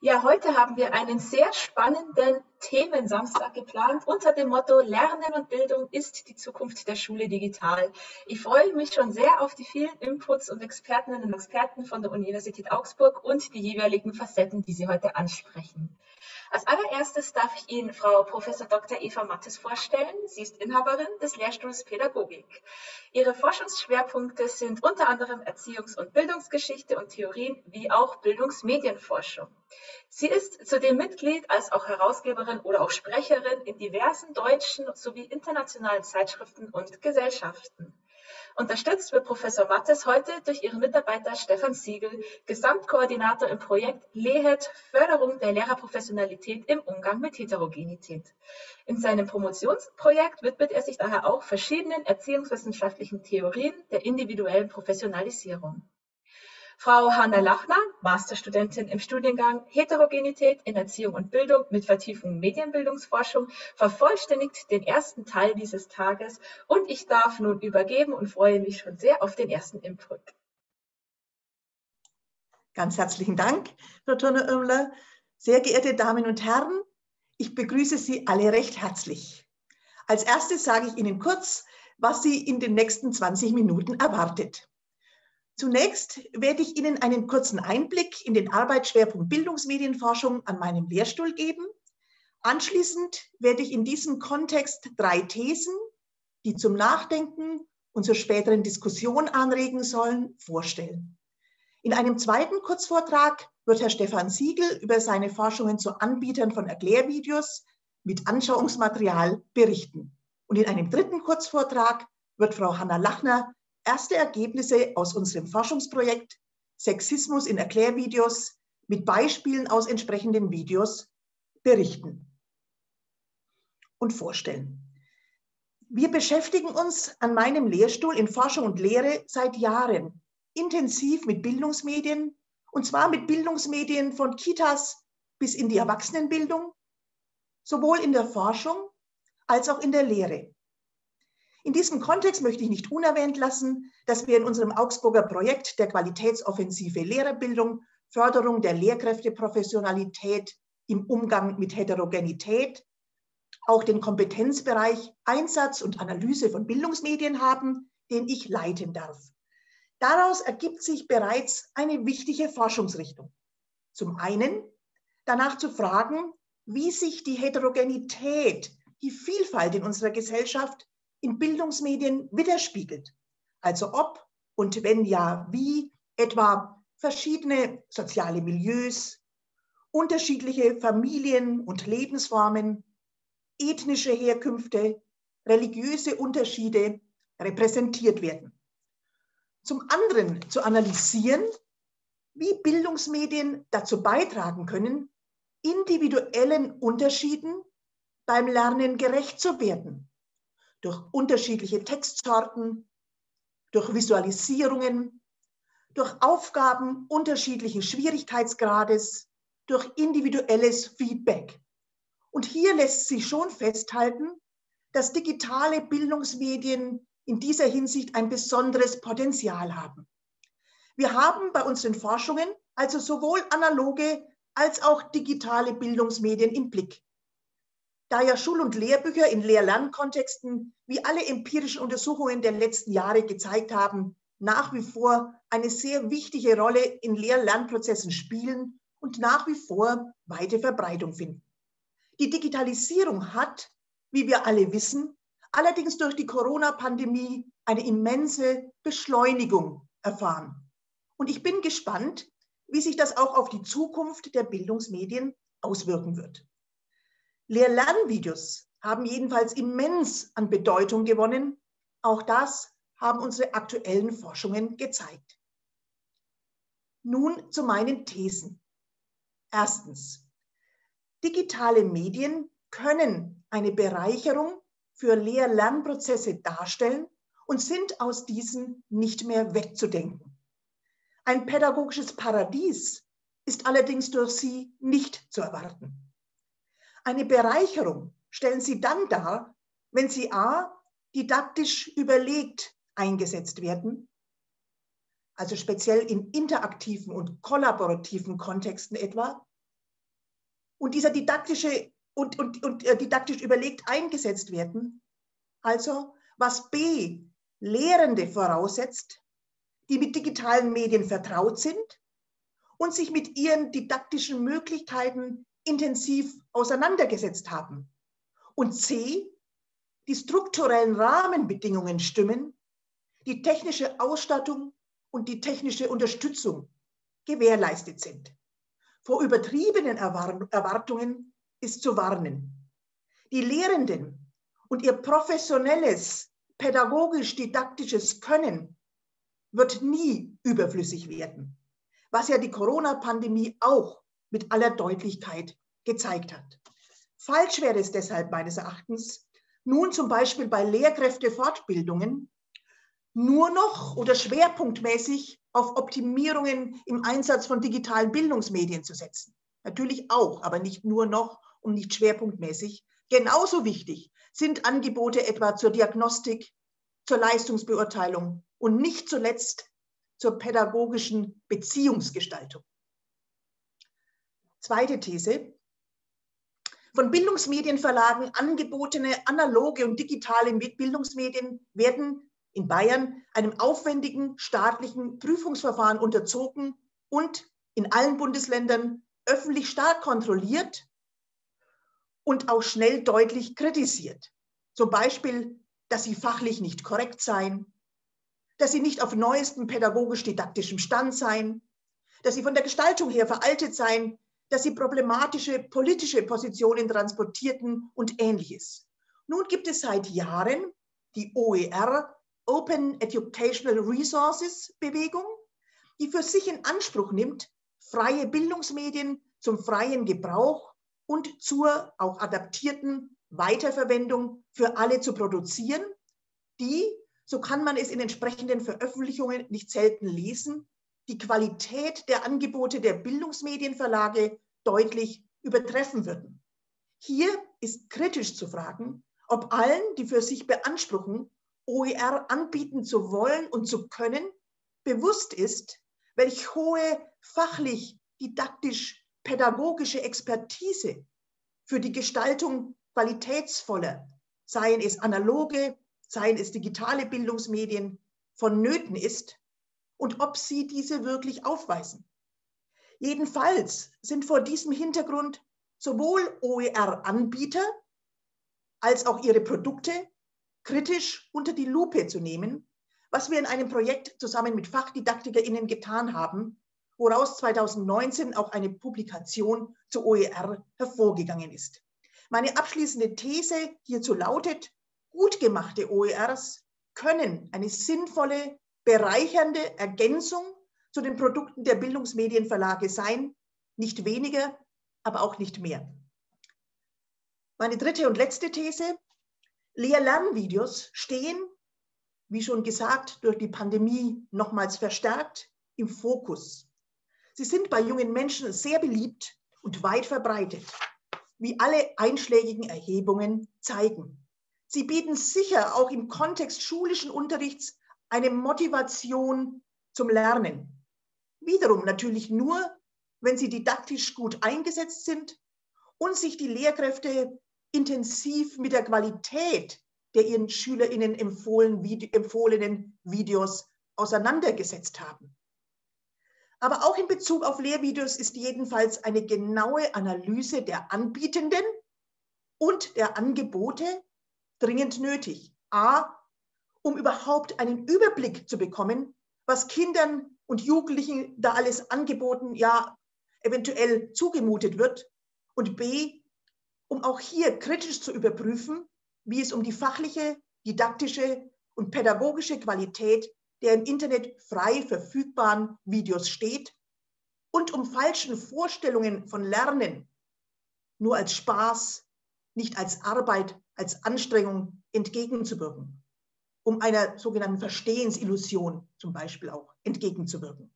Ja, heute haben wir einen sehr spannenden Themensamstag geplant unter dem Motto Lernen und Bildung ist die Zukunft der Schule digital. Ich freue mich schon sehr auf die vielen Inputs und Expertinnen und Experten von der Universität Augsburg und die jeweiligen Facetten, die Sie heute ansprechen. Als allererstes darf ich Ihnen Frau Prof. Dr. Eva Mattes vorstellen. Sie ist Inhaberin des Lehrstuhls Pädagogik. Ihre Forschungsschwerpunkte sind unter anderem Erziehungs- und Bildungsgeschichte und Theorien wie auch Bildungsmedienforschung. Sie ist zudem Mitglied als auch Herausgeberin oder auch Sprecherin in diversen deutschen sowie internationalen Zeitschriften und Gesellschaften. Unterstützt wird Professor Mattes heute durch ihren Mitarbeiter Stefan Siegel, Gesamtkoordinator im Projekt LEHET Förderung der Lehrerprofessionalität im Umgang mit Heterogenität. In seinem Promotionsprojekt widmet er sich daher auch verschiedenen erziehungswissenschaftlichen Theorien der individuellen Professionalisierung. Frau Hanna Lachner, Masterstudentin im Studiengang Heterogenität in Erziehung und Bildung mit Vertiefung Medienbildungsforschung, vervollständigt den ersten Teil dieses Tages und ich darf nun übergeben und freue mich schon sehr auf den ersten Input. Ganz herzlichen Dank, Frau Turner-Irmler. Sehr geehrte Damen und Herren, ich begrüße Sie alle recht herzlich. Als erstes sage ich Ihnen kurz, was Sie in den nächsten 20 Minuten erwartet. Zunächst werde ich Ihnen einen kurzen Einblick in den Arbeitsschwerpunkt Bildungsmedienforschung an meinem Lehrstuhl geben. Anschließend werde ich in diesem Kontext drei Thesen, die zum Nachdenken und zur späteren Diskussion anregen sollen, vorstellen. In einem zweiten Kurzvortrag wird Herr Stefan Siegel über seine Forschungen zu Anbietern von Erklärvideos mit Anschauungsmaterial berichten. Und in einem dritten Kurzvortrag wird Frau Hanna Lachner erste Ergebnisse aus unserem Forschungsprojekt Sexismus in Erklärvideos mit Beispielen aus entsprechenden Videos berichten und vorstellen. Wir beschäftigen uns an meinem Lehrstuhl in Forschung und Lehre seit Jahren intensiv mit Bildungsmedien und zwar mit Bildungsmedien von Kitas bis in die Erwachsenenbildung, sowohl in der Forschung als auch in der Lehre. In diesem Kontext möchte ich nicht unerwähnt lassen, dass wir in unserem Augsburger Projekt der Qualitätsoffensive Lehrerbildung Förderung der Lehrkräfteprofessionalität im Umgang mit Heterogenität auch den Kompetenzbereich Einsatz und Analyse von Bildungsmedien haben, den ich leiten darf. Daraus ergibt sich bereits eine wichtige Forschungsrichtung. Zum einen danach zu fragen, wie sich die Heterogenität, die Vielfalt in unserer Gesellschaft in Bildungsmedien widerspiegelt. Also ob und wenn ja, wie etwa verschiedene soziale Milieus, unterschiedliche Familien und Lebensformen, ethnische Herkünfte, religiöse Unterschiede repräsentiert werden. Zum anderen zu analysieren, wie Bildungsmedien dazu beitragen können, individuellen Unterschieden beim Lernen gerecht zu werden durch unterschiedliche Textsorten, durch Visualisierungen, durch Aufgaben unterschiedlichen Schwierigkeitsgrades, durch individuelles Feedback. Und hier lässt sich schon festhalten, dass digitale Bildungsmedien in dieser Hinsicht ein besonderes Potenzial haben. Wir haben bei unseren Forschungen also sowohl analoge als auch digitale Bildungsmedien im Blick da ja Schul- und Lehrbücher in Lehr-Lernkontexten, wie alle empirischen Untersuchungen der letzten Jahre gezeigt haben, nach wie vor eine sehr wichtige Rolle in Lehr-Lernprozessen spielen und nach wie vor weite Verbreitung finden. Die Digitalisierung hat, wie wir alle wissen, allerdings durch die Corona-Pandemie eine immense Beschleunigung erfahren. Und ich bin gespannt, wie sich das auch auf die Zukunft der Bildungsmedien auswirken wird. Lehr-Lernvideos haben jedenfalls immens an Bedeutung gewonnen. Auch das haben unsere aktuellen Forschungen gezeigt. Nun zu meinen Thesen. Erstens. Digitale Medien können eine Bereicherung für Lehr-Lernprozesse darstellen und sind aus diesen nicht mehr wegzudenken. Ein pädagogisches Paradies ist allerdings durch sie nicht zu erwarten. Eine Bereicherung stellen sie dann dar, wenn sie a. didaktisch überlegt eingesetzt werden, also speziell in interaktiven und kollaborativen Kontexten etwa, und dieser didaktische und, und, und äh, didaktisch überlegt eingesetzt werden. Also was B Lehrende voraussetzt, die mit digitalen Medien vertraut sind und sich mit ihren didaktischen Möglichkeiten intensiv auseinandergesetzt haben. Und C, die strukturellen Rahmenbedingungen stimmen, die technische Ausstattung und die technische Unterstützung gewährleistet sind. Vor übertriebenen Erwartungen ist zu warnen. Die Lehrenden und ihr professionelles pädagogisch-didaktisches Können wird nie überflüssig werden, was ja die Corona-Pandemie auch mit aller Deutlichkeit gezeigt hat. Falsch wäre es deshalb meines Erachtens, nun zum Beispiel bei Lehrkräftefortbildungen nur noch oder schwerpunktmäßig auf Optimierungen im Einsatz von digitalen Bildungsmedien zu setzen. Natürlich auch, aber nicht nur noch und nicht schwerpunktmäßig. Genauso wichtig sind Angebote etwa zur Diagnostik, zur Leistungsbeurteilung und nicht zuletzt zur pädagogischen Beziehungsgestaltung. Zweite These. Von Bildungsmedienverlagen angebotene analoge und digitale Bildungsmedien werden in Bayern einem aufwendigen staatlichen Prüfungsverfahren unterzogen und in allen Bundesländern öffentlich stark kontrolliert und auch schnell deutlich kritisiert. Zum Beispiel, dass sie fachlich nicht korrekt seien, dass sie nicht auf neuestem pädagogisch-didaktischem Stand seien, dass sie von der Gestaltung her veraltet seien, dass sie problematische politische Positionen transportierten und ähnliches. Nun gibt es seit Jahren die OER, Open Educational Resources Bewegung, die für sich in Anspruch nimmt, freie Bildungsmedien zum freien Gebrauch und zur auch adaptierten Weiterverwendung für alle zu produzieren, die, so kann man es in entsprechenden Veröffentlichungen nicht selten lesen, die Qualität der Angebote der Bildungsmedienverlage deutlich übertreffen würden. Hier ist kritisch zu fragen, ob allen, die für sich beanspruchen, OER anbieten zu wollen und zu können, bewusst ist, welch hohe fachlich, didaktisch, pädagogische Expertise für die Gestaltung qualitätsvoller, seien es analoge, seien es digitale Bildungsmedien, vonnöten ist und ob sie diese wirklich aufweisen. Jedenfalls sind vor diesem Hintergrund sowohl OER-Anbieter als auch ihre Produkte kritisch unter die Lupe zu nehmen, was wir in einem Projekt zusammen mit FachdidaktikerInnen getan haben, woraus 2019 auch eine Publikation zu OER hervorgegangen ist. Meine abschließende These hierzu lautet, gut gemachte OERs können eine sinnvolle, bereichernde Ergänzung zu den Produkten der Bildungsmedienverlage sein, nicht weniger, aber auch nicht mehr. Meine dritte und letzte These, Lehr-Lernvideos stehen, wie schon gesagt, durch die Pandemie nochmals verstärkt im Fokus. Sie sind bei jungen Menschen sehr beliebt und weit verbreitet, wie alle einschlägigen Erhebungen zeigen. Sie bieten sicher auch im Kontext schulischen Unterrichts eine Motivation zum Lernen. Wiederum natürlich nur, wenn sie didaktisch gut eingesetzt sind und sich die Lehrkräfte intensiv mit der Qualität der ihren SchülerInnen empfohlenen Videos auseinandergesetzt haben. Aber auch in Bezug auf Lehrvideos ist jedenfalls eine genaue Analyse der Anbietenden und der Angebote dringend nötig. A, um überhaupt einen Überblick zu bekommen, was Kindern und Jugendlichen da alles angeboten, ja eventuell zugemutet wird. Und B, um auch hier kritisch zu überprüfen, wie es um die fachliche, didaktische und pädagogische Qualität der im Internet frei verfügbaren Videos steht und um falschen Vorstellungen von Lernen nur als Spaß, nicht als Arbeit, als Anstrengung entgegenzuwirken, um einer sogenannten Verstehensillusion zum Beispiel auch entgegenzuwirken.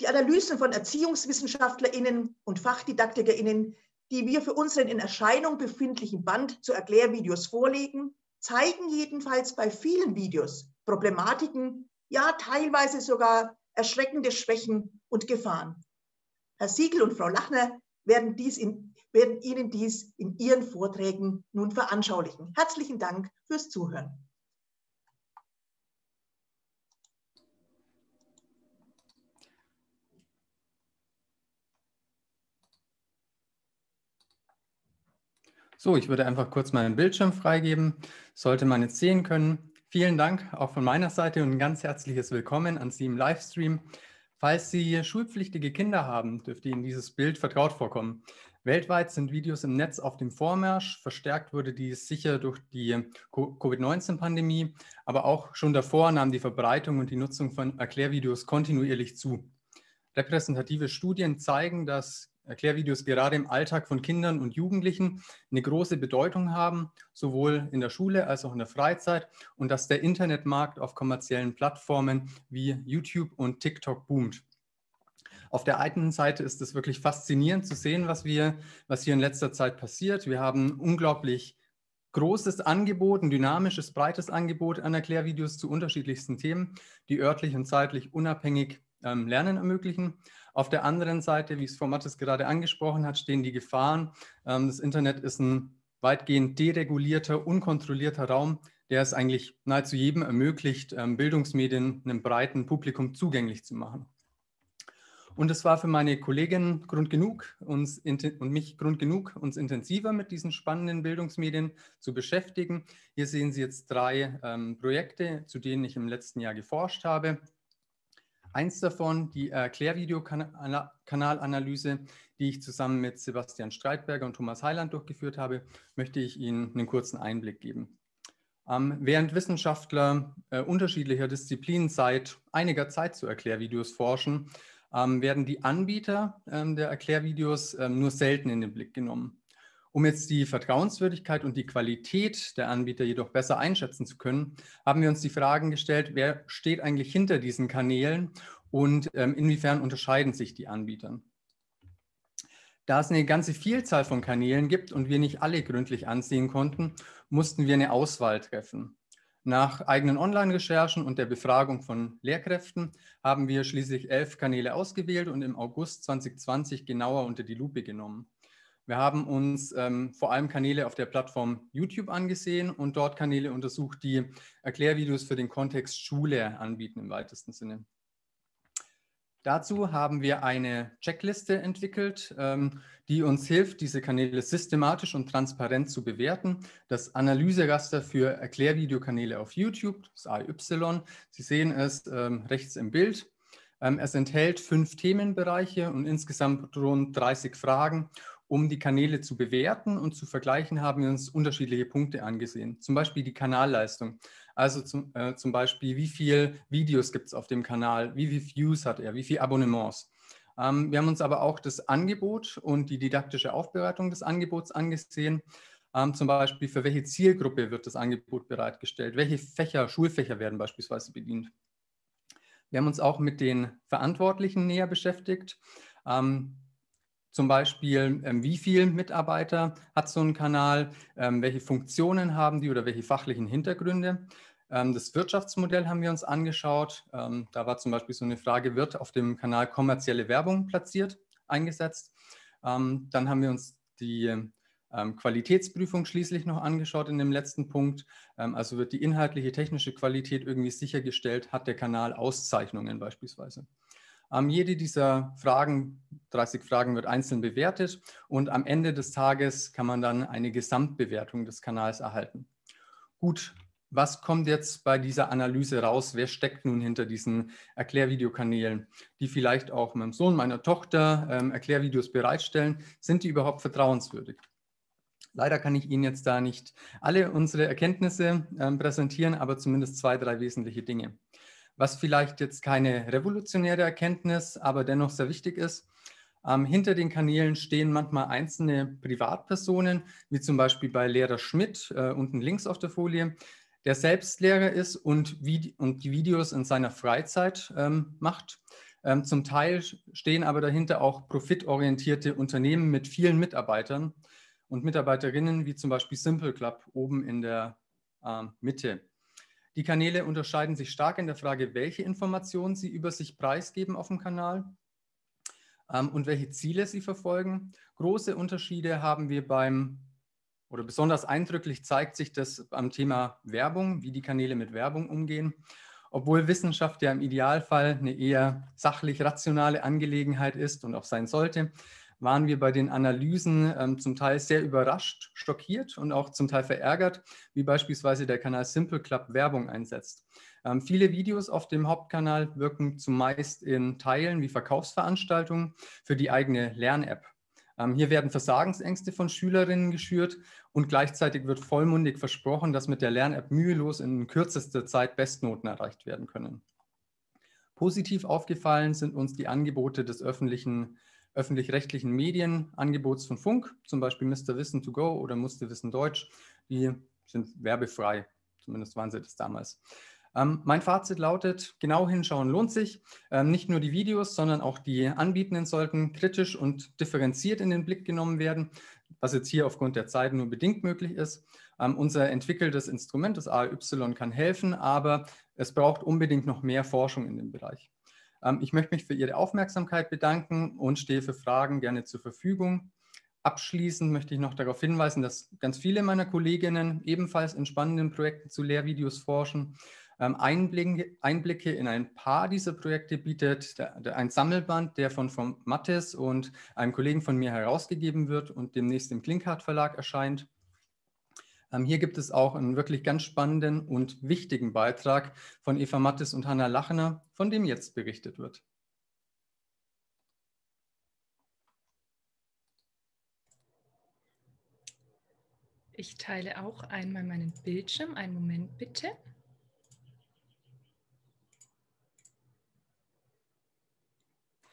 Die Analysen von Erziehungswissenschaftlerinnen und Fachdidaktikerinnen die wir für unseren in Erscheinung befindlichen Band zu Erklärvideos vorlegen, zeigen jedenfalls bei vielen Videos Problematiken, ja teilweise sogar erschreckende Schwächen und Gefahren. Herr Siegel und Frau Lachner werden, dies in, werden Ihnen dies in Ihren Vorträgen nun veranschaulichen. Herzlichen Dank fürs Zuhören. So, ich würde einfach kurz meinen Bildschirm freigeben. Sollte man jetzt sehen können. Vielen Dank auch von meiner Seite und ein ganz herzliches Willkommen an Sie im Livestream. Falls Sie schulpflichtige Kinder haben, dürfte Ihnen dieses Bild vertraut vorkommen. Weltweit sind Videos im Netz auf dem Vormarsch. Verstärkt wurde dies sicher durch die Covid-19-Pandemie, aber auch schon davor nahm die Verbreitung und die Nutzung von Erklärvideos kontinuierlich zu. Repräsentative Studien zeigen, dass Erklärvideos gerade im Alltag von Kindern und Jugendlichen eine große Bedeutung haben, sowohl in der Schule als auch in der Freizeit und dass der Internetmarkt auf kommerziellen Plattformen wie YouTube und TikTok boomt. Auf der einen Seite ist es wirklich faszinierend zu sehen, was, wir, was hier in letzter Zeit passiert. Wir haben unglaublich großes Angebot, ein dynamisches, breites Angebot an Erklärvideos zu unterschiedlichsten Themen, die örtlich und zeitlich unabhängig ähm, Lernen ermöglichen. Auf der anderen Seite, wie es Frau Mattes gerade angesprochen hat, stehen die Gefahren. Ähm, das Internet ist ein weitgehend deregulierter, unkontrollierter Raum, der es eigentlich nahezu jedem ermöglicht, ähm, Bildungsmedien einem breiten Publikum zugänglich zu machen. Und es war für meine Kollegin Grund genug uns und mich Grund genug, uns intensiver mit diesen spannenden Bildungsmedien zu beschäftigen. Hier sehen Sie jetzt drei ähm, Projekte, zu denen ich im letzten Jahr geforscht habe. Eins davon, die Erklärvideokanalanalyse, die ich zusammen mit Sebastian Streitberger und Thomas Heiland durchgeführt habe, möchte ich Ihnen einen kurzen Einblick geben. Ähm, während Wissenschaftler äh, unterschiedlicher Disziplinen seit einiger Zeit zu Erklärvideos forschen, ähm, werden die Anbieter ähm, der Erklärvideos ähm, nur selten in den Blick genommen. Um jetzt die Vertrauenswürdigkeit und die Qualität der Anbieter jedoch besser einschätzen zu können, haben wir uns die Fragen gestellt, wer steht eigentlich hinter diesen Kanälen und ähm, inwiefern unterscheiden sich die Anbieter. Da es eine ganze Vielzahl von Kanälen gibt und wir nicht alle gründlich ansehen konnten, mussten wir eine Auswahl treffen. Nach eigenen Online-Recherchen und der Befragung von Lehrkräften haben wir schließlich elf Kanäle ausgewählt und im August 2020 genauer unter die Lupe genommen. Wir haben uns ähm, vor allem Kanäle auf der Plattform YouTube angesehen und dort Kanäle untersucht, die Erklärvideos für den Kontext Schule anbieten im weitesten Sinne. Dazu haben wir eine Checkliste entwickelt, ähm, die uns hilft, diese Kanäle systematisch und transparent zu bewerten. Das Analyseraster für Erklärvideokanäle auf YouTube, das AY. Sie sehen es ähm, rechts im Bild. Ähm, es enthält fünf Themenbereiche und insgesamt rund 30 Fragen um die Kanäle zu bewerten und zu vergleichen, haben wir uns unterschiedliche Punkte angesehen. Zum Beispiel die Kanalleistung. Also zum, äh, zum Beispiel, wie viele Videos gibt es auf dem Kanal, wie viele Views hat er, wie viele Abonnements. Ähm, wir haben uns aber auch das Angebot und die didaktische Aufbereitung des Angebots angesehen. Ähm, zum Beispiel, für welche Zielgruppe wird das Angebot bereitgestellt? Welche Fächer, Schulfächer werden beispielsweise bedient? Wir haben uns auch mit den Verantwortlichen näher beschäftigt. Ähm, zum Beispiel, ähm, wie viele Mitarbeiter hat so ein Kanal, ähm, welche Funktionen haben die oder welche fachlichen Hintergründe. Ähm, das Wirtschaftsmodell haben wir uns angeschaut. Da war zum Beispiel so eine Frage, wird auf dem Kanal kommerzielle Werbung platziert, eingesetzt. Dann haben wir uns die Qualitätsprüfung schließlich noch angeschaut in dem letzten Punkt. also wird die inhaltliche, technische Qualität irgendwie sichergestellt, hat der Kanal Auszeichnungen beispielsweise. Ähm, jede dieser Fragen, 30 Fragen, wird einzeln bewertet und am Ende des Tages kann man dann eine Gesamtbewertung des Kanals erhalten. Gut, was kommt jetzt bei dieser Analyse raus? Wer steckt nun hinter diesen Erklärvideokanälen, die vielleicht auch meinem Sohn, meiner Tochter ähm, Erklärvideos bereitstellen? Sind die überhaupt vertrauenswürdig? Leider kann ich Ihnen jetzt da nicht alle unsere Erkenntnisse ähm, präsentieren, aber zumindest zwei, drei wesentliche Dinge was vielleicht jetzt keine revolutionäre Erkenntnis, aber dennoch sehr wichtig ist. Ähm, hinter den Kanälen stehen manchmal einzelne Privatpersonen, wie zum Beispiel bei Lehrer Schmidt, äh, unten links auf der Folie, der selbst Lehrer ist und, und die Videos in seiner Freizeit ähm, macht. Ähm, zum Teil stehen aber dahinter auch profitorientierte Unternehmen mit vielen Mitarbeitern und Mitarbeiterinnen, wie zum Beispiel Simple Club oben in der äh, Mitte. Die Kanäle unterscheiden sich stark in der Frage, welche Informationen sie über sich preisgeben auf dem Kanal. ähm, und welche Ziele sie verfolgen. Große Unterschiede haben wir beim, oder besonders eindrücklich zeigt sich das am Thema Werbung, wie die Kanäle mit Werbung umgehen. Obwohl Wissenschaft ja im Idealfall eine eher sachlich rationale Angelegenheit ist und auch sein sollte, waren wir bei den Analysen ähm, zum Teil sehr überrascht, schockiert und auch zum Teil verärgert, wie beispielsweise der Kanal Simple Club Werbung einsetzt. Ähm, viele Videos auf dem Hauptkanal wirken zumeist in Teilen wie Verkaufsveranstaltungen für die eigene Lern-App. Ähm, hier werden Versagensängste von Schülerinnen geschürt und gleichzeitig wird vollmundig versprochen, dass mit der Lern-App mühelos in kürzester Zeit Bestnoten erreicht werden können. Positiv aufgefallen sind uns die Angebote des öffentlichen öffentlich-rechtlichen Medienangebots von Funk, zum Beispiel Mr. Wissen to go oder Musste Wissen Deutsch, die sind werbefrei. Zumindest waren sie das damals. Ähm, mein Fazit lautet, genau hinschauen lohnt sich. Ähm, nicht nur die Videos, sondern auch die Anbietenden sollten kritisch und differenziert in den Blick genommen werden, was jetzt hier aufgrund der Zeit nur bedingt möglich ist. Ähm, unser entwickeltes Instrument, das AY, kann helfen, aber es braucht unbedingt noch mehr Forschung in dem Bereich. Ähm, ich möchte mich für Ihre Aufmerksamkeit bedanken und stehe für Fragen gerne zur Verfügung. Abschließend möchte ich noch darauf hinweisen, dass ganz viele meiner Kolleginnen ebenfalls in spannenden Projekten zu Lehrvideos forschen. Ähm, Einblicke, in ein paar dieser Projekte bietet ein Sammelband, der von, von Mattes und einem Kollegen von mir herausgegeben wird und demnächst im Klinkhardt Verlag erscheint. Ähm, hier gibt es auch einen wirklich ganz spannenden und wichtigen Beitrag von Eva Mattes und Hanna Lachner, von dem jetzt berichtet wird. Ich teile auch einmal meinen Bildschirm. Einen Moment bitte.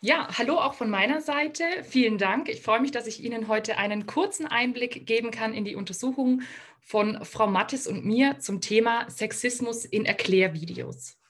Ja, hallo auch von meiner Seite. Vielen Dank. Ich freue mich, dass ich Ihnen heute einen kurzen Einblick geben kann in die Untersuchung von Frau Mattis und mir zum Thema Sexismus in Erklärvideos.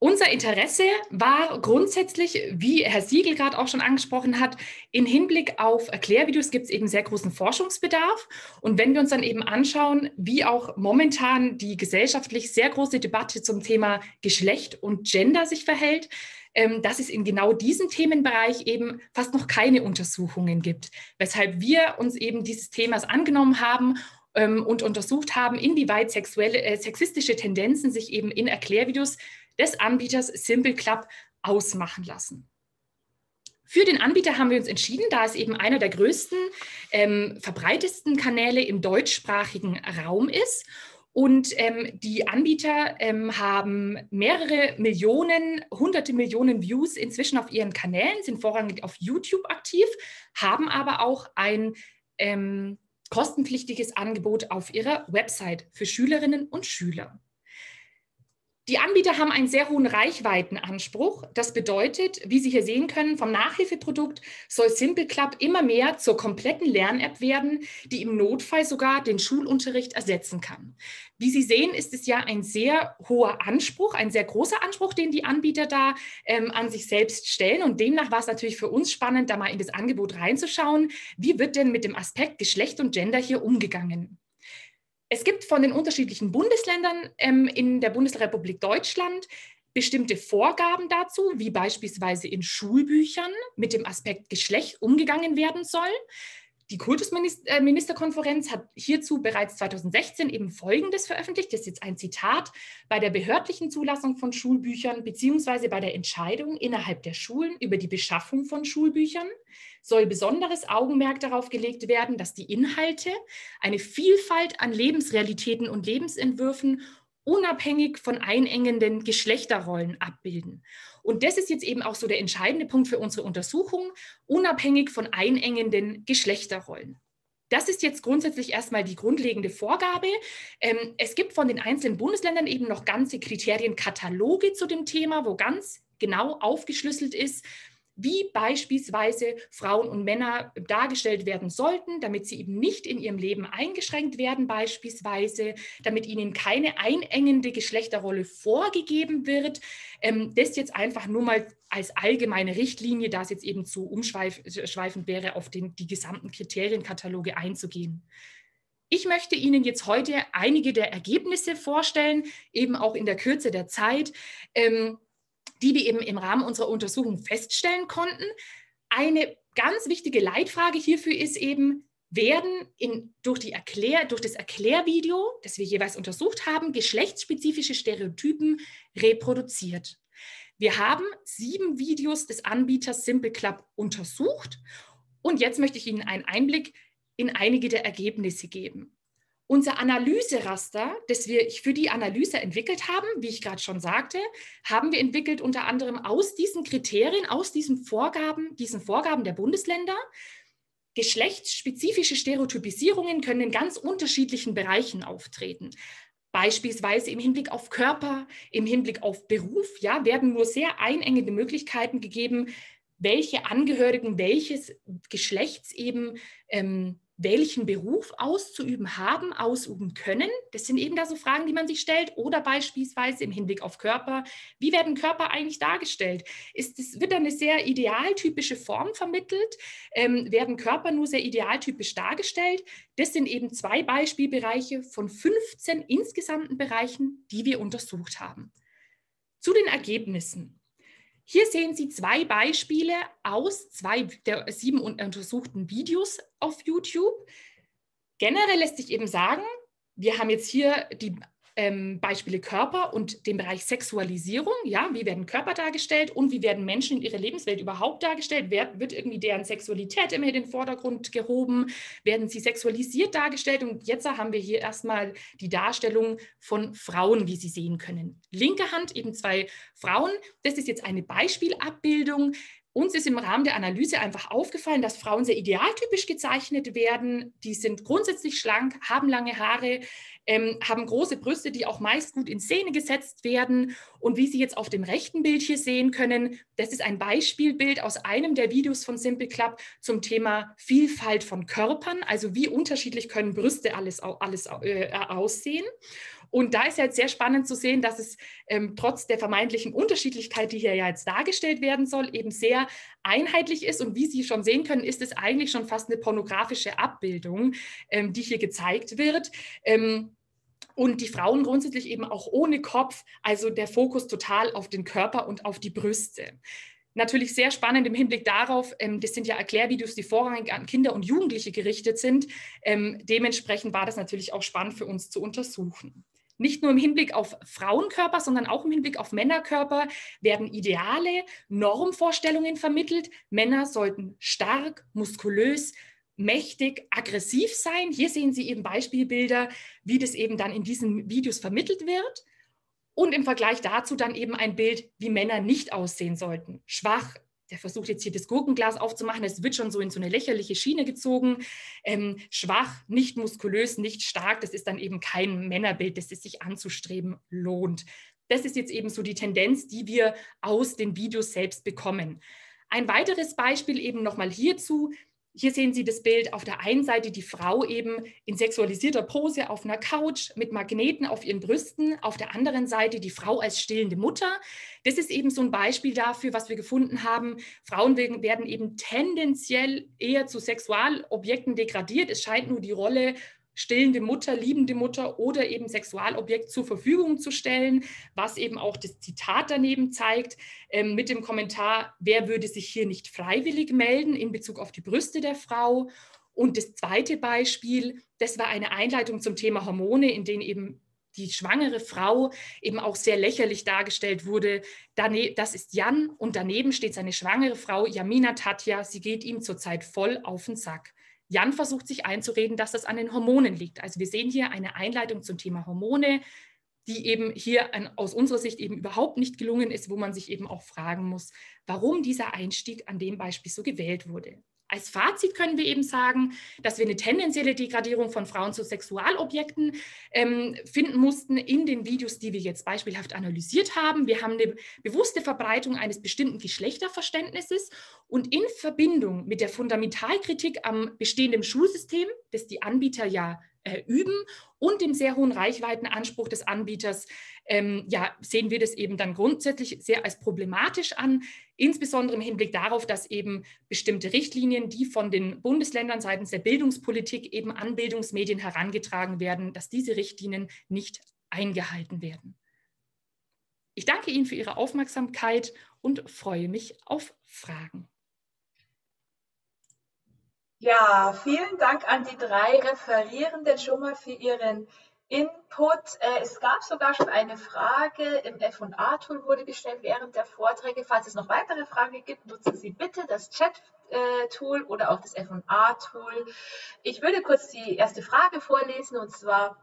Unser Interesse war grundsätzlich, wie Herr Siegel gerade auch schon angesprochen hat, in Hinblick auf Erklärvideos gibt es eben sehr großen Forschungsbedarf. Und wenn wir uns dann eben anschauen, wie auch momentan die gesellschaftlich sehr große Debatte zum Thema Geschlecht und Gender sich verhält, ähm, dass es in genau diesem Themenbereich eben fast noch keine Untersuchungen gibt, weshalb wir uns eben dieses Themas angenommen haben ähm, und untersucht haben, inwieweit sexuelle, äh, sexistische Tendenzen sich eben in Erklärvideos des Anbieters Simple Club ausmachen lassen. Für den Anbieter haben wir uns entschieden, da es eben einer der größten, ähm, verbreitesten Kanäle im deutschsprachigen Raum ist und ähm, die Anbieter ähm, haben mehrere Millionen, hunderte Millionen Views inzwischen auf ihren Kanälen, sind vorrangig auf YouTube aktiv, haben aber auch ein ähm, kostenpflichtiges Angebot auf ihrer Website für Schülerinnen und Schüler. Die Anbieter haben einen sehr hohen Reichweitenanspruch. Das bedeutet, wie Sie hier sehen können, vom Nachhilfeprodukt soll Simple Club immer mehr zur kompletten Lern-App werden, die im Notfall sogar den Schulunterricht ersetzen kann. Wie Sie sehen, ist es ja ein sehr hoher Anspruch, ein sehr großer Anspruch, den die Anbieter da ähm, an sich selbst stellen. Und demnach war es natürlich für uns spannend, da mal in das Angebot reinzuschauen. Wie wird denn mit dem Aspekt Geschlecht und Gender hier umgegangen? Es gibt von den unterschiedlichen Bundesländern ähm, in der Bundesrepublik Deutschland bestimmte Vorgaben dazu, wie beispielsweise in Schulbüchern mit dem Aspekt Geschlecht umgegangen werden soll. Die Kultusministerkonferenz hat hierzu bereits 2016 eben Folgendes veröffentlicht. Das ist jetzt ein Zitat. Bei der behördlichen Zulassung von Schulbüchern beziehungsweise bei der Entscheidung innerhalb der Schulen über die Beschaffung von Schulbüchern soll besonderes Augenmerk darauf gelegt werden, dass die Inhalte eine Vielfalt an Lebensrealitäten und Lebensentwürfen unabhängig von einengenden Geschlechterrollen abbilden. Und das ist jetzt eben auch so der entscheidende Punkt für unsere Untersuchung, unabhängig von einengenden Geschlechterrollen. Das ist jetzt grundsätzlich erstmal die grundlegende Vorgabe. Ähm, es gibt von den einzelnen Bundesländern eben noch ganze Kriterienkataloge zu dem Thema, wo ganz genau aufgeschlüsselt ist, wie beispielsweise Frauen und Männer dargestellt werden sollten, damit sie eben nicht in ihrem Leben eingeschränkt werden, beispielsweise, damit ihnen keine einengende Geschlechterrolle vorgegeben wird. Ähm, das jetzt einfach nur mal als allgemeine Richtlinie, da es jetzt eben zu umschweifend wäre, auf den, die gesamten Kriterienkataloge einzugehen. Ich möchte Ihnen jetzt heute einige der Ergebnisse vorstellen, eben auch in der Kürze der Zeit. Ähm, die wir eben im Rahmen unserer Untersuchung feststellen konnten. eine ganz wichtige Leitfrage hierfür ist eben, werden in, durch, die Erklär, durch das Erklärvideo, das wir jeweils untersucht haben, geschlechtsspezifische Stereotypen reproduziert. Wir haben sieben Videos des Anbieters Simple Club untersucht und jetzt möchte ich Ihnen einen Einblick in einige der Ergebnisse geben. Unser Analyseraster, das wir für die Analyse entwickelt haben, wie ich gerade schon sagte, haben wir entwickelt unter anderem aus diesen Kriterien, aus diesen Vorgaben, diesen Vorgaben der Bundesländer. Geschlechtsspezifische Stereotypisierungen können in ganz unterschiedlichen Bereichen auftreten. Beispielsweise im Hinblick auf Körper, im Hinblick auf Beruf, ja, werden nur sehr einengende Möglichkeiten gegeben, welche Angehörigen welches Geschlechts eben ähm, welchen Beruf auszuüben haben, ausüben können. Das sind eben da so Fragen, die man sich stellt. Oder beispielsweise im Hinblick auf Körper. Wie werden Körper eigentlich dargestellt? Ist es, wird da eine sehr idealtypische Form vermittelt? Ähm, werden Körper nur sehr idealtypisch dargestellt? Das sind eben zwei Beispielbereiche von 15 insgesamten Bereichen, die wir untersucht haben. Zu den Ergebnissen. Hier sehen Sie zwei Beispiele aus zwei der sieben untersuchten Videos auf YouTube. Generell lässt sich eben sagen, wir haben jetzt hier die ähm, Beispiele Körper und den Bereich Sexualisierung. Ja, wie werden Körper dargestellt und wie werden Menschen in ihrer Lebenswelt überhaupt dargestellt? Wer, wird irgendwie deren Sexualität immer in den Vordergrund gehoben? Werden sie sexualisiert dargestellt? Und jetzt haben wir hier erstmal die Darstellung von Frauen, wie Sie sehen können. Linke Hand eben zwei Frauen. Das ist jetzt eine Beispielabbildung. Uns ist im Rahmen der Analyse einfach aufgefallen, dass Frauen sehr idealtypisch gezeichnet werden. Die sind grundsätzlich schlank, haben lange Haare, ähm, haben große Brüste, die auch meist gut in Szene gesetzt werden. Und wie Sie jetzt auf dem rechten Bild hier sehen können, das ist ein Beispielbild aus einem der Videos von Simple Club zum Thema Vielfalt von Körpern. Also wie unterschiedlich können Brüste alles, alles äh, aussehen. Und da ist ja jetzt sehr spannend zu sehen, dass es ähm, trotz der vermeintlichen Unterschiedlichkeit, die hier ja jetzt dargestellt werden soll, eben sehr einheitlich ist. Und wie Sie schon sehen können, ist es eigentlich schon fast eine pornografische Abbildung, ähm, die hier gezeigt wird. Ähm, und die Frauen grundsätzlich eben auch ohne Kopf, also der Fokus total auf den Körper und auf die Brüste. Natürlich sehr spannend im Hinblick darauf, ähm, das sind ja Erklärvideos, die vorrangig an Kinder und Jugendliche gerichtet sind. Ähm, dementsprechend war das natürlich auch spannend für uns zu untersuchen. Nicht nur im Hinblick auf Frauenkörper, sondern auch im Hinblick auf Männerkörper werden Ideale, Normvorstellungen vermittelt. Männer sollten stark, muskulös, mächtig, aggressiv sein. Hier sehen Sie eben Beispielbilder, wie das eben dann in diesen Videos vermittelt wird. Und im Vergleich dazu dann eben ein Bild, wie Männer nicht aussehen sollten. Schwach, der versucht jetzt hier das Gurkenglas aufzumachen, es wird schon so in so eine lächerliche Schiene gezogen. Ähm, schwach, nicht muskulös, nicht stark, das ist dann eben kein Männerbild, das es sich anzustreben lohnt. Das ist jetzt eben so die Tendenz, die wir aus den Videos selbst bekommen. Ein weiteres Beispiel eben nochmal hierzu, hier sehen Sie das Bild auf der einen Seite die Frau eben in sexualisierter Pose auf einer Couch mit Magneten auf ihren Brüsten, auf der anderen Seite die Frau als stillende Mutter. Das ist eben so ein Beispiel dafür, was wir gefunden haben. Frauen werden eben tendenziell eher zu Sexualobjekten degradiert. Es scheint nur die Rolle stillende Mutter, liebende Mutter oder eben Sexualobjekt zur Verfügung zu stellen, was eben auch das Zitat daneben zeigt, ähm, mit dem Kommentar, wer würde sich hier nicht freiwillig melden in Bezug auf die Brüste der Frau. Und das zweite Beispiel, das war eine Einleitung zum Thema Hormone, in denen eben die schwangere Frau eben auch sehr lächerlich dargestellt wurde. Das ist Jan und daneben steht seine schwangere Frau Jamina Tatja. Sie geht ihm zurzeit voll auf den Sack. Jan versucht sich einzureden, dass das an den Hormonen liegt. Also wir sehen hier eine Einleitung zum Thema Hormone, die eben hier an, aus unserer Sicht eben überhaupt nicht gelungen ist, wo man sich eben auch fragen muss, warum dieser Einstieg an dem Beispiel so gewählt wurde. Als Fazit können wir eben sagen, dass wir eine tendenzielle Degradierung von Frauen zu Sexualobjekten ähm, finden mussten in den Videos, die wir jetzt beispielhaft analysiert haben. Wir haben eine bewusste Verbreitung eines bestimmten Geschlechterverständnisses und in Verbindung mit der Fundamentalkritik am bestehenden Schulsystem, das die Anbieter ja äh, üben und dem sehr hohen Reichweitenanspruch des Anbieters, ähm, ja, sehen wir das eben dann grundsätzlich sehr als problematisch an, insbesondere im Hinblick darauf, dass eben bestimmte Richtlinien, die von den Bundesländern seitens der Bildungspolitik eben an Bildungsmedien herangetragen werden, dass diese Richtlinien nicht eingehalten werden. Ich danke Ihnen für Ihre Aufmerksamkeit und freue mich auf Fragen. Ja, vielen Dank an die drei Referierenden schon mal für Ihren Input. Äh, es gab sogar schon eine Frage im F&A-Tool wurde gestellt während der Vorträge. Falls es noch weitere Fragen gibt, nutzen Sie bitte das Chat Tool oder auch das F&A-Tool. Ich würde kurz die erste Frage vorlesen und zwar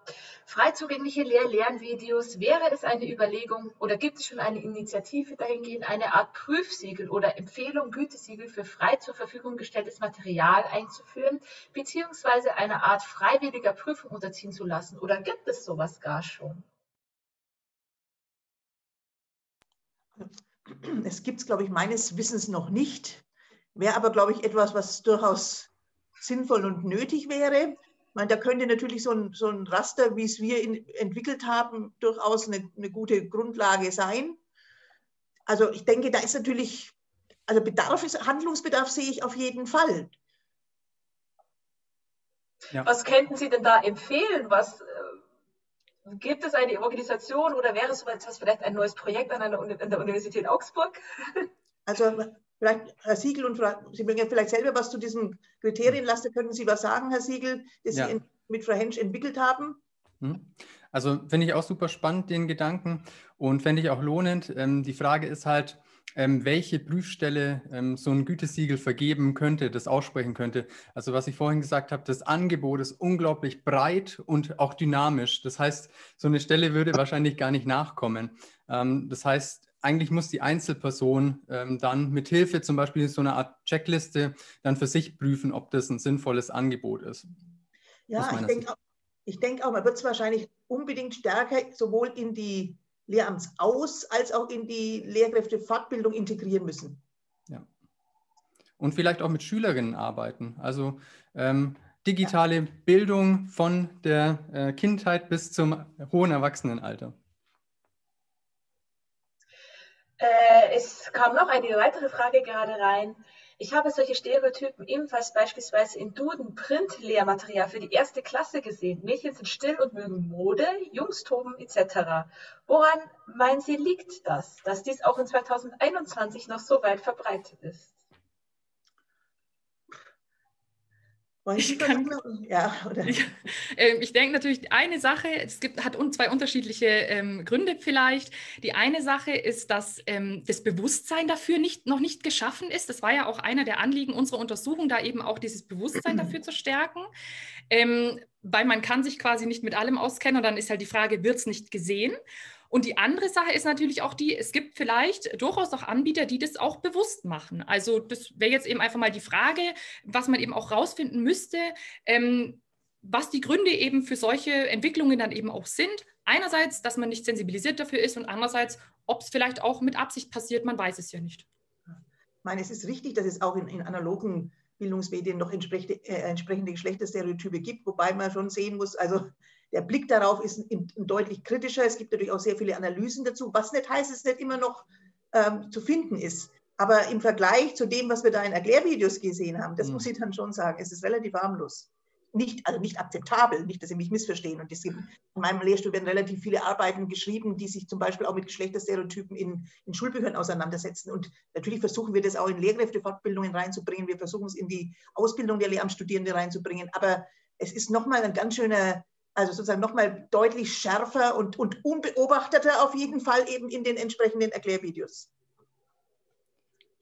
frei zugängliche Lehr Lernvideos. Wäre es eine Überlegung oder gibt es schon eine Initiative dahingehend, eine Art Prüfsiegel oder Empfehlung, Gütesiegel für frei zur Verfügung gestelltes Material einzuführen, beziehungsweise eine Art freiwilliger Prüfung unterziehen zu lassen? Oder gibt es sowas gar schon? Es gibt es, glaube ich, meines Wissens noch nicht. Wäre aber, glaube ich, etwas, was durchaus sinnvoll und nötig wäre. Ich meine, da könnte natürlich so ein, so ein Raster, wie es wir in, entwickelt haben, durchaus eine, eine gute Grundlage sein. Also ich denke, da ist natürlich, also Bedarf ist, Handlungsbedarf sehe ich auf jeden Fall. Ja. Was könnten Sie denn da empfehlen? Was, äh, gibt es eine Organisation oder wäre es etwas vielleicht ein neues Projekt an, einer, an der Universität Augsburg? Also Vielleicht, Herr Siegel, und Frau, Sie mögen vielleicht selber was zu diesem Kriterienlaster, können Sie was sagen, Herr Siegel, das ja. Sie mit Frau Hensch entwickelt haben? Hm. Also finde ich auch super spannend, den Gedanken und fände ich auch lohnend. Ähm, die Frage ist halt, ähm, welche Prüfstelle ähm, so ein Gütesiegel vergeben könnte, das aussprechen könnte. Also was ich vorhin gesagt habe, das Angebot ist unglaublich breit und auch dynamisch. Das heißt, so eine Stelle würde wahrscheinlich gar nicht nachkommen. Ähm, das heißt, eigentlich muss die Einzelperson ähm, dann mit Hilfe zum Beispiel so einer Art Checkliste dann für sich prüfen, ob das ein sinnvolles Angebot ist. Ja, ich denke auch, denk auch, man wird es wahrscheinlich unbedingt stärker sowohl in die Lehramtsaus- als auch in die Lehrkräftefortbildung integrieren müssen. Ja. Und vielleicht auch mit Schülerinnen arbeiten. Also ähm, digitale ja. Bildung von der äh, Kindheit bis zum hohen Erwachsenenalter. Äh, es kam noch eine weitere Frage gerade rein. Ich habe solche Stereotypen ebenfalls beispielsweise im Duden Print-Lehrmaterial für die erste Klasse gesehen. Mädchen sind still und mögen Mode, Jungs toben etc. Woran meinen Sie liegt das, dass dies auch in 2021 noch so weit verbreitet ist? Ich, kann, ja, ich, äh, ich denke natürlich, eine Sache, es gibt, hat zwei unterschiedliche ähm, Gründe vielleicht. Die eine Sache ist, dass ähm, das Bewusstsein dafür nicht, noch nicht geschaffen ist. Das war ja auch einer der Anliegen unserer Untersuchung, da eben auch dieses Bewusstsein dafür zu stärken. Ähm, weil man kann sich quasi nicht mit allem auskennen und dann ist halt die Frage, wird es nicht gesehen? Und die andere Sache ist natürlich auch die, es gibt vielleicht durchaus auch Anbieter, die das auch bewusst machen. Also das wäre jetzt eben einfach mal die Frage, was man eben auch rausfinden müsste, ähm, was die Gründe eben für solche Entwicklungen dann eben auch sind. Einerseits, dass man nicht sensibilisiert dafür ist und andererseits, ob es vielleicht auch mit Absicht passiert, man weiß es ja nicht. Ich meine, es ist richtig, dass es auch in, in analogen Bildungsmedien noch entsprechende, äh, entsprechende Geschlechterstereotype gibt, wobei man schon sehen muss, also der Blick darauf ist ein, ein deutlich kritischer. Es gibt natürlich auch sehr viele Analysen dazu, was nicht heißt, es nicht immer noch ähm, zu finden ist. Aber im Vergleich zu dem, was wir da in Erklärvideos gesehen haben, das mhm. muss ich dann schon sagen, es ist relativ harmlos. Nicht, also nicht akzeptabel, nicht, dass Sie mich missverstehen. Und es gibt, in meinem Lehrstuhl werden relativ viele Arbeiten geschrieben, die sich zum Beispiel auch mit Geschlechterstereotypen in, in Schulbüchern auseinandersetzen. Und natürlich versuchen wir das auch in Lehrkräftefortbildungen reinzubringen. Wir versuchen es in die Ausbildung der Lehramtsstudierenden reinzubringen. Aber es ist nochmal ein ganz schöner also sozusagen nochmal deutlich schärfer und, und unbeobachteter auf jeden Fall eben in den entsprechenden Erklärvideos.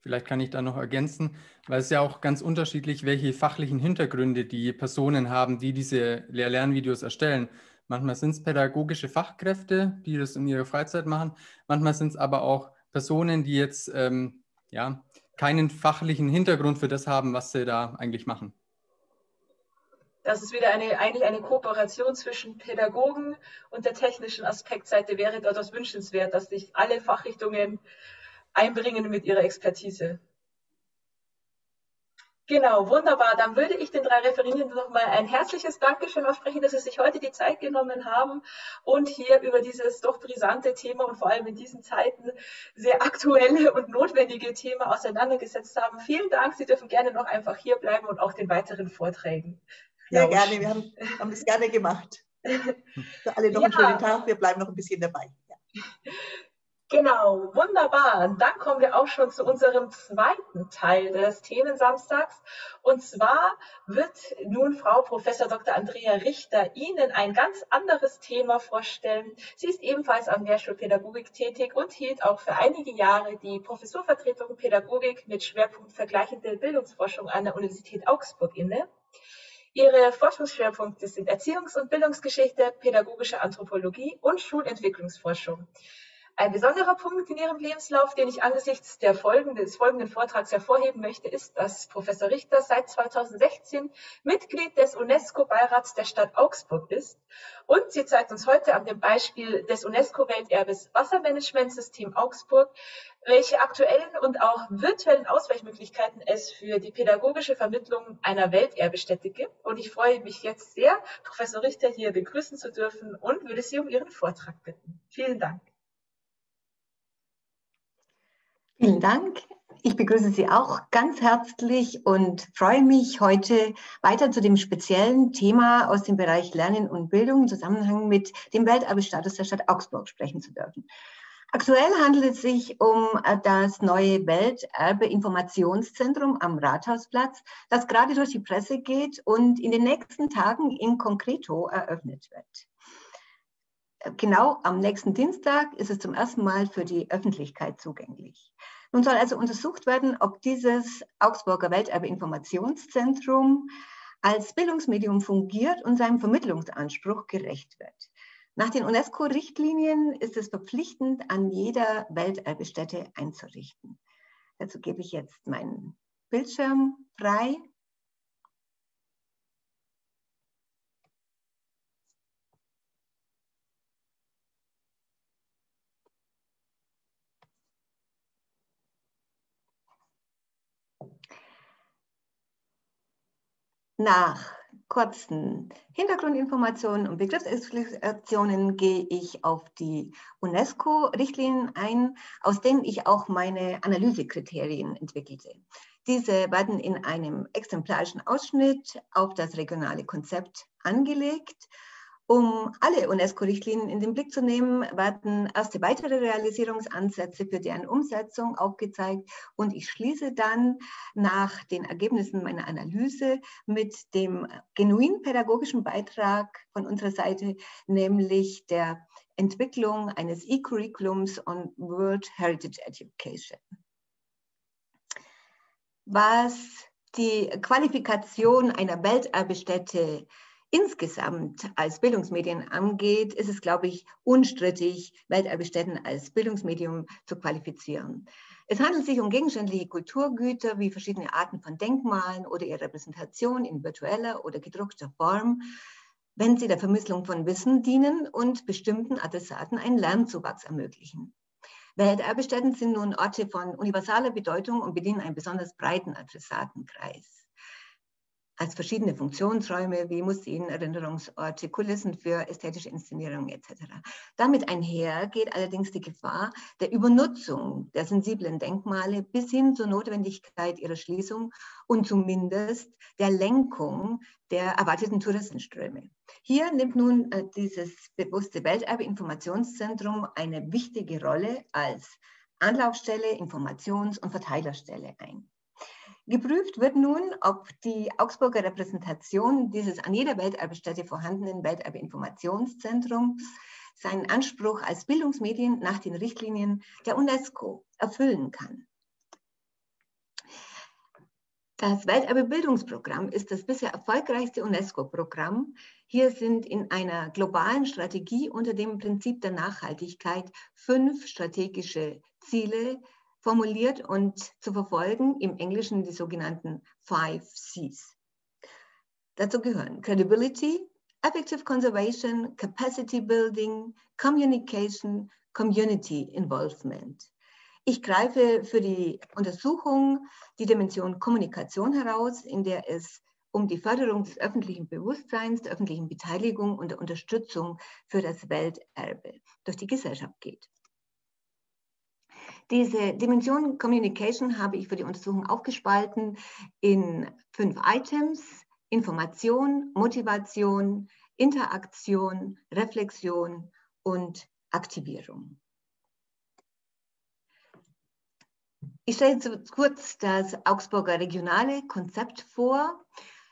Vielleicht kann ich da noch ergänzen, weil es ja auch ganz unterschiedlich, welche fachlichen Hintergründe die Personen haben, die diese Lehr-Lernvideos erstellen. Manchmal sind es pädagogische Fachkräfte, die das in ihrer Freizeit machen. Manchmal sind es aber auch Personen, die jetzt ähm, ja, keinen fachlichen Hintergrund für das haben, was sie da eigentlich machen dass es wieder eine, eigentlich eine Kooperation zwischen Pädagogen und der technischen Aspektseite wäre durchaus wünschenswert, dass sich alle Fachrichtungen einbringen mit ihrer Expertise. Genau, wunderbar. Dann würde ich den drei Referierenden nochmal ein herzliches Dankeschön aussprechen, dass Sie sich heute die Zeit genommen haben und hier über dieses doch brisante Thema und vor allem in diesen Zeiten sehr aktuelle und notwendige Thema auseinandergesetzt haben. Vielen Dank. Sie dürfen gerne noch einfach hier bleiben und auch den weiteren Vorträgen sehr gerne, wir haben, haben das gerne gemacht. Für alle noch ja. einen schönen Tag, wir bleiben noch ein bisschen dabei. Ja. Genau, wunderbar. Und dann kommen wir auch schon zu unserem zweiten Teil des Themensamstags. Und zwar wird nun Frau Professor Dr. Andrea Richter Ihnen ein ganz anderes Thema vorstellen. Sie ist ebenfalls am Lehrstuhl Pädagogik tätig und hielt auch für einige Jahre die Professurvertretung Pädagogik mit Schwerpunkt vergleichende Bildungsforschung an der Universität Augsburg inne. Ihre Forschungsschwerpunkte sind Erziehungs- und Bildungsgeschichte, pädagogische Anthropologie und Schulentwicklungsforschung. Ein besonderer Punkt in Ihrem Lebenslauf, den ich angesichts der folgenden, des folgenden Vortrags hervorheben möchte, ist, dass Professor Richter seit 2016 Mitglied des UNESCO-Beirats der Stadt Augsburg ist. Und sie zeigt uns heute an dem Beispiel des UNESCO-Welterbes Wassermanagementsystem Augsburg, welche aktuellen und auch virtuellen Ausweichmöglichkeiten es für die pädagogische Vermittlung einer Welterbestätte gibt. Und ich freue mich jetzt sehr, Professor Richter hier begrüßen zu dürfen und würde Sie um Ihren Vortrag bitten. Vielen Dank. Vielen Dank. Ich begrüße Sie auch ganz herzlich und freue mich, heute weiter zu dem speziellen Thema aus dem Bereich Lernen und Bildung im Zusammenhang mit dem Welterbestatus der Stadt Augsburg sprechen zu dürfen. Aktuell handelt es sich um äh, das neue Welterbe-Informationszentrum am Rathausplatz, das gerade durch die Presse geht und in den nächsten Tagen in Concreto eröffnet wird. Genau am nächsten Dienstag ist es zum ersten Mal für die Öffentlichkeit zugänglich. Nun soll also untersucht werden, ob dieses Augsburger Welterbe-Informationszentrum als Bildungsmedium fungiert und seinem Vermittlungsanspruch gerecht wird. Nach den UNESCO-Richtlinien ist es verpflichtend, an jeder Welterbestätte einzurichten. Dazu gebe ich jetzt meinen Bildschirm frei. Nach kurzen Hintergrundinformationen und Begriffsexplikationen gehe ich auf die UNESCO-Richtlinien ein, aus denen ich auch meine Analysekriterien entwickelte. Diese werden in einem exemplarischen Ausschnitt auf das regionale Konzept angelegt um alle UNESCO-Richtlinien in den Blick zu nehmen, werden erste weitere Realisierungsansätze für deren Umsetzung aufgezeigt und ich schließe dann nach den Ergebnissen meiner Analyse mit dem genuin pädagogischen Beitrag von unserer Seite, nämlich der Entwicklung eines E-Curriculums on World Heritage Education. Was die Qualifikation einer Welterbestätte insgesamt als Bildungsmedien angeht, ist es, glaube ich, unstrittig, Welterbestätten als Bildungsmedium zu qualifizieren. Es handelt sich um gegenständliche Kulturgüter wie verschiedene Arten von Denkmalen oder ihre Repräsentation in virtueller oder gedruckter Form, wenn sie der Vermittlung von Wissen dienen und bestimmten Adressaten einen Lernzuwachs ermöglichen. Welterbestätten sind nun Orte von universaler Bedeutung und bedienen einen besonders breiten Adressatenkreis als verschiedene Funktionsräume wie Museen, Erinnerungsorte, Kulissen für ästhetische Inszenierungen etc. Damit einher geht allerdings die Gefahr der Übernutzung der sensiblen Denkmale bis hin zur Notwendigkeit ihrer Schließung und zumindest der Lenkung der erwarteten Touristenströme. Hier nimmt nun äh, dieses bewusste Welterbe-Informationszentrum eine wichtige Rolle als Anlaufstelle, Informations- und Verteilerstelle ein. Geprüft wird nun, ob die Augsburger Repräsentation dieses an jeder Welterbestätte vorhandenen Welterbeinformationszentrums seinen Anspruch als Bildungsmedien nach den Richtlinien der UNESCO erfüllen kann. Das Welterbe-Bildungsprogramm ist das bisher erfolgreichste UNESCO-Programm. Hier sind in einer globalen Strategie unter dem Prinzip der Nachhaltigkeit fünf strategische Ziele formuliert und zu verfolgen, im Englischen die sogenannten Five Cs. Dazu gehören Credibility, Effective Conservation, Capacity Building, Communication, Community Involvement. Ich greife für die Untersuchung die Dimension Kommunikation heraus, in der es um die Förderung des öffentlichen Bewusstseins, der öffentlichen Beteiligung und der Unterstützung für das Welterbe durch die Gesellschaft geht. Diese Dimension Communication habe ich für die Untersuchung aufgespalten in fünf Items. Information, Motivation, Interaktion, Reflexion und Aktivierung. ich stelle jetzt kurz das Augsburger regionale Konzept vor.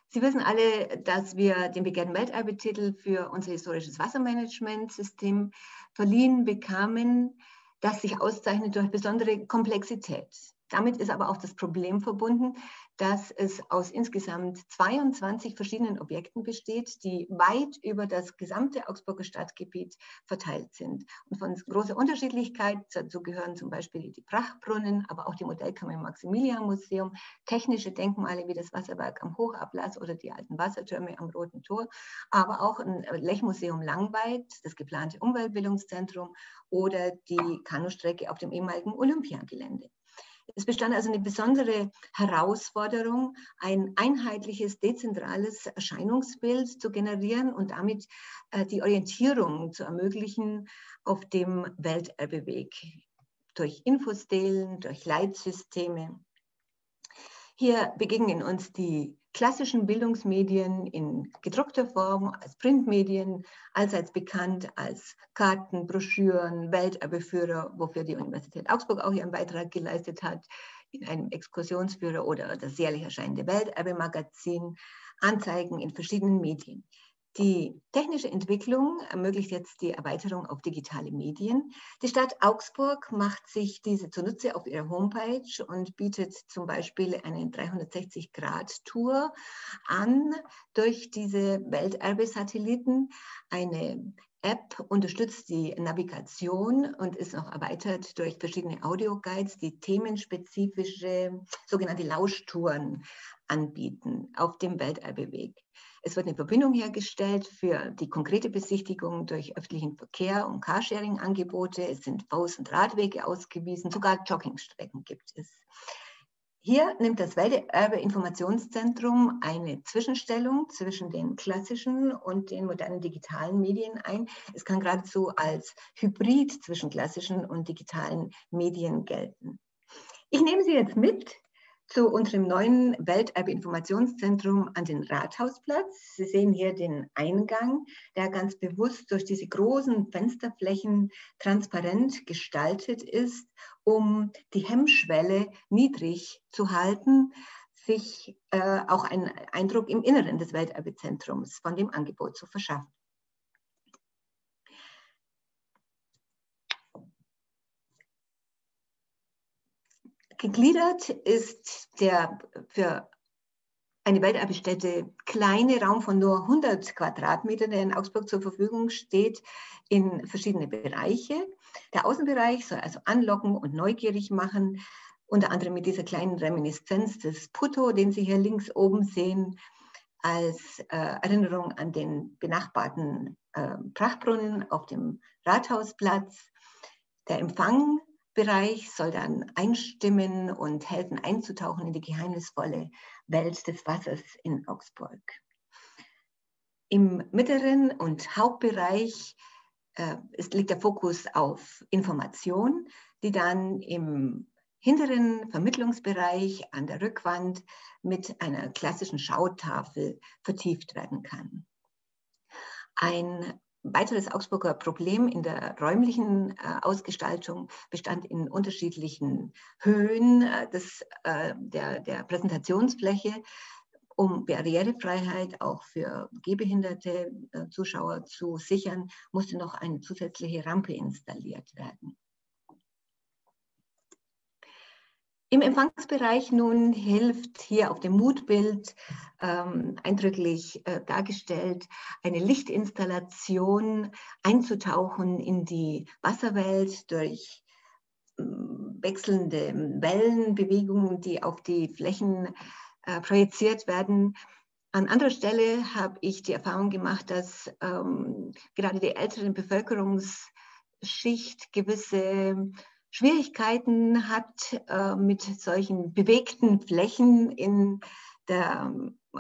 Sie wissen alle, dass wir den begehrten Welterbetitel für unser historisches Wassermanagementsystem verliehen bekamen, das sich auszeichnet durch besondere Komplexität. Damit ist aber auch das Problem verbunden, dass es aus insgesamt 22 verschiedenen Objekten besteht, die weit über das gesamte Augsburger Stadtgebiet verteilt sind. Und von großer Unterschiedlichkeit, dazu gehören zum Beispiel die Prachtbrunnen, aber auch die Modellkammer im Maximilian-Museum, technische Denkmale wie das Wasserwerk am Hochablass oder die alten Wassertürme am Roten Tor, aber auch ein Lechmuseum Langweid, das geplante Umweltbildungszentrum oder die Kanustrecke auf dem ehemaligen Olympiagelände. Es bestand also eine besondere Herausforderung, ein einheitliches, dezentrales Erscheinungsbild zu generieren und damit äh, die Orientierung zu ermöglichen auf dem Welterbeweg durch Infostelen, durch Leitsysteme. Hier begegnen uns die klassischen Bildungsmedien in gedruckter Form, als Printmedien, allseits bekannt als Karten, Broschüren, Welterbeführer, wofür die Universität Augsburg auch ihren Beitrag geleistet hat, in einem Exkursionsführer oder das jährlich erscheinende Welterbemagazin, Anzeigen in verschiedenen Medien. Die technische Entwicklung ermöglicht jetzt die Erweiterung auf digitale Medien. Die Stadt Augsburg macht sich diese zunutze auf ihrer Homepage und bietet zum Beispiel eine 360-Grad-Tour an durch diese Welterbe-Satelliten. Eine App unterstützt die Navigation und ist noch erweitert durch verschiedene Audioguides, die themenspezifische sogenannte Lauschtouren anbieten auf dem Welterbeweg. Es wird eine Verbindung hergestellt für die konkrete Besichtigung durch öffentlichen Verkehr und Carsharing-Angebote. Es sind Fuß- und Radwege ausgewiesen, sogar Joggingstrecken gibt es. Hier nimmt das Welterbe-Informationszentrum eine Zwischenstellung zwischen den klassischen und den modernen digitalen Medien ein. Es kann geradezu als Hybrid zwischen klassischen und digitalen Medien gelten. Ich nehme Sie jetzt mit zu unserem neuen Welterbe-Informationszentrum an den Rathausplatz. Sie sehen hier den Eingang, der ganz bewusst durch diese großen Fensterflächen transparent gestaltet ist, um die Hemmschwelle niedrig zu halten, sich äh, auch einen Eindruck im Inneren des Welterbezentrums von dem Angebot zu verschaffen. Gegliedert ist der für eine Welterbestätte kleine Raum von nur 100 Quadratmetern, der in Augsburg zur Verfügung steht, in verschiedene Bereiche. Der Außenbereich soll also anlocken und neugierig machen, unter anderem mit dieser kleinen Reminiszenz des Putto, den Sie hier links oben sehen, als äh, Erinnerung an den benachbarten äh, Prachtbrunnen auf dem Rathausplatz. Der Empfang Bereich soll dann einstimmen und helfen einzutauchen in die geheimnisvolle Welt des Wassers in Augsburg. Im mittleren und Hauptbereich äh, ist, liegt der Fokus auf Information, die dann im hinteren Vermittlungsbereich an der Rückwand mit einer klassischen Schautafel vertieft werden kann. Ein weiteres Augsburger Problem in der räumlichen äh, Ausgestaltung bestand in unterschiedlichen Höhen äh, des, äh, der, der Präsentationsfläche, um Barrierefreiheit auch für gehbehinderte Zuschauer zu sichern, musste noch eine zusätzliche Rampe installiert werden. Im Empfangsbereich nun hilft hier auf dem Mutbild ähm, eindrücklich äh, dargestellt eine Lichtinstallation einzutauchen in die Wasserwelt durch äh, wechselnde Wellenbewegungen, die auf die Flächen äh, projiziert werden. An anderer Stelle habe ich die Erfahrung gemacht, dass ähm, gerade die ältere Bevölkerungsschicht gewisse Schwierigkeiten hat äh, mit solchen bewegten Flächen in der äh,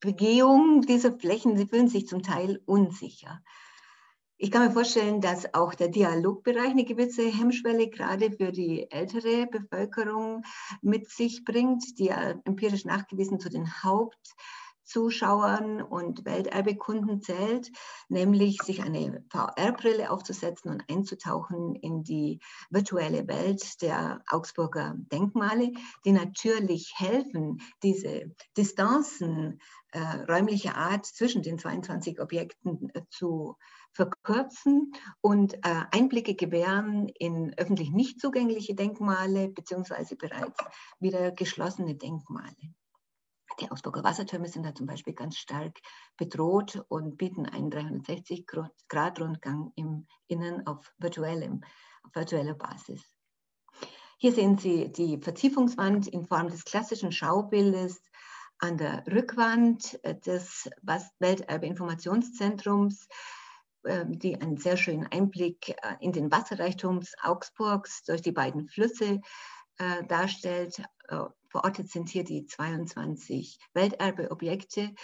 Begehung dieser Flächen. Sie fühlen sich zum Teil unsicher. Ich kann mir vorstellen, dass auch der Dialogbereich eine gewisse Hemmschwelle gerade für die ältere Bevölkerung mit sich bringt, die empirisch nachgewiesen zu den Haupt Zuschauern und Welterbekunden zählt, nämlich sich eine VR-Brille aufzusetzen und einzutauchen in die virtuelle Welt der Augsburger Denkmale, die natürlich helfen, diese Distanzen äh, räumlicher Art zwischen den 22 Objekten äh, zu verkürzen und äh, Einblicke gewähren in öffentlich nicht zugängliche Denkmale beziehungsweise bereits wieder geschlossene Denkmale. Die Augsburger Wassertürme sind da zum Beispiel ganz stark bedroht und bieten einen 360-Grad-Rundgang im Innen auf, virtuellem, auf virtueller Basis. Hier sehen Sie die Vertiefungswand in Form des klassischen Schaubildes an der Rückwand des Welterbe-Informationszentrums ähm, die einen sehr schönen Einblick äh, in den Wasserreichtum Augsburgs durch die beiden Flüsse äh, darstellt. Verortet sind hier die 22 Welterbeobjekte,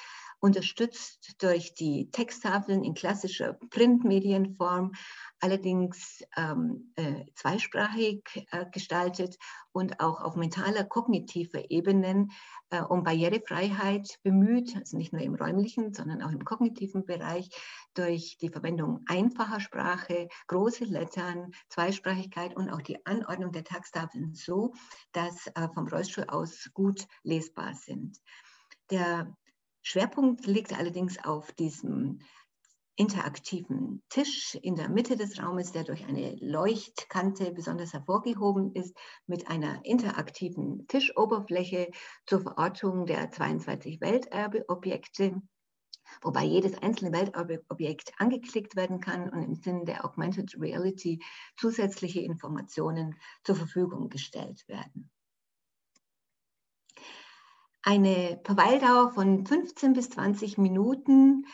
unterstützt durch die Texttafeln in klassischer Printmedienform, allerdings ähm, äh, zweisprachig äh, gestaltet und auch auf mentaler, kognitiver Ebene äh, um Barrierefreiheit bemüht, also nicht nur im räumlichen, sondern auch im kognitiven Bereich durch die Verwendung einfacher Sprache, große Lettern, Zweisprachigkeit und auch die Anordnung der Texttafeln so, dass äh, vom Rollstuhl aus gut lesbar sind. Der Schwerpunkt liegt allerdings auf diesem interaktiven Tisch in der Mitte des Raumes, der durch eine Leuchtkante besonders hervorgehoben ist, mit einer interaktiven Tischoberfläche zur Verortung der 22 Welterbeobjekte, wobei jedes einzelne Welterbeobjekt angeklickt werden kann und im Sinne der Augmented Reality zusätzliche Informationen zur Verfügung gestellt werden. Eine Verweildauer von 15 bis 20 Minuten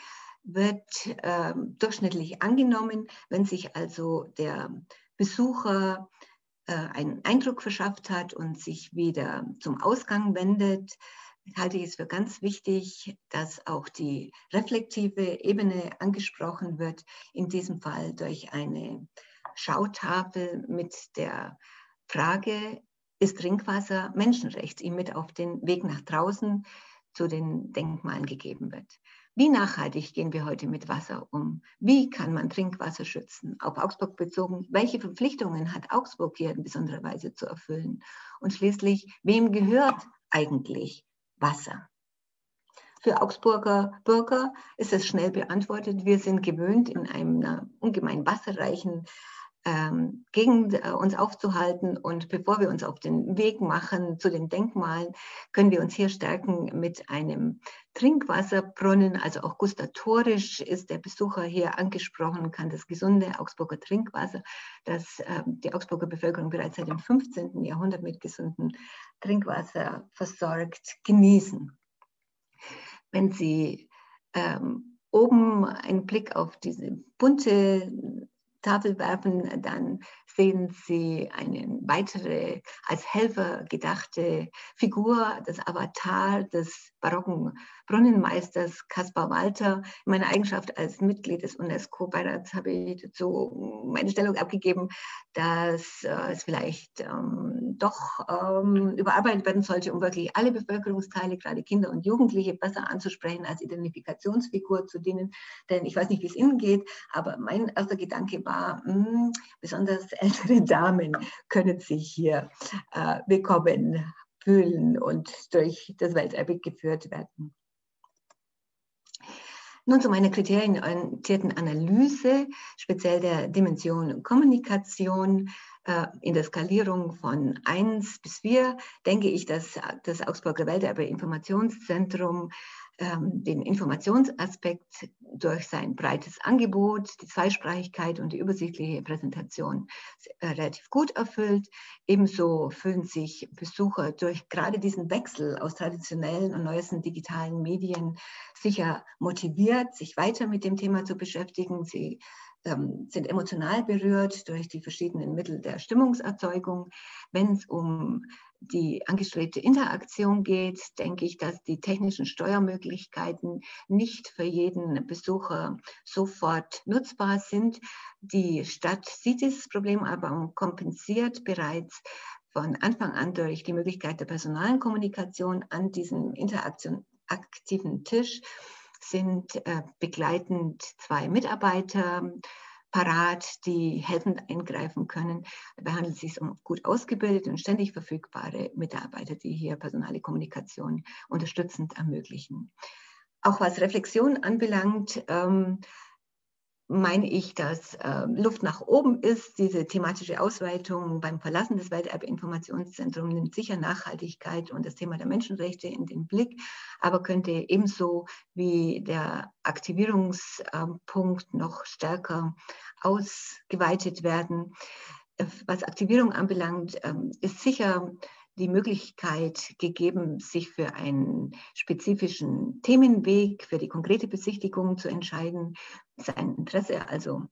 wird äh, durchschnittlich angenommen, wenn sich also der Besucher äh, einen Eindruck verschafft hat und sich wieder zum Ausgang wendet, halte ich es für ganz wichtig, dass auch die reflektive Ebene angesprochen wird, in diesem Fall durch eine Schautafel mit der Frage, ist Trinkwasser Menschenrecht, ihm mit auf den Weg nach draußen zu den Denkmalen gegeben wird. Wie nachhaltig gehen wir heute mit Wasser um? Wie kann man Trinkwasser schützen? Auf Augsburg bezogen, welche Verpflichtungen hat Augsburg hier in besonderer Weise zu erfüllen? Und schließlich, wem gehört eigentlich Wasser? Für Augsburger Bürger ist es schnell beantwortet. Wir sind gewöhnt, in einem ungemein wasserreichen ähm, Gegend äh, uns aufzuhalten. Und bevor wir uns auf den Weg machen zu den Denkmalen, können wir uns hier stärken mit einem Trinkwasserbrunnen, also auch gustatorisch ist der Besucher hier angesprochen, kann das gesunde Augsburger Trinkwasser, das äh, die Augsburger Bevölkerung bereits seit dem 15. Jahrhundert mit gesundem Trinkwasser versorgt, genießen. Wenn Sie ähm, oben einen Blick auf diese bunte Tafel werfen, dann sehen Sie eine weitere als Helfer gedachte Figur, das Avatar des barocken Brunnenmeisters Caspar Walter. In meiner Eigenschaft als Mitglied des UNESCO-Beirats habe ich dazu meine Stellung abgegeben, dass äh, es vielleicht ähm, doch ähm, überarbeitet werden sollte, um wirklich alle Bevölkerungsteile, gerade Kinder und Jugendliche, besser anzusprechen, als Identifikationsfigur zu dienen. Denn ich weiß nicht, wie es Ihnen geht, aber mein erster Gedanke war, mh, hm, besonders ältere Damen können sich hier äh, willkommen fühlen und durch das Welterbe geführt werden. Nun zu meiner kriterienorientierten Analyse, speziell der Dimension Kommunikation. Äh, in der Skalierung von 1 bis 4 denke ich, dass das Augsburger Welterbe Informationszentrum den Informationsaspekt durch sein breites Angebot, die Zweisprachigkeit und die übersichtliche Präsentation äh, relativ gut erfüllt. Ebenso fühlen sich Besucher durch gerade diesen Wechsel aus traditionellen und neuesten digitalen Medien sicher motiviert, sich weiter mit dem Thema zu beschäftigen. Sie ähm, sind emotional berührt durch die verschiedenen Mittel der Stimmungserzeugung. Wenn es um die angestrebte Interaktion geht, denke ich, dass die technischen Steuermöglichkeiten nicht für jeden Besucher sofort nutzbar sind. Die Stadt sieht dieses Problem aber und kompensiert bereits von Anfang an durch die Möglichkeit der personalen Kommunikation an diesem Interaktion aktiven Tisch sind äh, begleitend zwei Mitarbeiter parat, die helfend eingreifen können. Dabei handelt es sich um gut ausgebildete und ständig verfügbare Mitarbeiter, die hier personale Kommunikation unterstützend ermöglichen. Auch was Reflexion anbelangt, ähm, meine ich, dass äh, Luft nach oben ist. Diese thematische Ausweitung beim Verlassen des Welterbeinformationszentrums nimmt sicher Nachhaltigkeit und das Thema der Menschenrechte in den Blick, aber könnte ebenso wie der Aktivierungspunkt äh, noch stärker ausgeweitet werden. Äh, was Aktivierung anbelangt, ähm, ist sicher die Möglichkeit gegeben, sich für einen spezifischen Themenweg, für die konkrete Besichtigung zu entscheiden, sein Interesse also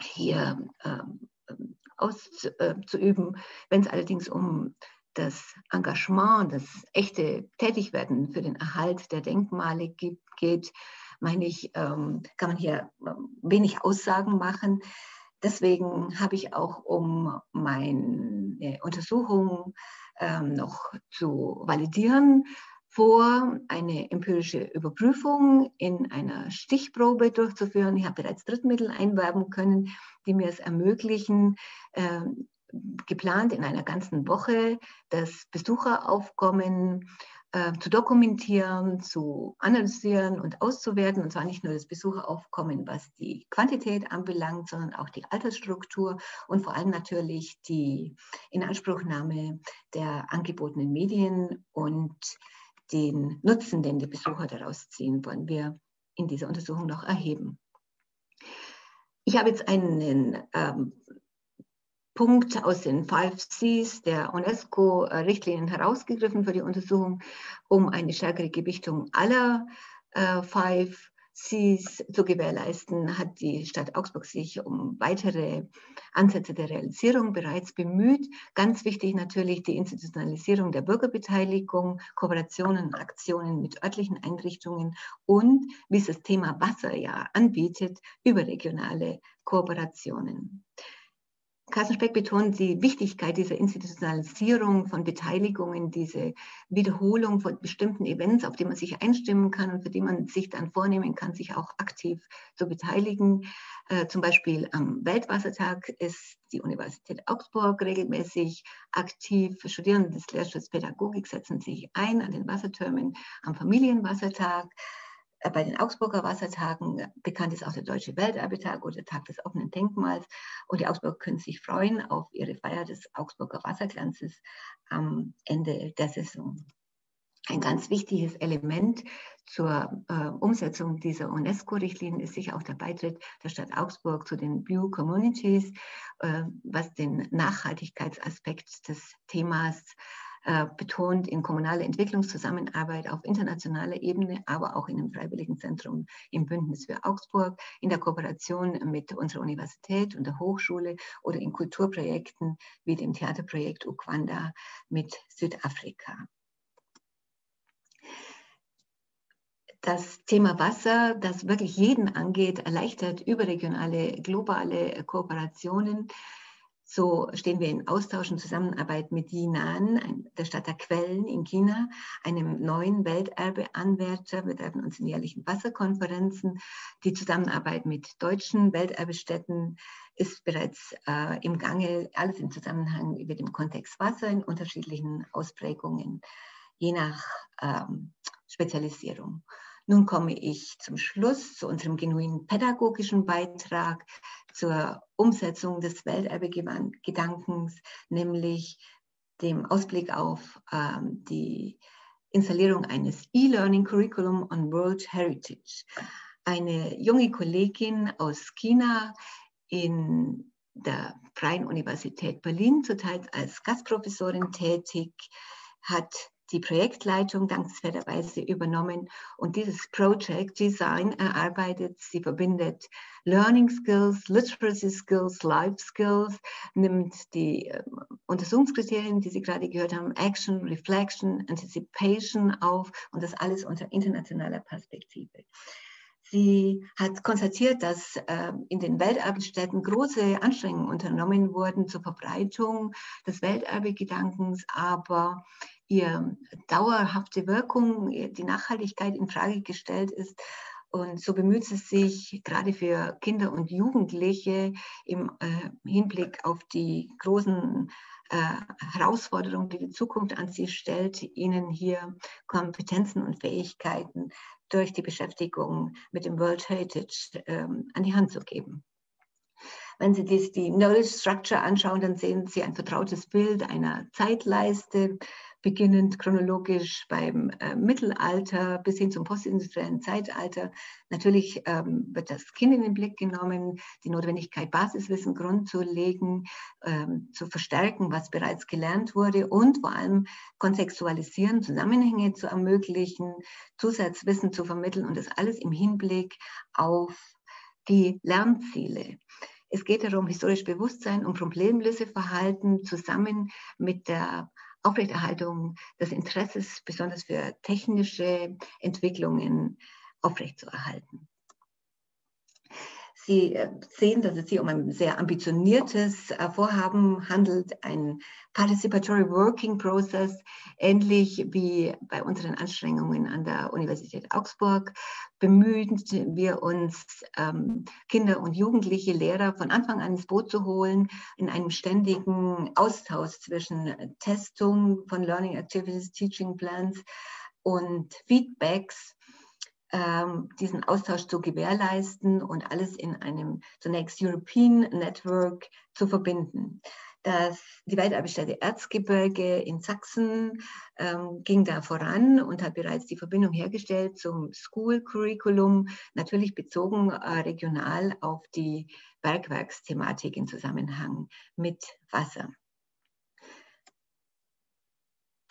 hier ähm, auszuüben. Wenn es allerdings um das Engagement, das echte Tätigwerden für den Erhalt der Denkmale gibt, geht, meine ich, ähm, kann man hier ähm, wenig Aussagen machen. Deswegen habe ich auch um meine Untersuchung ähm, noch zu validieren, vor, eine empirische Überprüfung in einer Stichprobe durchzuführen. Ich habe bereits Drittmittel einwerben können, die mir es ermöglichen, äh, geplant in einer ganzen Woche das Besucheraufkommen äh, zu dokumentieren, zu analysieren und auszuwerten. Und zwar nicht nur das Besucheraufkommen, was die Quantität anbelangt, sondern auch die Altersstruktur und vor allem natürlich die Inanspruchnahme der angebotenen Medien und den Nutzen, den die Besucher daraus ziehen, wollen wir in dieser Untersuchung noch erheben. Ich habe jetzt einen ähm, Punkt aus den Five Cs der UNESCO-Richtlinien herausgegriffen für die Untersuchung, um eine stärkere Gewichtung aller äh, Five Cs zu gewährleisten, hat die Stadt Augsburg sich um weitere Ansätze der Realisierung bereits bemüht. Ganz wichtig natürlich die Institutionalisierung der Bürgerbeteiligung, Kooperationen Aktionen mit örtlichen Einrichtungen und, wie es das Thema Wasser ja anbietet, überregionale Kooperationen. Carsten Speck betont die Wichtigkeit dieser Institutionalisierung von Beteiligungen, diese Wiederholung von bestimmten Events, auf die man sich einstimmen kann und für die man sich dann vornehmen kann, sich auch aktiv zu beteiligen. Äh, zum Beispiel am Weltwassertag ist die Universität Augsburg regelmäßig aktiv. Studierende des Lehrstuhls Pädagogik setzen sich ein an den Wassertürmen am Familienwassertag. Äh, bei den Augsburger Wassertagen, äh, bekannt ist auch der Deutsche Welterbetag oder Tag des offenen Denkmals. Und die Augsburger können sich freuen auf ihre Feier des Augsburger Wasserglanzes am Ende der Saison. Ein ganz wichtiges Element zur äh, Umsetzung dieser UNESCO-Richtlinien ist sicher auch der Beitritt der Stadt Augsburg zu den View Communities, äh, was den Nachhaltigkeitsaspekt des Themas äh, betont in kommunaler Entwicklungszusammenarbeit auf internationaler Ebene, aber auch in einem freiwilligen Zentrum im Bündnis für Augsburg, in der Kooperation mit unserer Universität und der Hochschule oder in Kulturprojekten wie dem Theaterprojekt Ukwanda mit Südafrika. das Thema Wasser, das wirklich jeden angeht, erleichtert überregionale, globale Kooperationen. So stehen wir in Austausch und Zusammenarbeit mit Yinan, der Stadt der Quellen in China, einem neuen Welterbeanwärter. Wir treffen uns in jährlichen Wasserkonferenzen. Die Zusammenarbeit mit deutschen Welterbestätten ist bereits äh, im Gange, alles im Zusammenhang mit dem Kontext Wasser in unterschiedlichen Ausprägungen, je nach ähm, Spezialisierung. Nun komme ich zum Schluss zu unserem genuinen pädagogischen Beitrag zur Umsetzung des Welterbegedankens, nämlich dem Ausblick auf ähm, die Installierung eines E-Learning Curriculum on World Heritage. Eine junge Kollegin aus China in der Freien Universität Berlin, zurzeit als Gastprofessorin tätig, hat die Projektleitung dankenswerterweise übernommen und dieses Project Design erarbeitet. Sie verbindet Learning Skills, Literacy Skills, Life Skills, nimmt die äh, Untersuchungskriterien, die Sie gerade gehört haben, Action, Reflection, Anticipation auf und das alles unter internationaler Perspektive. Sie hat konstatiert, dass äh, in den Welterbestätten große Anstrengungen unternommen wurden zur Verbreitung des Welterbegedankens, aber ihre dauerhafte Wirkung, die Nachhaltigkeit in Frage gestellt ist. Und so bemüht sie sich gerade für Kinder und Jugendliche im äh, Hinblick auf die großen äh, Herausforderungen, die die Zukunft an sie stellt, ihnen hier Kompetenzen und Fähigkeiten durch die Beschäftigung mit dem World Heritage ähm, an die Hand zu geben. Wenn Sie dies, die Knowledge Structure anschauen, dann sehen Sie ein vertrautes Bild einer Zeitleiste, beginnend chronologisch beim äh, Mittelalter bis hin zum postindustriellen Zeitalter. Natürlich ähm, wird das Kind in den Blick genommen, die Notwendigkeit, Basiswissen grundzulegen, ähm, zu verstärken, was bereits gelernt wurde und vor allem kontextualisieren, Zusammenhänge zu ermöglichen, Zusatzwissen zu vermitteln und das alles im Hinblick auf die Lernziele. Es geht darum, historisch Bewusstsein und Problemlöseverhalten zusammen mit der Aufrechterhaltung des Interesses, besonders für technische Entwicklungen, aufrechtzuerhalten. Sie äh, sehen, dass es sich um ein sehr ambitioniertes äh, Vorhaben handelt, ein Participatory Working Process, ähnlich wie bei unseren Anstrengungen an der Universität Augsburg. Bemühen wir uns, ähm, Kinder und Jugendliche, Lehrer von Anfang an ins Boot zu holen, in einem ständigen Austausch zwischen Testung von Learning Activities, Teaching Plans und Feedbacks diesen Austausch zu gewährleisten und alles in einem zunächst European Network zu verbinden. Das, die Welterbestätte Erzgebirge in Sachsen ähm, ging da voran und hat bereits die Verbindung hergestellt zum School Curriculum, natürlich bezogen äh, regional auf die Bergwerksthematik in Zusammenhang mit Wasser.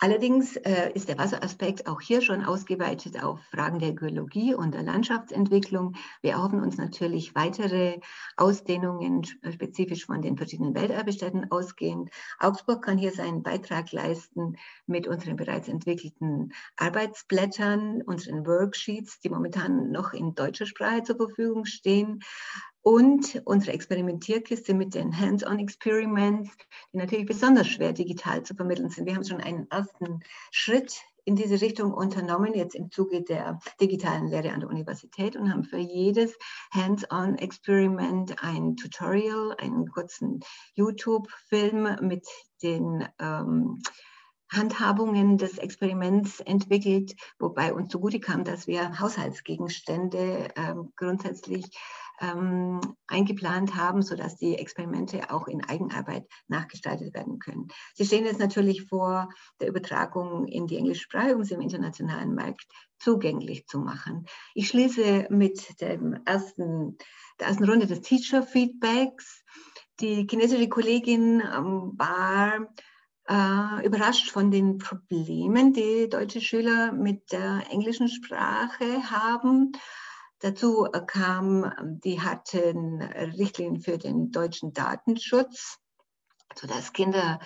Allerdings äh, ist der Wasseraspekt auch hier schon ausgeweitet auf Fragen der Geologie und der Landschaftsentwicklung. Wir erhoffen uns natürlich weitere Ausdehnungen, spezifisch von den verschiedenen Welterbestätten ausgehend. Augsburg kann hier seinen Beitrag leisten mit unseren bereits entwickelten Arbeitsblättern, unseren Worksheets, die momentan noch in deutscher Sprache zur Verfügung stehen und unsere Experimentierkiste mit den Hands-on-Experiments, die natürlich besonders schwer digital zu vermitteln sind. Wir haben schon einen ersten Schritt in diese Richtung unternommen, jetzt im Zuge der digitalen Lehre an der Universität und haben für jedes Hands-on-Experiment ein Tutorial, einen kurzen YouTube-Film mit den ähm, Handhabungen des Experiments entwickelt, wobei uns zugute kam, dass wir Haushaltsgegenstände ähm, grundsätzlich ähm, eingeplant haben, sodass die Experimente auch in Eigenarbeit nachgestaltet werden können. Sie stehen jetzt natürlich vor der Übertragung in die englische Sprache, um sie im internationalen Markt zugänglich zu machen. Ich schließe mit dem ersten, der ersten Runde des Teacher Feedbacks. Die chinesische Kollegin ähm, war äh, überrascht von den Problemen, die deutsche Schüler mit der englischen Sprache haben Dazu äh, kam, die hatten Richtlinien für den deutschen Datenschutz, sodass Kinder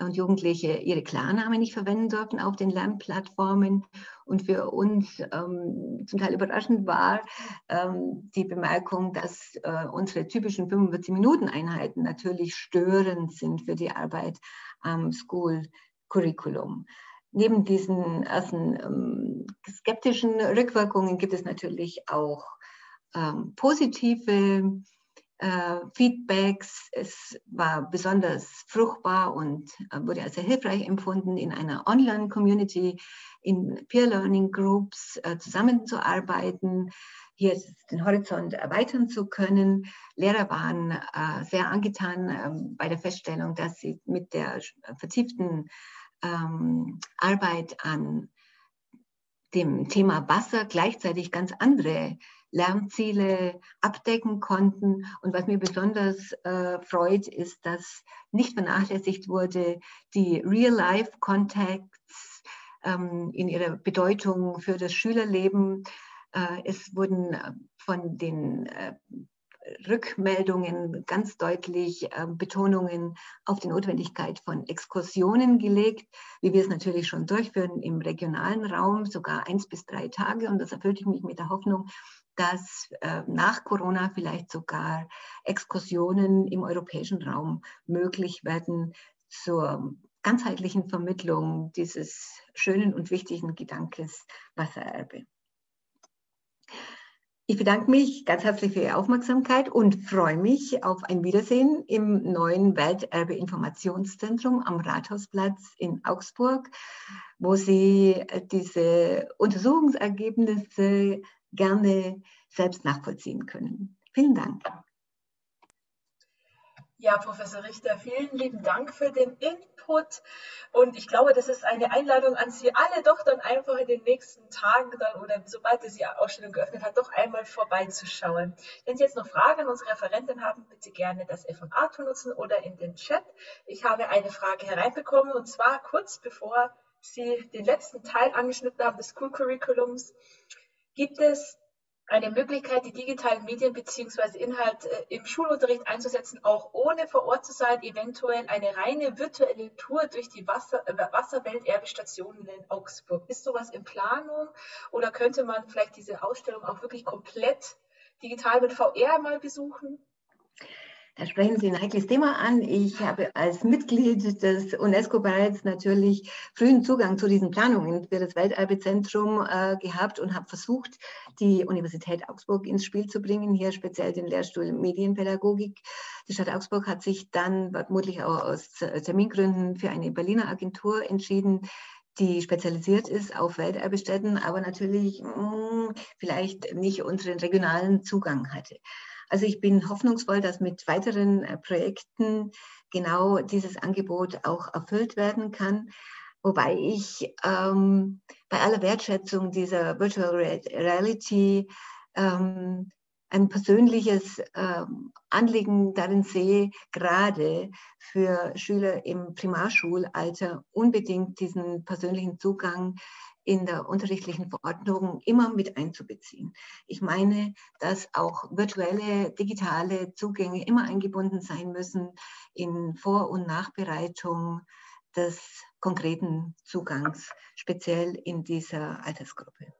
und Jugendliche ihre Klarnamen nicht verwenden durften auf den Lernplattformen. Und für uns ähm, zum Teil überraschend war ähm, die Bemerkung, dass äh, unsere typischen 45-Minuten-Einheiten natürlich störend sind für die Arbeit am School-Curriculum. Neben diesen ersten ähm, skeptischen Rückwirkungen gibt es natürlich auch ähm, positive äh, Feedbacks. Es war besonders fruchtbar und äh, wurde als sehr hilfreich empfunden, in einer Online-Community, in Peer-Learning-Groups äh, zusammenzuarbeiten, hier den Horizont erweitern zu können. Lehrer waren sehr angetan ähm, bei der Feststellung, dass sie mit der vertieften ähm, Arbeit an dem Thema Wasser gleichzeitig ganz andere Lernziele abdecken konnten. Und was mir besonders äh, freut, ist, dass nicht vernachlässigt wurde, die Real-Life-Contacts ähm, in ihrer Bedeutung für das Schülerleben. Äh, es wurden äh, von den äh, Rückmeldungen ganz deutlich äh, Betonungen auf die Notwendigkeit von Exkursionen gelegt, wie wir es natürlich schon durchführen im regionalen Raum, sogar eins bis drei Tage. Und das erfüllte mich mit der Hoffnung, dass äh, nach Corona vielleicht sogar Exkursionen im europäischen Raum möglich werden zur ganzheitlichen Vermittlung dieses schönen und wichtigen Gedankes Wassererbe. Ich bedanke mich ganz herzlich für Ihre Aufmerksamkeit und freue mich auf ein Wiedersehen im neuen Welterbe-Informationszentrum am Rathausplatz in Augsburg, wo Sie diese Untersuchungsergebnisse gerne selbst nachvollziehen können. Vielen Dank. Ja, Professor Richter, vielen lieben Dank für den Input. Und ich glaube, das ist eine Einladung an Sie alle, doch dann einfach in den nächsten Tagen dann oder sobald die Ausstellung geöffnet hat, doch einmal vorbeizuschauen. Wenn Sie jetzt noch Fragen an unsere Referentin haben, bitte gerne das FA-Tool nutzen oder in den Chat. Ich habe eine Frage hereinbekommen und zwar kurz bevor Sie den letzten Teil angeschnitten haben des School Curriculums. Gibt es eine Möglichkeit, die digitalen Medien bzw. Inhalt äh, im Schulunterricht einzusetzen, auch ohne vor Ort zu sein, eventuell eine reine virtuelle Tour durch die Wasser, äh, Wasserwelterbestationen in Augsburg. Ist sowas in Planung oder könnte man vielleicht diese Ausstellung auch wirklich komplett digital mit VR mal besuchen? Da sprechen Sie ein heikles Thema an. Ich habe als Mitglied des UNESCO bereits natürlich frühen Zugang zu diesen Planungen für das Welterbezentrum äh, gehabt und habe versucht, die Universität Augsburg ins Spiel zu bringen, hier speziell den Lehrstuhl Medienpädagogik. Die Stadt Augsburg hat sich dann vermutlich auch aus Termingründen für eine Berliner Agentur entschieden, die spezialisiert ist auf Welterbestätten, aber natürlich mh, hm, vielleicht nicht unseren regionalen Zugang hatte. Also ich bin hoffnungsvoll, dass mit weiteren äh, Projekten genau dieses Angebot auch erfüllt werden kann. Wobei ich ähm, bei aller Wertschätzung dieser Virtual Reality ähm, ein persönliches ähm, Anliegen darin sehe, gerade für Schüler im Primarschulalter unbedingt diesen persönlichen Zugang in der unterrichtlichen Verordnung immer mit einzubeziehen. Ich meine, dass auch virtuelle, digitale Zugänge immer eingebunden sein müssen in Vor- und Nachbereitung des konkreten Zugangs, speziell in dieser Altersgruppe.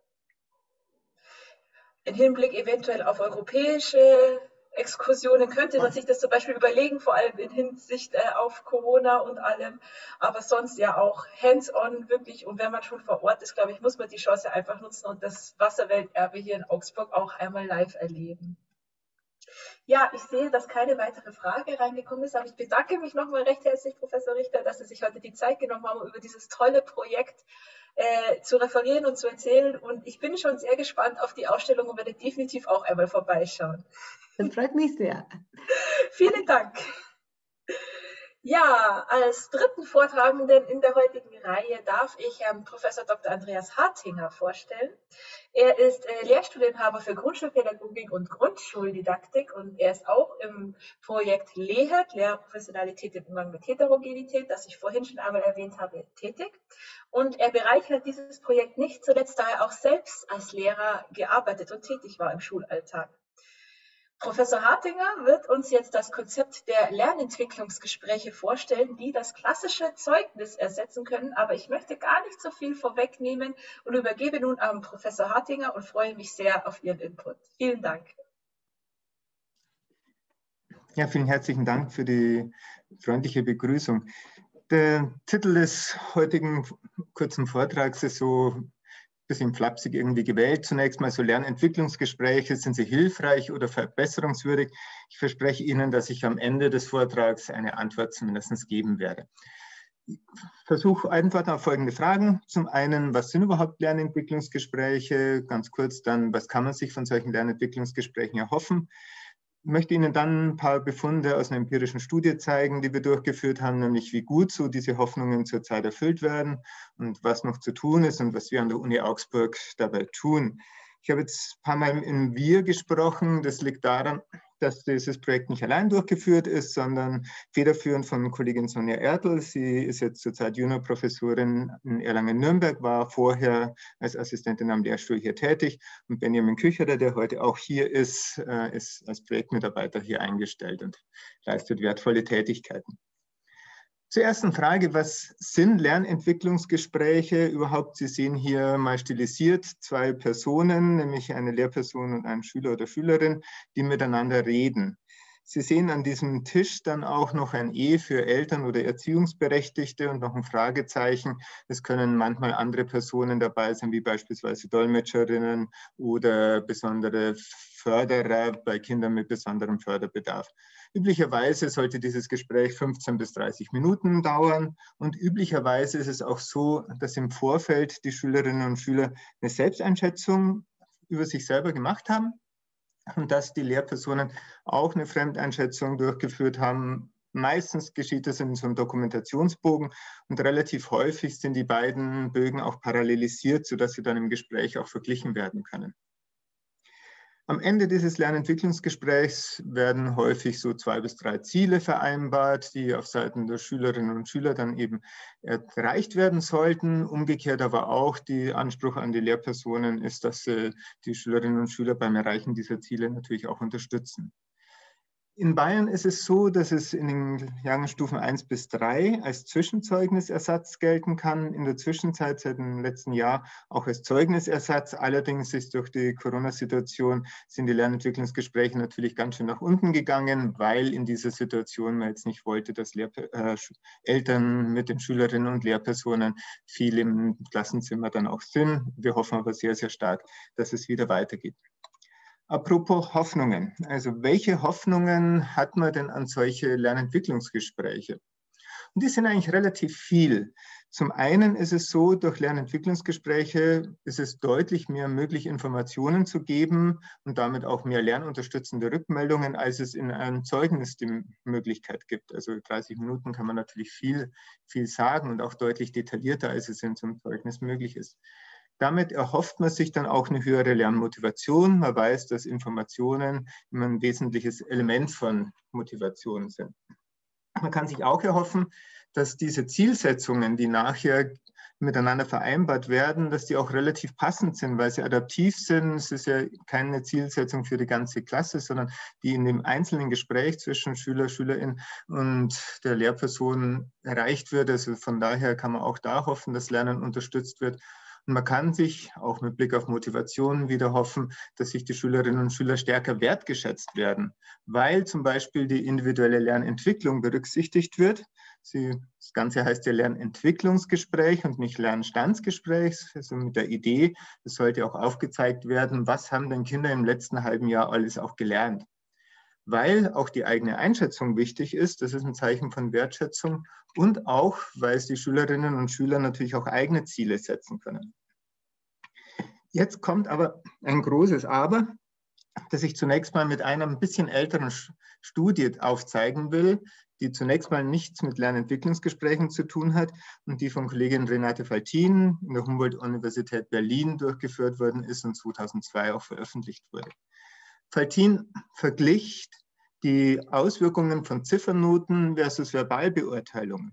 Im Hinblick eventuell auf europäische Exkursionen könnte man sich das zum Beispiel überlegen, vor allem in Hinsicht äh, auf Corona und allem. Aber sonst ja auch hands-on wirklich. Und wenn man schon vor Ort ist, glaube ich, muss man die Chance einfach nutzen und das Wasserwelterbe hier in Augsburg auch einmal live erleben. Ja, ich sehe, dass keine weitere Frage reingekommen ist, aber ich bedanke mich nochmal recht herzlich, Professor Richter, dass Sie sich heute die Zeit genommen haben, um über dieses tolle Projekt äh, zu referieren und zu erzählen. Und ich bin schon sehr gespannt auf die Ausstellung und werde definitiv auch einmal vorbeischauen. Das freut mich sehr. Vielen Dank. Ja, als dritten Vortragenden in der heutigen Reihe darf ich Herrn Professor Dr. Andreas Hartinger vorstellen. Er ist äh, Lehrstuhlinhaber für Grundschulpädagogik und Grundschuldidaktik und er ist auch im Projekt LEHET, Lehrprofessionalität im Umgang mit Heterogenität, das ich vorhin schon einmal erwähnt habe, tätig. Und er bereichert dieses Projekt nicht zuletzt, da er auch selbst als Lehrer gearbeitet und tätig war im Schulalltag. Professor Hartinger wird uns jetzt das Konzept der Lernentwicklungsgespräche vorstellen, die das klassische Zeugnis ersetzen können. Aber ich möchte gar nicht so viel vorwegnehmen und übergebe nun an Professor Hartinger und freue mich sehr auf Ihren Input. Vielen Dank. Ja, vielen herzlichen Dank für die freundliche Begrüßung. Der Titel des heutigen kurzen Vortrags ist so bisschen flapsig irgendwie gewählt. Zunächst mal so Lernentwicklungsgespräche, sind sie hilfreich oder verbesserungswürdig? Ich verspreche Ihnen, dass ich am Ende des Vortrags eine Antwort zumindest geben werde. Versuche Antworten auf folgende Fragen. Zum einen, was sind überhaupt Lernentwicklungsgespräche? Ganz kurz dann, was kann man sich von solchen Lernentwicklungsgesprächen erhoffen? Möchte Ihnen dann ein paar Befunde aus einer empirischen Studie zeigen, die wir durchgeführt haben, nämlich wie gut so diese Hoffnungen zurzeit erfüllt werden und was noch zu tun ist und was wir an der Uni Augsburg dabei tun. Ich habe jetzt ein paar Mal in Wir gesprochen. Das liegt daran, dass dieses Projekt nicht allein durchgeführt ist, sondern federführend von Kollegin Sonja Ertl. Sie ist jetzt zurzeit Juniorprofessorin in Erlangen-Nürnberg, war vorher als Assistentin am Lehrstuhl hier tätig. Und Benjamin Kücherer, der heute auch hier ist, äh, ist als Projektmitarbeiter hier eingestellt und leistet wertvolle Tätigkeiten. Zur ersten Frage, was sind Lernentwicklungsgespräche überhaupt? Sie sehen hier mal stilisiert zwei Personen, nämlich eine Lehrperson und einen Schüler oder Schülerin, die miteinander reden. Sie sehen an diesem Tisch dann auch noch ein E für Eltern oder Erziehungsberechtigte und noch ein Fragezeichen. Es können manchmal andere Personen dabei sein, wie beispielsweise Dolmetscherinnen oder besondere Förderer bei Kindern mit besonderem Förderbedarf. Üblicherweise sollte dieses Gespräch 15 bis 30 Minuten dauern und üblicherweise ist es auch so, dass im Vorfeld die Schülerinnen und Schüler eine Selbsteinschätzung über sich selber gemacht haben und dass die Lehrpersonen auch eine Fremdeinschätzung durchgeführt haben. Meistens geschieht das in so einem Dokumentationsbogen und relativ häufig sind die beiden Bögen auch parallelisiert, sodass sie dann im Gespräch auch verglichen werden können. Am Ende dieses Lernentwicklungsgesprächs werden häufig so zwei bis drei Ziele vereinbart, die auf Seiten der Schülerinnen und Schüler dann eben erreicht werden sollten. Umgekehrt aber auch die Anspruch an die Lehrpersonen ist, dass sie die Schülerinnen und Schüler beim Erreichen dieser Ziele natürlich auch unterstützen. In Bayern ist es so, dass es in den Jahrgangsstufen 1 bis 3 als Zwischenzeugnisersatz gelten kann. In der Zwischenzeit seit dem letzten Jahr auch als Zeugnisersatz. Allerdings ist durch die Corona-Situation sind die Lernentwicklungsgespräche natürlich ganz schön nach unten gegangen, weil in dieser Situation man jetzt nicht wollte, dass Lehr äh, Eltern mit den Schülerinnen und Lehrpersonen viel im Klassenzimmer dann auch sind. Wir hoffen aber sehr, sehr stark, dass es wieder weitergeht. Apropos Hoffnungen. Also welche Hoffnungen hat man denn an solche Lernentwicklungsgespräche? Und die sind eigentlich relativ viel. Zum einen ist es so, durch Lernentwicklungsgespräche ist es deutlich mehr möglich, Informationen zu geben und damit auch mehr lernunterstützende Rückmeldungen, als es in einem Zeugnis die Möglichkeit gibt. Also 30 Minuten kann man natürlich viel, viel sagen und auch deutlich detaillierter, als es in so einem Zeugnis möglich ist. Damit erhofft man sich dann auch eine höhere Lernmotivation. Man weiß, dass Informationen immer ein wesentliches Element von Motivation sind. Man kann sich auch erhoffen, dass diese Zielsetzungen, die nachher miteinander vereinbart werden, dass die auch relativ passend sind, weil sie adaptiv sind. Es ist ja keine Zielsetzung für die ganze Klasse, sondern die in dem einzelnen Gespräch zwischen Schüler, Schülerin und der Lehrperson erreicht wird. Also von daher kann man auch da hoffen, dass Lernen unterstützt wird. Und man kann sich auch mit Blick auf Motivation wieder hoffen, dass sich die Schülerinnen und Schüler stärker wertgeschätzt werden, weil zum Beispiel die individuelle Lernentwicklung berücksichtigt wird. Sie, das Ganze heißt ja Lernentwicklungsgespräch und nicht Lernstandsgespräch. Also mit der Idee, es sollte auch aufgezeigt werden, was haben denn Kinder im letzten halben Jahr alles auch gelernt weil auch die eigene Einschätzung wichtig ist. Das ist ein Zeichen von Wertschätzung und auch, weil es die Schülerinnen und Schüler natürlich auch eigene Ziele setzen können. Jetzt kommt aber ein großes Aber, das ich zunächst mal mit einer ein bisschen älteren Studie aufzeigen will, die zunächst mal nichts mit Lernentwicklungsgesprächen zu tun hat und die von Kollegin Renate Faltin in der Humboldt-Universität Berlin durchgeführt worden ist und 2002 auch veröffentlicht wurde. Faltin verglich die Auswirkungen von Ziffernoten versus Verbalbeurteilungen.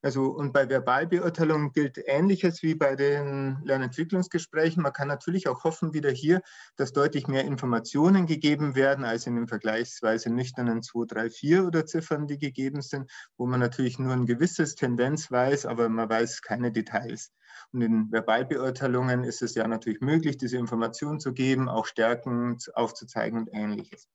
Also, und bei Verbalbeurteilungen gilt Ähnliches wie bei den Lernentwicklungsgesprächen. Man kann natürlich auch hoffen, wieder hier, dass deutlich mehr Informationen gegeben werden, als in den vergleichsweise nüchternen 2, 3, 4 oder Ziffern, die gegeben sind, wo man natürlich nur ein gewisses Tendenz weiß, aber man weiß keine Details. Und in Verbalbeurteilungen ist es ja natürlich möglich, diese Informationen zu geben, auch Stärken aufzuzeigen und ähnliches.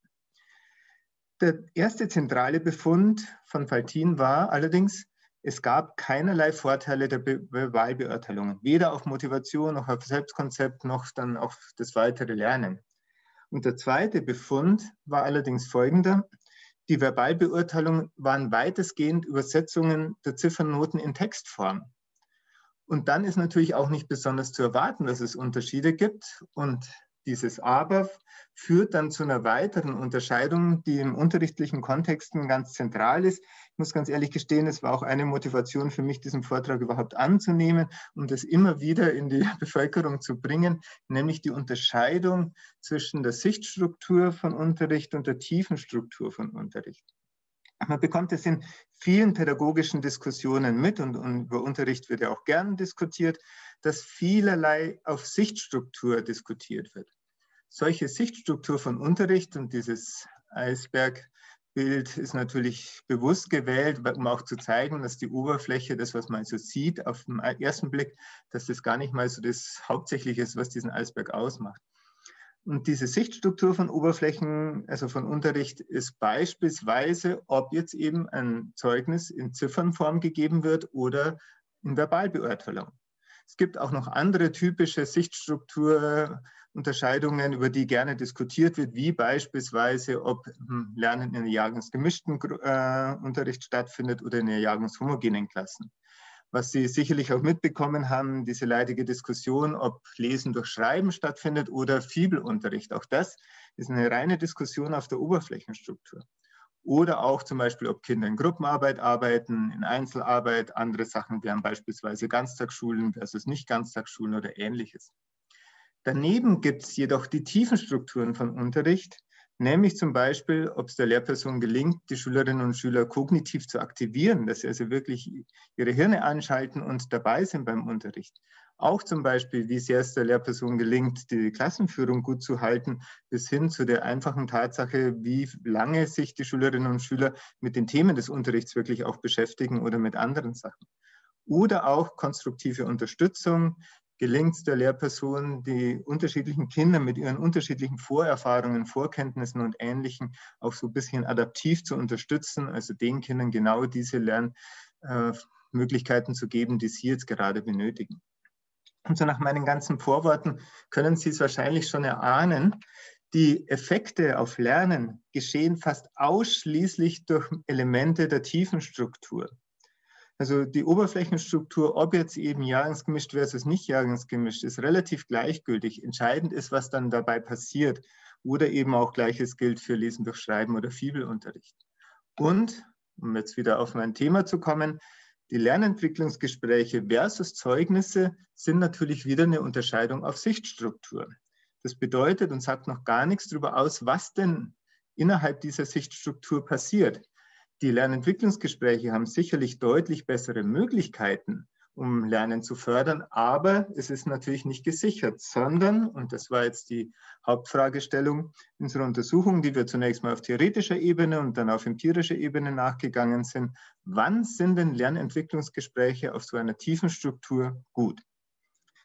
Der erste zentrale Befund von Faltin war allerdings, es gab keinerlei Vorteile der Wahlbeurteilungen, weder auf Motivation noch auf Selbstkonzept noch dann auf das weitere Lernen. Und der zweite Befund war allerdings folgender. Die Verbalbeurteilungen waren weitestgehend Übersetzungen der Ziffernnoten in Textform. Und dann ist natürlich auch nicht besonders zu erwarten, dass es Unterschiede gibt. Und dieses Aber führt dann zu einer weiteren Unterscheidung, die im unterrichtlichen Kontexten ganz zentral ist. Ich muss ganz ehrlich gestehen, es war auch eine Motivation für mich, diesen Vortrag überhaupt anzunehmen und es immer wieder in die Bevölkerung zu bringen, nämlich die Unterscheidung zwischen der Sichtstruktur von Unterricht und der tiefen Struktur von Unterricht. Man bekommt es in vielen pädagogischen Diskussionen mit und, und, über Unterricht wird ja auch gern diskutiert, dass vielerlei auf Sichtstruktur diskutiert wird. Solche Sichtstruktur von Unterricht und dieses Eisbergbild ist natürlich bewusst gewählt, um auch zu zeigen, dass die Oberfläche, das, was man so sieht auf den ersten Blick, dass das gar nicht mal so das Hauptsächliche ist, was diesen Eisberg ausmacht. Und diese Sichtstruktur von Oberflächen, also von Unterricht, ist beispielsweise, ob jetzt eben ein Zeugnis in Ziffernform gegeben wird oder in Verbalbeurteilung. Es gibt auch noch andere typische Sichtstrukturunterscheidungen, über die gerne diskutiert wird, wie beispielsweise, ob hm, Lernen in einer jahrgangsgemischten äh, Unterricht stattfindet oder in einer jahrgangshomogenen Klassen was Sie sicherlich auch mitbekommen haben, diese leidige Diskussion, ob Lesen durch Schreiben stattfindet oder Fibelunterricht. Auch das ist eine reine Diskussion auf der Oberflächenstruktur. Oder auch zum Beispiel, ob Kinder in Gruppenarbeit arbeiten, in Einzelarbeit, andere Sachen wären beispielsweise Ganztagsschulen versus Nicht-Ganztagsschulen oder ähnliches. Daneben gibt es jedoch die tiefen Strukturen von Unterricht, Nämlich zum Beispiel, ob es der Lehrperson gelingt, die Schülerinnen und Schüler kognitiv zu aktivieren, dass sie also wirklich ihre Hirne anschalten und dabei sind beim Unterricht. Auch zum Beispiel, wie sehr es der Lehrperson gelingt, die Klassenführung gut zu halten, bis hin zu der einfachen Tatsache, wie lange sich die Schülerinnen und Schüler mit den Themen des Unterrichts wirklich auch beschäftigen oder mit anderen Sachen. Oder auch konstruktive Unterstützung, gelingt es der Lehrperson, die unterschiedlichen Kinder mit ihren unterschiedlichen Vorerfahrungen, Vorkenntnissen und Ähnlichem auch so ein bisschen adaptiv zu unterstützen, also den Kindern genau diese Lernmöglichkeiten zu geben, die sie jetzt gerade benötigen. Und so nach meinen ganzen Vorworten können Sie es wahrscheinlich schon erahnen, die Effekte auf Lernen geschehen fast ausschließlich durch Elemente der tiefen Struktur. Also die Oberflächenstruktur, ob jetzt eben jahrgangsgemischt versus nicht jahrgangsgemischt, ist relativ gleichgültig. Entscheidend ist, was dann dabei passiert. Oder eben auch gleiches gilt für Lesen durch Schreiben oder Fibelunterricht. Und, um jetzt wieder auf mein Thema zu kommen, die Lernentwicklungsgespräche versus Zeugnisse sind natürlich wieder eine Unterscheidung auf Sichtstruktur. Das bedeutet und sagt noch gar nichts darüber aus, was denn innerhalb dieser Sichtstruktur passiert. Die Lernentwicklungsgespräche haben sicherlich deutlich bessere Möglichkeiten, um Lernen zu fördern, aber es ist natürlich nicht gesichert, sondern, und das war jetzt die Hauptfragestellung unserer Untersuchung, die wir zunächst mal auf theoretischer Ebene und dann auf empirischer Ebene nachgegangen sind, wann sind denn Lernentwicklungsgespräche auf so einer tiefen Struktur gut?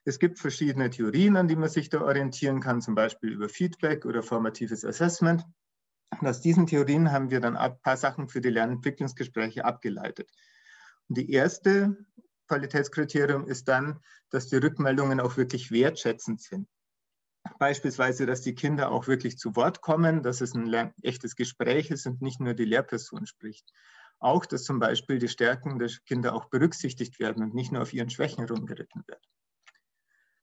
Es gibt verschiedene Theorien, an die man sich da orientieren kann, zum Beispiel über Feedback oder formatives Assessment. Und aus diesen Theorien haben wir dann ein paar Sachen für die Lernentwicklungsgespräche abgeleitet. Und die erste Qualitätskriterium ist dann, dass die Rückmeldungen auch wirklich wertschätzend sind. Beispielsweise, dass die Kinder auch wirklich zu Wort kommen, dass es ein echtes Gespräch ist und nicht nur die Lehrperson spricht. Auch, dass zum Beispiel die Stärken der Kinder auch berücksichtigt werden und nicht nur auf ihren Schwächen rumgeritten wird.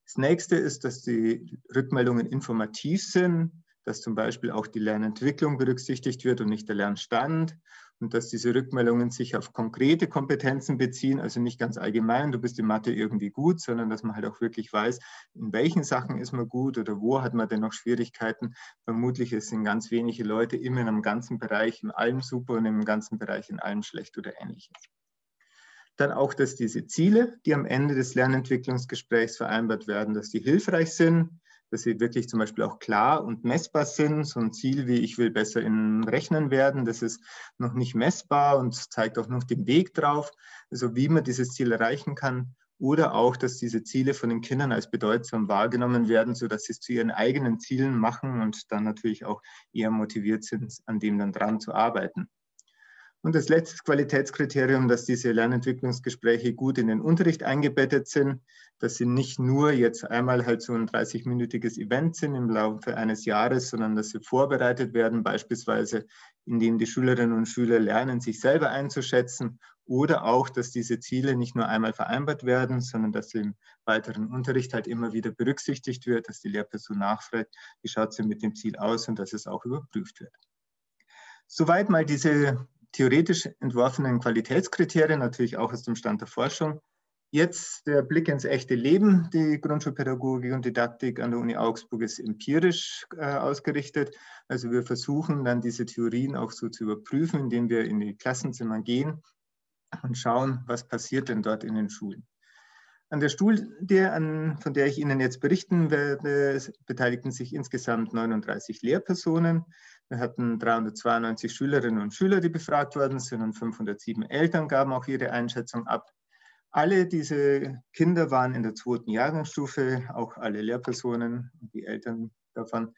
Das nächste ist, dass die Rückmeldungen informativ sind, dass zum Beispiel auch die Lernentwicklung berücksichtigt wird und nicht der Lernstand und dass diese Rückmeldungen sich auf konkrete Kompetenzen beziehen, also nicht ganz allgemein, du bist in Mathe irgendwie gut, sondern dass man halt auch wirklich weiß, in welchen Sachen ist man gut oder wo hat man denn noch Schwierigkeiten. Vermutlich sind ganz wenige Leute immer in einem ganzen Bereich in allem super und im ganzen Bereich in allem schlecht oder ähnliches. Dann auch, dass diese Ziele, die am Ende des Lernentwicklungsgesprächs vereinbart werden, dass die hilfreich sind, dass sie wirklich zum Beispiel auch klar und messbar sind. So ein Ziel wie ich will besser in Rechnen werden, das ist noch nicht messbar und zeigt auch noch den Weg drauf, also wie man dieses Ziel erreichen kann. Oder auch, dass diese Ziele von den Kindern als bedeutsam wahrgenommen werden, sodass sie es zu ihren eigenen Zielen machen und dann natürlich auch eher motiviert sind, an dem dann dran zu arbeiten. Und das letzte Qualitätskriterium, dass diese Lernentwicklungsgespräche gut in den Unterricht eingebettet sind, dass sie nicht nur jetzt einmal halt so ein 30-minütiges Event sind im Laufe eines Jahres, sondern dass sie vorbereitet werden, beispielsweise indem die Schülerinnen und Schüler lernen, sich selber einzuschätzen oder auch, dass diese Ziele nicht nur einmal vereinbart werden, sondern dass sie im weiteren Unterricht halt immer wieder berücksichtigt wird, dass die Lehrperson nachfragt, wie schaut denn mit dem Ziel aus und dass es auch überprüft wird. Soweit mal diese theoretisch entworfenen Qualitätskriterien, natürlich auch aus dem Stand der Forschung. Jetzt der Blick ins echte Leben. Die Grundschulpädagogik und Didaktik an der Uni Augsburg ist empirisch äh, ausgerichtet. Also wir versuchen dann diese Theorien auch so zu überprüfen, indem wir in die Klassenzimmer gehen und schauen, was passiert denn dort in den Schulen. An der Studie, an, von der ich Ihnen jetzt berichten werde, beteiligten sich insgesamt 39 Lehrpersonen. Wir hatten 392 Schülerinnen und Schüler, die befragt worden sind und 507 Eltern gaben auch ihre Einschätzung ab. Alle diese Kinder waren in der zweiten Jahrgangsstufe, auch alle Lehrpersonen und die Eltern davon.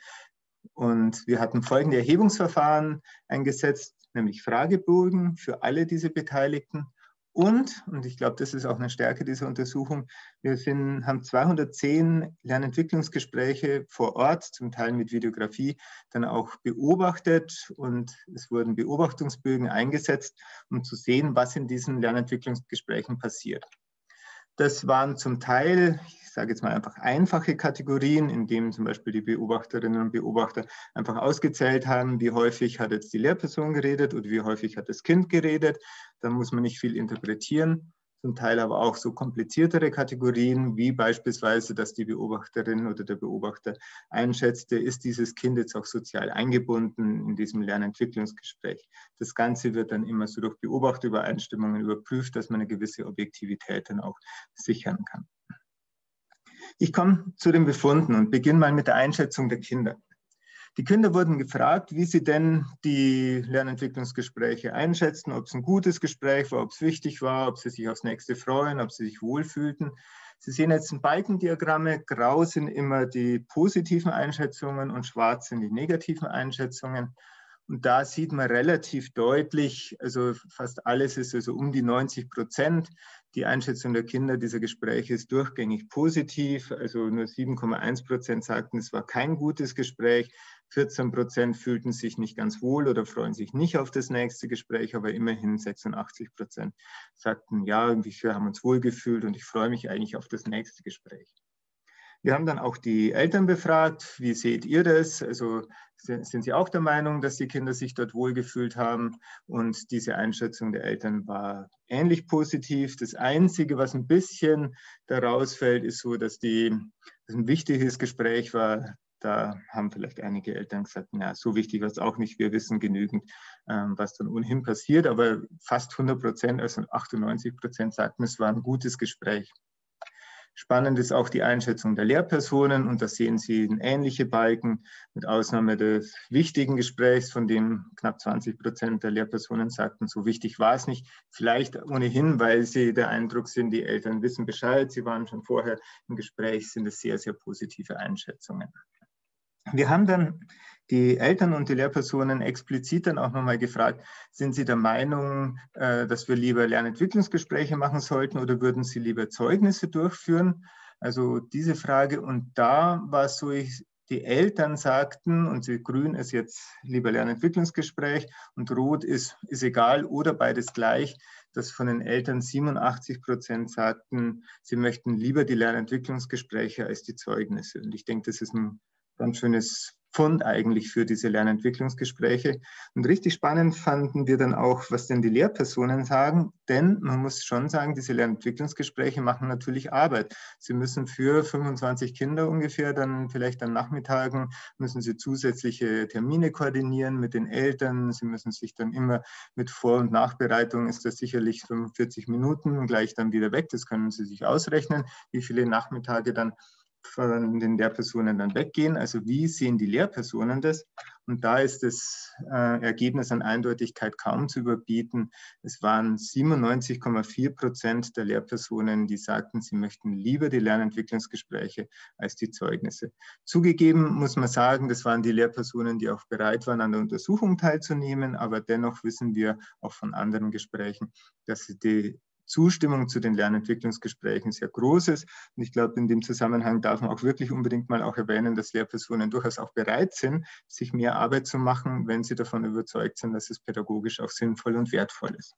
Und wir hatten folgende Erhebungsverfahren eingesetzt, nämlich Fragebogen für alle diese Beteiligten. Und, und ich glaube, das ist auch eine Stärke dieser Untersuchung, wir sind, haben 210 Lernentwicklungsgespräche vor Ort, zum Teil mit Videografie, dann auch beobachtet und es wurden Beobachtungsbögen eingesetzt, um zu sehen, was in diesen Lernentwicklungsgesprächen passiert. Das waren zum Teil, ich sage jetzt mal einfach einfache Kategorien, in denen zum Beispiel die Beobachterinnen und Beobachter einfach ausgezählt haben, wie häufig hat jetzt die Lehrperson geredet oder wie häufig hat das Kind geredet. Da muss man nicht viel interpretieren zum Teil aber auch so kompliziertere Kategorien, wie beispielsweise, dass die Beobachterin oder der Beobachter einschätzte, ist dieses Kind jetzt auch sozial eingebunden in diesem Lernentwicklungsgespräch. Das Ganze wird dann immer so durch Beobachterübereinstimmungen überprüft, dass man eine gewisse Objektivität dann auch sichern kann. Ich komme zu den Befunden und beginne mal mit der Einschätzung der Kinder. Die Kinder wurden gefragt, wie sie denn die Lernentwicklungsgespräche einschätzen, ob es ein gutes Gespräch war, ob es wichtig war, ob sie sich aufs nächste freuen, ob sie sich wohlfühlten. Sie sehen jetzt in Balkendiagramme, grau sind immer die positiven Einschätzungen und schwarz sind die negativen Einschätzungen. Und da sieht man relativ deutlich, also fast alles ist also um die 90 Prozent. Die Einschätzung der Kinder dieser Gespräche ist durchgängig positiv. Also nur 7,1 Prozent sagten, es war kein gutes Gespräch. 14 Prozent fühlten sich nicht ganz wohl oder freuen sich nicht auf das nächste Gespräch, aber immerhin 86 Prozent sagten, ja, wir haben uns wohl gefühlt und ich freue mich eigentlich auf das nächste Gespräch. Wir haben dann auch die Eltern befragt, wie seht ihr das? Also sind Sie auch der Meinung, dass die Kinder sich dort wohlgefühlt haben? Und diese Einschätzung der Eltern war ähnlich positiv. Das Einzige, was ein bisschen daraus fällt, ist so, dass, die, dass ein wichtiges Gespräch war. Da haben vielleicht einige Eltern gesagt, na, so wichtig war es auch nicht. Wir wissen genügend, ähm, was dann ohnehin passiert. Aber fast 100 Prozent, also 98 Prozent sagten, es war ein gutes Gespräch. Spannend ist auch die Einschätzung der Lehrpersonen und da sehen Sie ähnliche Balken mit Ausnahme des wichtigen Gesprächs, von dem knapp 20 Prozent der Lehrpersonen sagten, so wichtig war es nicht. Vielleicht ohnehin, weil sie der Eindruck sind, die Eltern wissen Bescheid, sie waren schon vorher im Gespräch, sind es sehr, sehr positive Einschätzungen. Wir haben dann die Eltern und die Lehrpersonen explizit dann auch nochmal gefragt, sind sie der Meinung, äh, dass wir lieber Lernentwicklungsgespräche machen sollten oder würden sie lieber Zeugnisse durchführen? Also diese Frage. Und da war es so, ich, die Eltern sagten, und sie grün ist jetzt lieber Lernentwicklungsgespräch und rot ist, ist egal oder beides gleich, dass von den Eltern 87 Prozent sagten, sie möchten lieber die Lernentwicklungsgespräche als die Zeugnisse. Und ich denke, das ist ein ganz schönes Fund eigentlich für diese Lernentwicklungsgespräche. Und richtig spannend fanden wir dann auch, was denn die Lehrpersonen sagen, denn man muss schon sagen, diese Lernentwicklungsgespräche machen natürlich Arbeit. Sie müssen für 25 Kinder ungefähr dann vielleicht an Nachmittagen, müssen sie zusätzliche Termine koordinieren mit den Eltern. Sie müssen sich dann immer mit Vor- und Nachbereitung ist das sicherlich 45 Minuten gleich dann wieder weg. Das können Sie sich ausrechnen, wie viele Nachmittage dann von den Lehrpersonen dann weggehen. Also wie sehen die Lehrpersonen das? Und da ist das äh, Ergebnis an Eindeutigkeit kaum zu überbieten. Es waren 97,4 Prozent der Lehrpersonen, die sagten, sie möchten lieber die Lernentwicklungsgespräche als die Zeugnisse. Zugegeben muss man sagen, das waren die Lehrpersonen, die auch bereit waren, an der Untersuchung teilzunehmen. Aber dennoch wissen wir auch von anderen Gesprächen, dass sie die Zustimmung zu den Lernentwicklungsgesprächen sehr groß ist. Und ich glaube, in dem Zusammenhang darf man auch wirklich unbedingt mal auch erwähnen, dass Lehrpersonen durchaus auch bereit sind, sich mehr Arbeit zu machen, wenn sie davon überzeugt sind, dass es pädagogisch auch sinnvoll und wertvoll ist.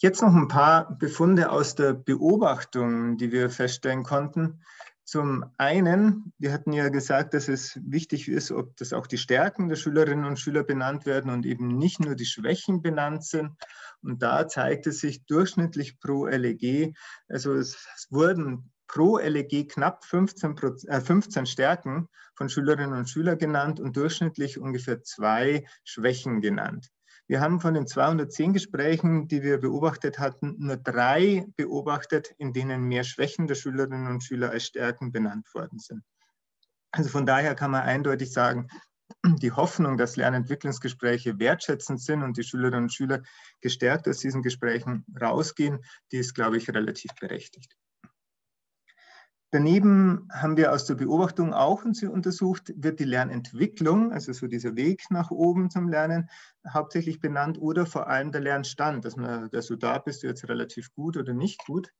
Jetzt noch ein paar Befunde aus der Beobachtung, die wir feststellen konnten. Zum einen, wir hatten ja gesagt, dass es wichtig ist, ob das auch die Stärken der Schülerinnen und Schüler benannt werden und eben nicht nur die Schwächen benannt sind. Und da zeigte sich durchschnittlich pro LEG, also es, wurden pro LEG knapp 15, äh, 15 Stärken von Schülerinnen und Schülern genannt und durchschnittlich ungefähr zwei Schwächen genannt. Wir haben von den 210 Gesprächen, die wir beobachtet hatten, nur drei beobachtet, in denen mehr Schwächen der Schülerinnen und Schüler als Stärken benannt worden sind. Also von daher kann man eindeutig sagen, die Hoffnung, dass Lernentwicklungsgespräche wertschätzend sind und die Schülerinnen und Schüler gestärkt aus diesen Gesprächen rausgehen, die ist, glaube ich, relativ berechtigt. Daneben haben wir aus der Beobachtung auch untersucht, wird die Lernentwicklung, also so dieser Weg nach oben zum Lernen, hauptsächlich benannt oder vor allem der Lernstand, dass man, dass du da bist, du jetzt relativ gut oder nicht gut.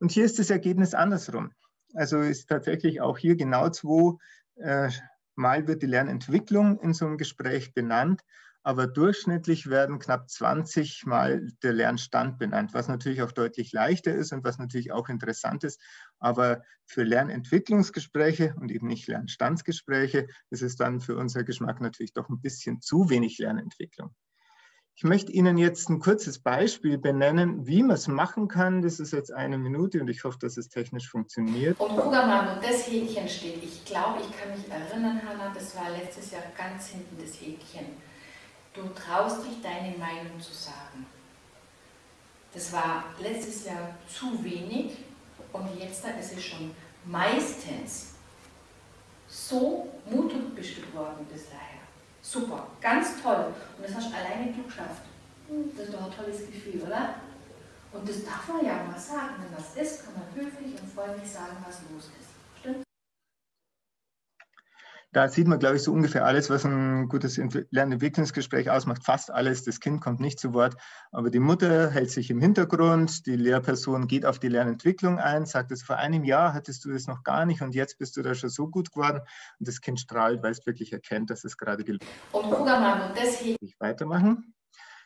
Und hier ist das Ergebnis andersrum. Also ist tatsächlich auch hier genau zwei äh, Mal wird die Lernentwicklung in so einem Gespräch benannt aber durchschnittlich werden knapp 20 Mal der Lernstand benannt, was natürlich auch deutlich leichter ist und was natürlich auch interessant ist. Aber für Lernentwicklungsgespräche und eben nicht Lernstandsgespräche ist es dann für unser Geschmack natürlich doch ein bisschen zu wenig Lernentwicklung. Ich möchte Ihnen jetzt ein kurzes Beispiel benennen, wie man es machen kann. Das ist jetzt eine Minute und ich hoffe, dass es technisch funktioniert. Und guck mal, wo das Häkchen steht. Ich glaube, ich kann mich erinnern, Hanna, das war letztes Jahr ganz hinten das Häkchen. Du traust dich, deine Meinung zu sagen. Das war letztes Jahr zu wenig und jetzt ist es schon meistens so mutbestimmt worden bis daher. Super, ganz toll. Und das hast du alleine du geschafft. Das ist doch ein tolles Gefühl, oder? Und das darf man ja mal sagen. Wenn was ist, kann man höflich und freundlich sagen, was los ist. Da sieht man, glaube ich, so ungefähr alles, was ein gutes Lernentwicklungsgespräch ausmacht. Fast alles. Das Kind kommt nicht zu Wort, aber die Mutter hält sich im Hintergrund. Die Lehrperson geht auf die Lernentwicklung ein, sagt es vor einem Jahr hattest du das noch gar nicht und jetzt bist du da schon so gut geworden. Und das Kind strahlt, weil es wirklich erkennt, dass es gerade gelingt. Und guck mal, das hier. Ich weitermachen.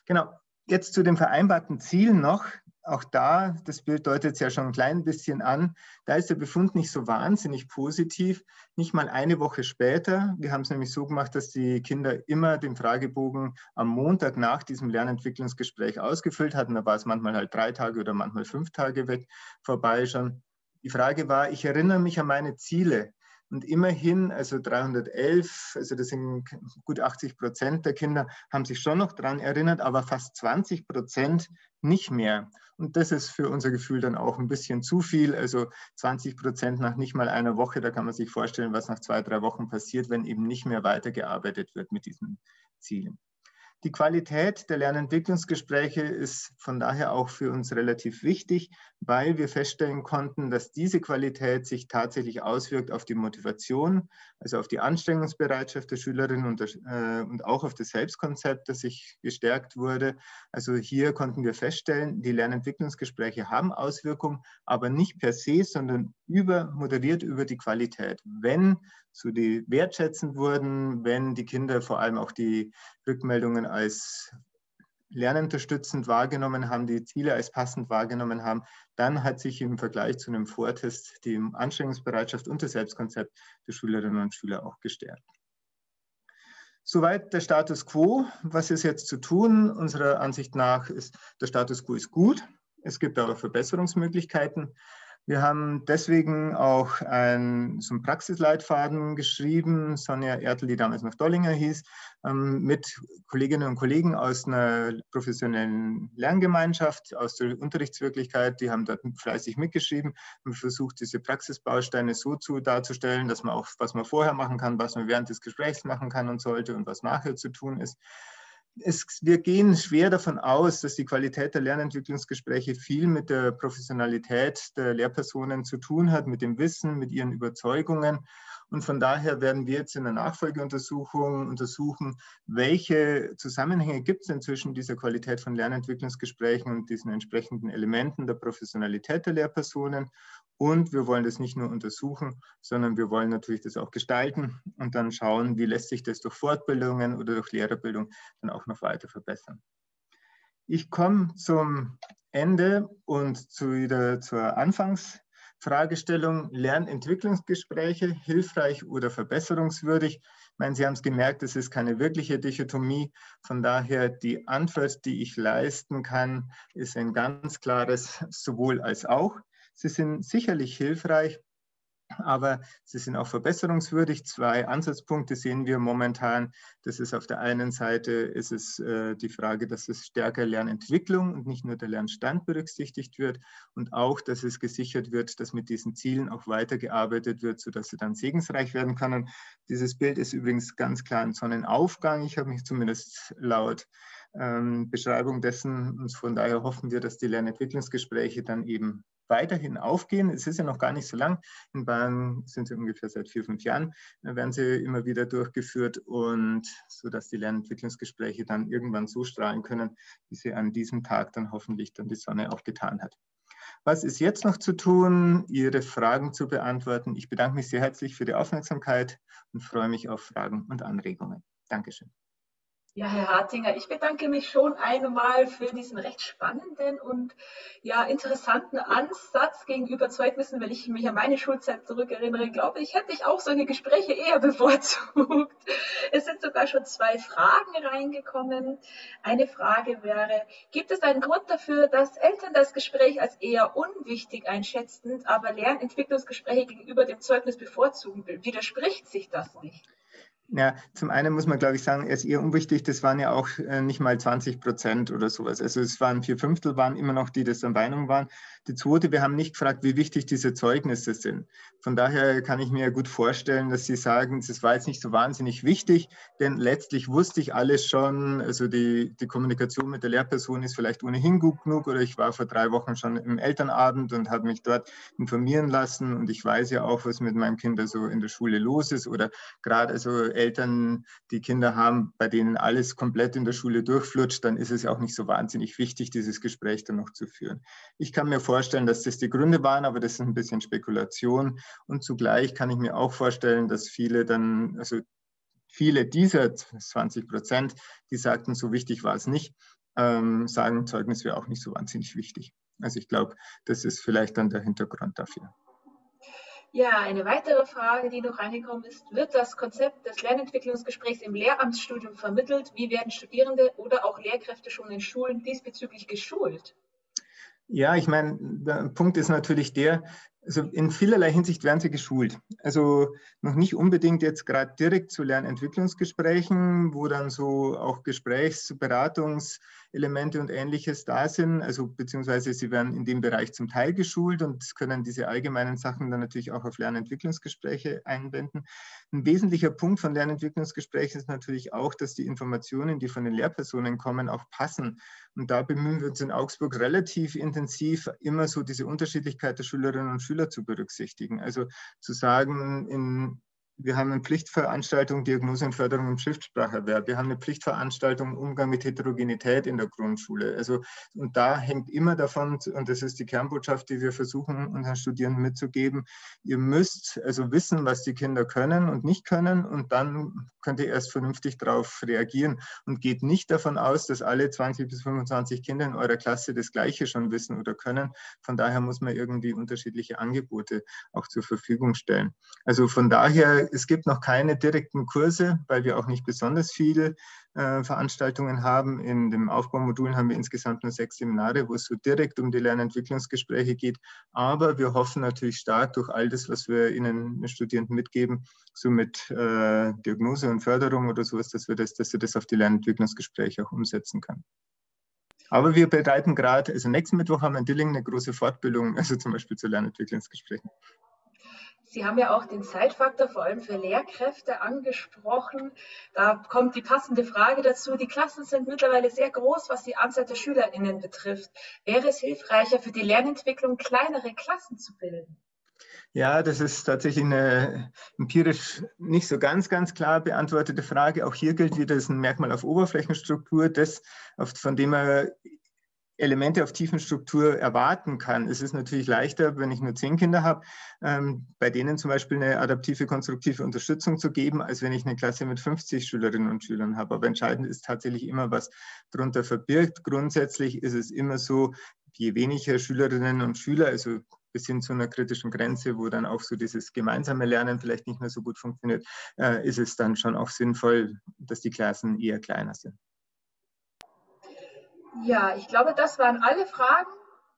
Genau. Jetzt zu den vereinbarten Zielen noch auch da, das Bild deutet es ja schon ein klein bisschen an, da ist der Befund nicht so wahnsinnig positiv. Nicht mal eine Woche später. Wir haben es nämlich so gemacht, dass die Kinder immer den Fragebogen am Montag nach diesem Lernentwicklungsgespräch ausgefüllt hatten. Da war es manchmal halt drei Tage oder manchmal fünf Tage weg vorbei schon. Die Frage war, ich erinnere mich an meine Ziele. Und immerhin, also 311, also das sind gut 80 Prozent der Kinder, haben sich schon noch daran erinnert, aber fast 20 Prozent nicht mehr. Und das ist für unser Gefühl dann auch ein bisschen zu viel. Also 20 Prozent nach nicht mal einer Woche, da kann man sich vorstellen, was nach zwei, drei Wochen passiert, wenn eben nicht mehr weitergearbeitet wird mit diesen Zielen. Die Qualität der Lernentwicklungsgespräche ist von daher auch für uns relativ wichtig, weil wir feststellen konnten, dass diese Qualität sich tatsächlich auswirkt auf die Motivation, also auf die Anstrengungsbereitschaft der Schülerinnen und, äh, und auch auf das Selbstkonzept, das sich gestärkt wurde. Also hier konnten wir feststellen, die Lernentwicklungsgespräche haben Auswirkungen, aber nicht per se, sondern über, moderiert über die Qualität. Wenn so die wertschätzend wurden, wenn die Kinder vor allem auch die Rückmeldungen als lernunterstützend wahrgenommen haben, die Ziele als passend wahrgenommen haben, dann hat sich im Vergleich zu einem Vortest die Anstrengungsbereitschaft und das Selbstkonzept der Schülerinnen und Schüler auch gestärkt. Soweit der Status quo. Was ist jetzt zu tun? Unserer Ansicht nach ist der Status quo ist gut. Es gibt aber Verbesserungsmöglichkeiten. Wir haben deswegen auch ein, so einen Praxisleitfaden geschrieben, Sonja Ertel, die damals noch Dollinger hieß, ähm, mit Kolleginnen und Kollegen aus einer professionellen Lerngemeinschaft, aus der Unterrichtswirklichkeit. Die haben dort fleißig mitgeschrieben und versucht, diese Praxisbausteine so zu darzustellen, dass man auch, was man vorher machen kann, was man während des Gesprächs machen kann und sollte und was nachher zu tun ist es, wir gehen schwer davon aus, dass die Qualität der Lernentwicklungsgespräche viel mit der Professionalität der Lehrpersonen zu tun hat, mit dem Wissen, mit ihren Überzeugungen. Und von daher werden wir jetzt in der Nachfolgeuntersuchung untersuchen, welche Zusammenhänge gibt es denn zwischen dieser Qualität von Lernentwicklungsgesprächen und diesen entsprechenden Elementen der Professionalität der Lehrpersonen und wir wollen das nicht nur untersuchen, sondern wir wollen natürlich das auch gestalten und dann schauen, wie lässt sich das durch Fortbildungen oder durch Lehrerbildung dann auch noch weiter verbessern. Ich komme zum Ende und zu wieder zur Anfangsfragestellung. Lernentwicklungsgespräche, hilfreich oder verbesserungswürdig? Ich meine, Sie haben es gemerkt, es ist keine wirkliche Dichotomie. Von daher die Antwort, die ich leisten kann, ist ein ganz klares sowohl als auch. Sie sind sicherlich hilfreich, aber sie sind auch verbesserungswürdig. Zwei Ansatzpunkte sehen wir momentan. Das ist auf der einen Seite ist es äh, die Frage, dass es stärker Lernentwicklung und nicht nur der Lernstand berücksichtigt wird und auch, dass es gesichert wird, dass mit diesen Zielen auch weitergearbeitet wird, sodass sie dann segensreich werden können. Dieses Bild ist übrigens ganz klar ein Sonnenaufgang. Ich habe mich zumindest laut ähm, Beschreibung dessen und von daher hoffen wir, dass die Lernentwicklungsgespräche dann eben weiterhin aufgehen. Es ist ja noch gar nicht so lang. In Bayern sind sie ungefähr seit vier, fünf Jahren, äh, werden sie immer wieder durchgeführt und so dass die Lernentwicklungsgespräche dann irgendwann so strahlen können, wie sie an diesem Tag dann hoffentlich dann die Sonne auch getan hat. Was ist jetzt noch zu tun? Ihre Fragen zu beantworten. Ich bedanke mich sehr herzlich für die Aufmerksamkeit und freue mich auf Fragen und Anregungen. Dankeschön. Ja, Herr Hartinger, ich bedanke mich schon einmal für diesen recht spannenden und ja interessanten Ansatz gegenüber Zeugnissen, wenn ich mich an meine Schulzeit zurückerinnere, glaube ich, hätte ich auch solche Gespräche eher bevorzugt. Es sind sogar schon zwei Fragen reingekommen. Eine Frage wäre, gibt es einen Grund dafür, dass Eltern das Gespräch als eher unwichtig einschätzen, aber Lernentwicklungsgespräche gegenüber dem Zeugnis bevorzugen? Widerspricht sich das nicht? Ja, zum einen muss man, glaube ich, sagen, er ist eher unwichtig. Das waren ja auch äh, nicht mal 20 Prozent oder sowas. Also es waren vier Fünftel, waren immer noch die, die das der Meinung waren. Die zweite, wir haben nicht gefragt, wie wichtig diese Zeugnisse sind. Von daher kann ich mir gut vorstellen, dass Sie sagen, das war jetzt nicht so wahnsinnig wichtig, denn letztlich wusste ich alles schon. Also die, die Kommunikation mit der Lehrperson ist vielleicht ohnehin gut genug oder ich war vor drei Wochen schon im Elternabend und habe mich dort informieren lassen und ich weiß ja auch, was mit meinem Kind so in der Schule los ist oder gerade also Eltern, die Kinder haben, bei denen alles komplett in der Schule durchflutscht, dann ist es auch nicht so wahnsinnig wichtig, dieses Gespräch dann noch zu führen. Ich kann mir vorstellen, dass das die Gründe waren, aber das ist ein bisschen Spekulation. Und zugleich kann ich mir auch vorstellen, dass viele dann, also viele dieser 20 Prozent, die sagten, so wichtig war es nicht, ähm, sagen, Zeugnis wäre auch nicht so wahnsinnig wichtig. Also ich glaube, das ist vielleicht dann der Hintergrund dafür. Ja, eine weitere Frage, die noch reingekommen ist, wird das Konzept des Lernentwicklungsgesprächs im Lehramtsstudium vermittelt? Wie werden Studierende oder auch Lehrkräfte schon in Schulen diesbezüglich geschult? Ja, ich meine, der Punkt ist natürlich der, also in vielerlei Hinsicht werden sie geschult. Also noch nicht unbedingt jetzt gerade direkt zu Lernentwicklungsgesprächen, wo dann so auch Gesprächs-, Beratungselemente und ähnliches da sind. Also beziehungsweise sie werden in dem Bereich zum Teil geschult und können diese allgemeinen Sachen dann natürlich auch auf Lernentwicklungsgespräche einwenden. Ein wesentlicher Punkt von Lernentwicklungsgesprächen ist natürlich auch, dass die Informationen, die von den Lehrpersonen kommen, auch passen. Und da bemühen wir uns in Augsburg relativ intensiv, immer so diese Unterschiedlichkeit der Schülerinnen und Schüler Schüler zu berücksichtigen. Also zu sagen, in, wir haben eine Pflichtveranstaltung Diagnose und Förderung im Schriftspracherwerb. Wir haben eine Pflichtveranstaltung Umgang mit Heterogenität in der Grundschule. Also, und da hängt immer davon, und das ist die Kernbotschaft, die wir versuchen, unseren Studierenden mitzugeben, ihr müsst also wissen, was die Kinder können und nicht können und dann könnt ihr erst vernünftig darauf reagieren und geht nicht davon aus, dass alle 20 bis 25 Kinder in eurer Klasse das Gleiche schon wissen oder können. Von daher muss man irgendwie unterschiedliche Angebote auch zur Verfügung stellen. Also von daher es gibt noch keine direkten Kurse, weil wir auch nicht besonders viele äh, Veranstaltungen haben. In den Aufbaumodulen haben wir insgesamt nur sechs Seminare, wo es so direkt um die Lernentwicklungsgespräche geht. Aber wir hoffen natürlich stark durch all das, was wir Ihnen Studierenden mitgeben, so mit äh, Diagnose und Förderung oder sowas, dass wir das, dass wir das auf die Lernentwicklungsgespräche auch umsetzen können. Aber wir bereiten gerade, also nächsten Mittwoch haben wir in Dillingen eine große Fortbildung, also zum Beispiel zu Lernentwicklungsgesprächen. Sie haben ja auch den Zeitfaktor vor allem für Lehrkräfte angesprochen. Da kommt die passende Frage dazu. Die Klassen sind mittlerweile sehr groß, was die Anzahl der SchülerInnen betrifft. Wäre es hilfreicher für die Lernentwicklung, kleinere Klassen zu bilden? Ja, das ist tatsächlich eine empirisch nicht so ganz, ganz klar beantwortete Frage. Auch hier gilt wieder das ein Merkmal auf Oberflächenstruktur, das, von dem man Elemente auf Tiefenstruktur erwarten kann. Es ist natürlich leichter, wenn ich nur zehn Kinder habe, ähm, bei denen zum Beispiel eine adaptive, konstruktive Unterstützung zu geben, als wenn ich eine Klasse mit 50 Schülerinnen und Schülern habe. Aber entscheidend ist tatsächlich immer, was darunter verbirgt. Grundsätzlich ist es immer so, je weniger Schülerinnen und Schüler, also bis hin zu einer kritischen Grenze, wo dann auch so dieses gemeinsame Lernen vielleicht nicht mehr so gut funktioniert, äh, ist es dann schon auch sinnvoll, dass die Klassen eher kleiner sind. Ja, ich glaube, das waren alle Fragen.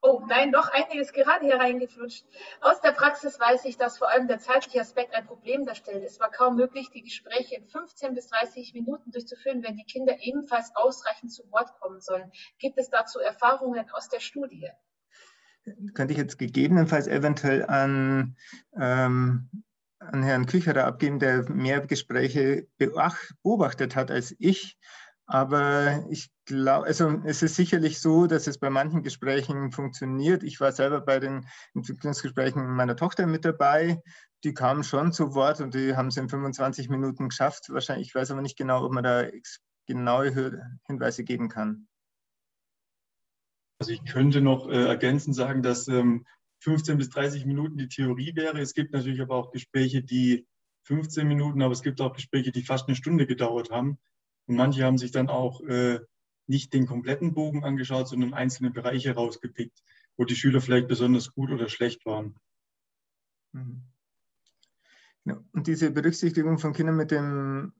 Oh nein, noch einiges gerade hier reingeflutscht. Aus der Praxis weiß ich, dass vor allem der zeitliche Aspekt ein Problem darstellt. Es war kaum möglich, die Gespräche in 15 bis 30 Minuten durchzuführen, wenn die Kinder ebenfalls ausreichend zu Wort kommen sollen. Gibt es dazu Erfahrungen aus der Studie? Könnte ich jetzt gegebenenfalls eventuell an, ähm, an Herrn Kücherer abgeben, der mehr Gespräche beobachtet hat als ich. Aber ich glaube, also es ist sicherlich so, dass es bei manchen Gesprächen funktioniert. Ich war selber bei den Entwicklungsgesprächen meiner Tochter mit dabei. Die kamen schon zu Wort und die haben es in 25 Minuten geschafft. Wahrscheinlich, ich weiß aber nicht genau, ob man da genaue Hinweise geben kann. Also ich könnte noch äh, ergänzend sagen, dass ähm, 15 bis 30 Minuten die Theorie wäre. Es gibt natürlich aber auch Gespräche, die 15 Minuten, aber es gibt auch Gespräche, die fast eine Stunde gedauert haben. Und manche haben sich dann auch äh, nicht den kompletten Bogen angeschaut, sondern einzelne Bereiche rausgepickt, wo die Schüler vielleicht besonders gut oder schlecht waren. Mhm. Und diese Berücksichtigung von Kindern mit dem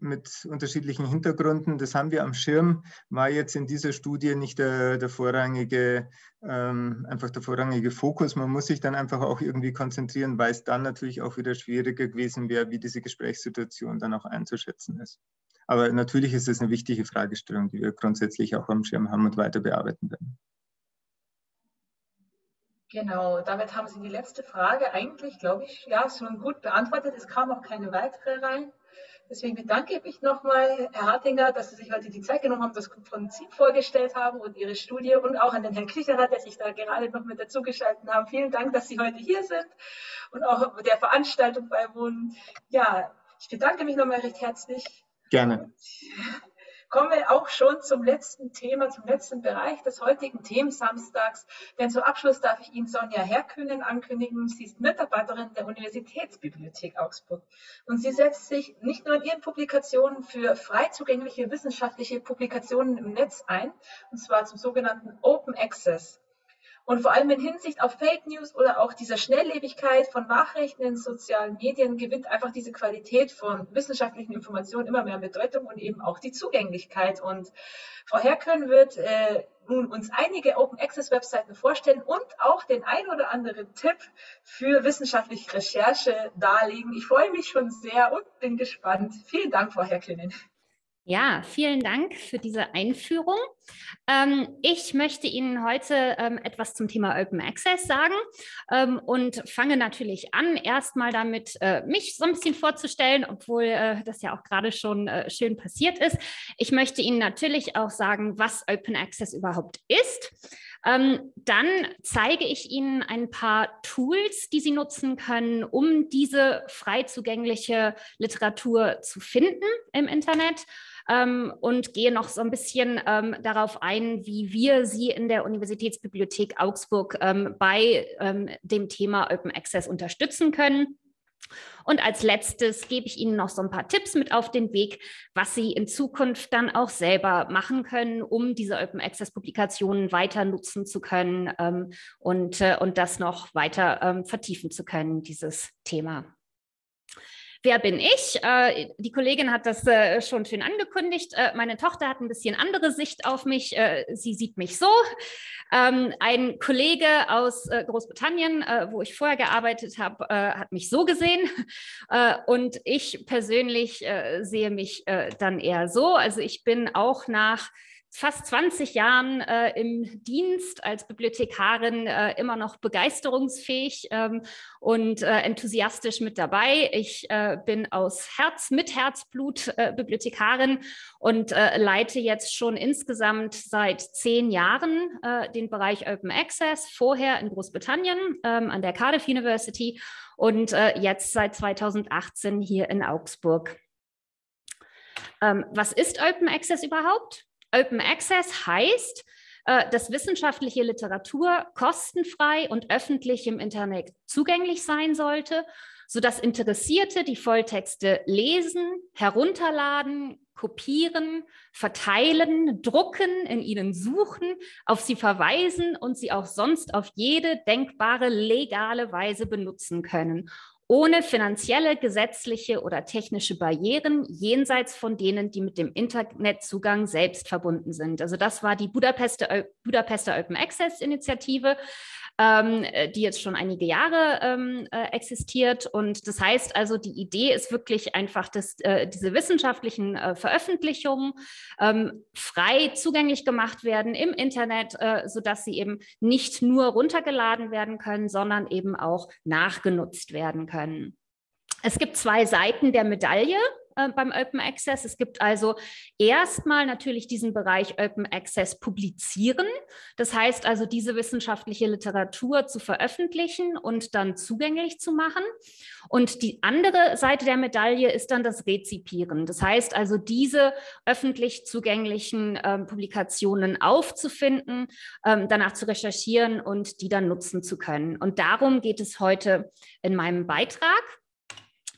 mit unterschiedlichen Hintergründen, das haben wir am Schirm, war jetzt in dieser Studie nicht der, der vorrangige, ähm, einfach der vorrangige Fokus. Man muss sich dann einfach auch irgendwie konzentrieren, weil es dann natürlich auch wieder schwieriger gewesen wäre, wie diese Gesprächssituation dann auch einzuschätzen ist. Aber natürlich ist es eine wichtige Fragestellung, die wir grundsätzlich auch am Schirm haben und weiter bearbeiten werden. Genau, damit haben Sie die letzte Frage eigentlich, glaube ich, ja, schon gut beantwortet. Es kam auch keine weitere rein. Deswegen bedanke ich mich nochmal, Herr Hartinger, dass Sie sich heute die Zeit genommen haben, das Prinzip vorgestellt haben und Ihre Studie und auch an den Herrn Klicherer, der sich da gerade noch mit dazugeschaltet haben. Vielen Dank, dass Sie heute hier sind und auch der Veranstaltung beiwohnen. Ja, ich bedanke mich nochmal recht herzlich. Gerne kommen wir auch schon zum letzten Thema, zum letzten Bereich des heutigen Themensamstags. Denn zum Abschluss darf ich Ihnen Sonja Herkönen ankündigen. Sie ist Mitarbeiterin der Universitätsbibliothek Augsburg. Und sie setzt sich nicht nur in ihren Publikationen für frei zugängliche wissenschaftliche Publikationen im Netz ein, und zwar zum sogenannten Open Access. Und vor allem in Hinsicht auf Fake News oder auch dieser Schnelllebigkeit von Nachrichten in sozialen Medien gewinnt einfach diese Qualität von wissenschaftlichen Informationen immer mehr Bedeutung und eben auch die Zugänglichkeit. Und Frau Herkönnen wird äh, nun uns einige Open Access Webseiten vorstellen und auch den ein oder anderen Tipp für wissenschaftliche Recherche darlegen. Ich freue mich schon sehr und bin gespannt. Vielen Dank, Frau Herkönnen. Ja, vielen Dank für diese Einführung. Ähm, ich möchte Ihnen heute ähm, etwas zum Thema Open Access sagen ähm, und fange natürlich an, erstmal damit, äh, mich so ein bisschen vorzustellen, obwohl äh, das ja auch gerade schon äh, schön passiert ist. Ich möchte Ihnen natürlich auch sagen, was Open Access überhaupt ist. Ähm, dann zeige ich Ihnen ein paar Tools, die Sie nutzen können, um diese frei zugängliche Literatur zu finden im Internet ähm, und gehe noch so ein bisschen ähm, darauf ein, wie wir Sie in der Universitätsbibliothek Augsburg ähm, bei ähm, dem Thema Open Access unterstützen können. Und als letztes gebe ich Ihnen noch so ein paar Tipps mit auf den Weg, was Sie in Zukunft dann auch selber machen können, um diese Open Access Publikationen weiter nutzen zu können ähm, und, äh, und das noch weiter ähm, vertiefen zu können, dieses Thema. Wer bin ich? Äh, die Kollegin hat das äh, schon schön angekündigt. Äh, meine Tochter hat ein bisschen andere Sicht auf mich. Sie sieht mich so. Ähm, ein Kollege aus Großbritannien, wo ich vorher gearbeitet habe, hat mich so gesehen. und ich persönlich sehe mich dann eher so. Also ich bin auch nach fast 20 Jahren äh, im Dienst als Bibliothekarin äh, immer noch begeisterungsfähig ähm, und äh, enthusiastisch mit dabei. Ich äh, bin aus Herz, mit Herzblut äh, Bibliothekarin und äh, leite jetzt schon insgesamt seit zehn Jahren den Bereich Open Access, vorher in Großbritannien ähm, an der Cardiff University und jetzt seit 2018 hier in Augsburg. Ähm, was ist Open Access überhaupt? Open Access heißt, äh, dass wissenschaftliche Literatur kostenfrei und öffentlich im Internet zugänglich sein sollte, sodass Interessierte die Volltexte lesen, herunterladen, kopieren, verteilen, drucken, in ihnen suchen, auf sie verweisen und sie auch sonst auf jede denkbare legale Weise benutzen können, ohne finanzielle, gesetzliche oder technische Barrieren jenseits von denen, die mit dem Internetzugang selbst verbunden sind. Also das war die Budapester, Budapester Open Access Initiative ähm, äh, die jetzt schon einige Jahre ähm, äh, existiert. Und das heißt also, die Idee ist wirklich einfach, dass äh, diese wissenschaftlichen äh, Veröffentlichungen ähm, frei zugänglich gemacht werden im Internet, äh, sodass sie eben nicht nur runtergeladen werden können, sondern eben auch nachgenutzt werden können. Es gibt zwei Seiten der Medaille. Äh, beim Open Access. Es gibt also erstmal natürlich diesen Bereich Open Access publizieren. Das heißt also, diese wissenschaftliche Literatur zu veröffentlichen und dann zugänglich zu machen. Und die andere Seite der Medaille ist dann das Rezipieren. Das heißt also, diese öffentlich zugänglichen äh, Publikationen aufzufinden, äh, danach zu recherchieren und die dann nutzen zu können. Und darum geht es heute in meinem Beitrag.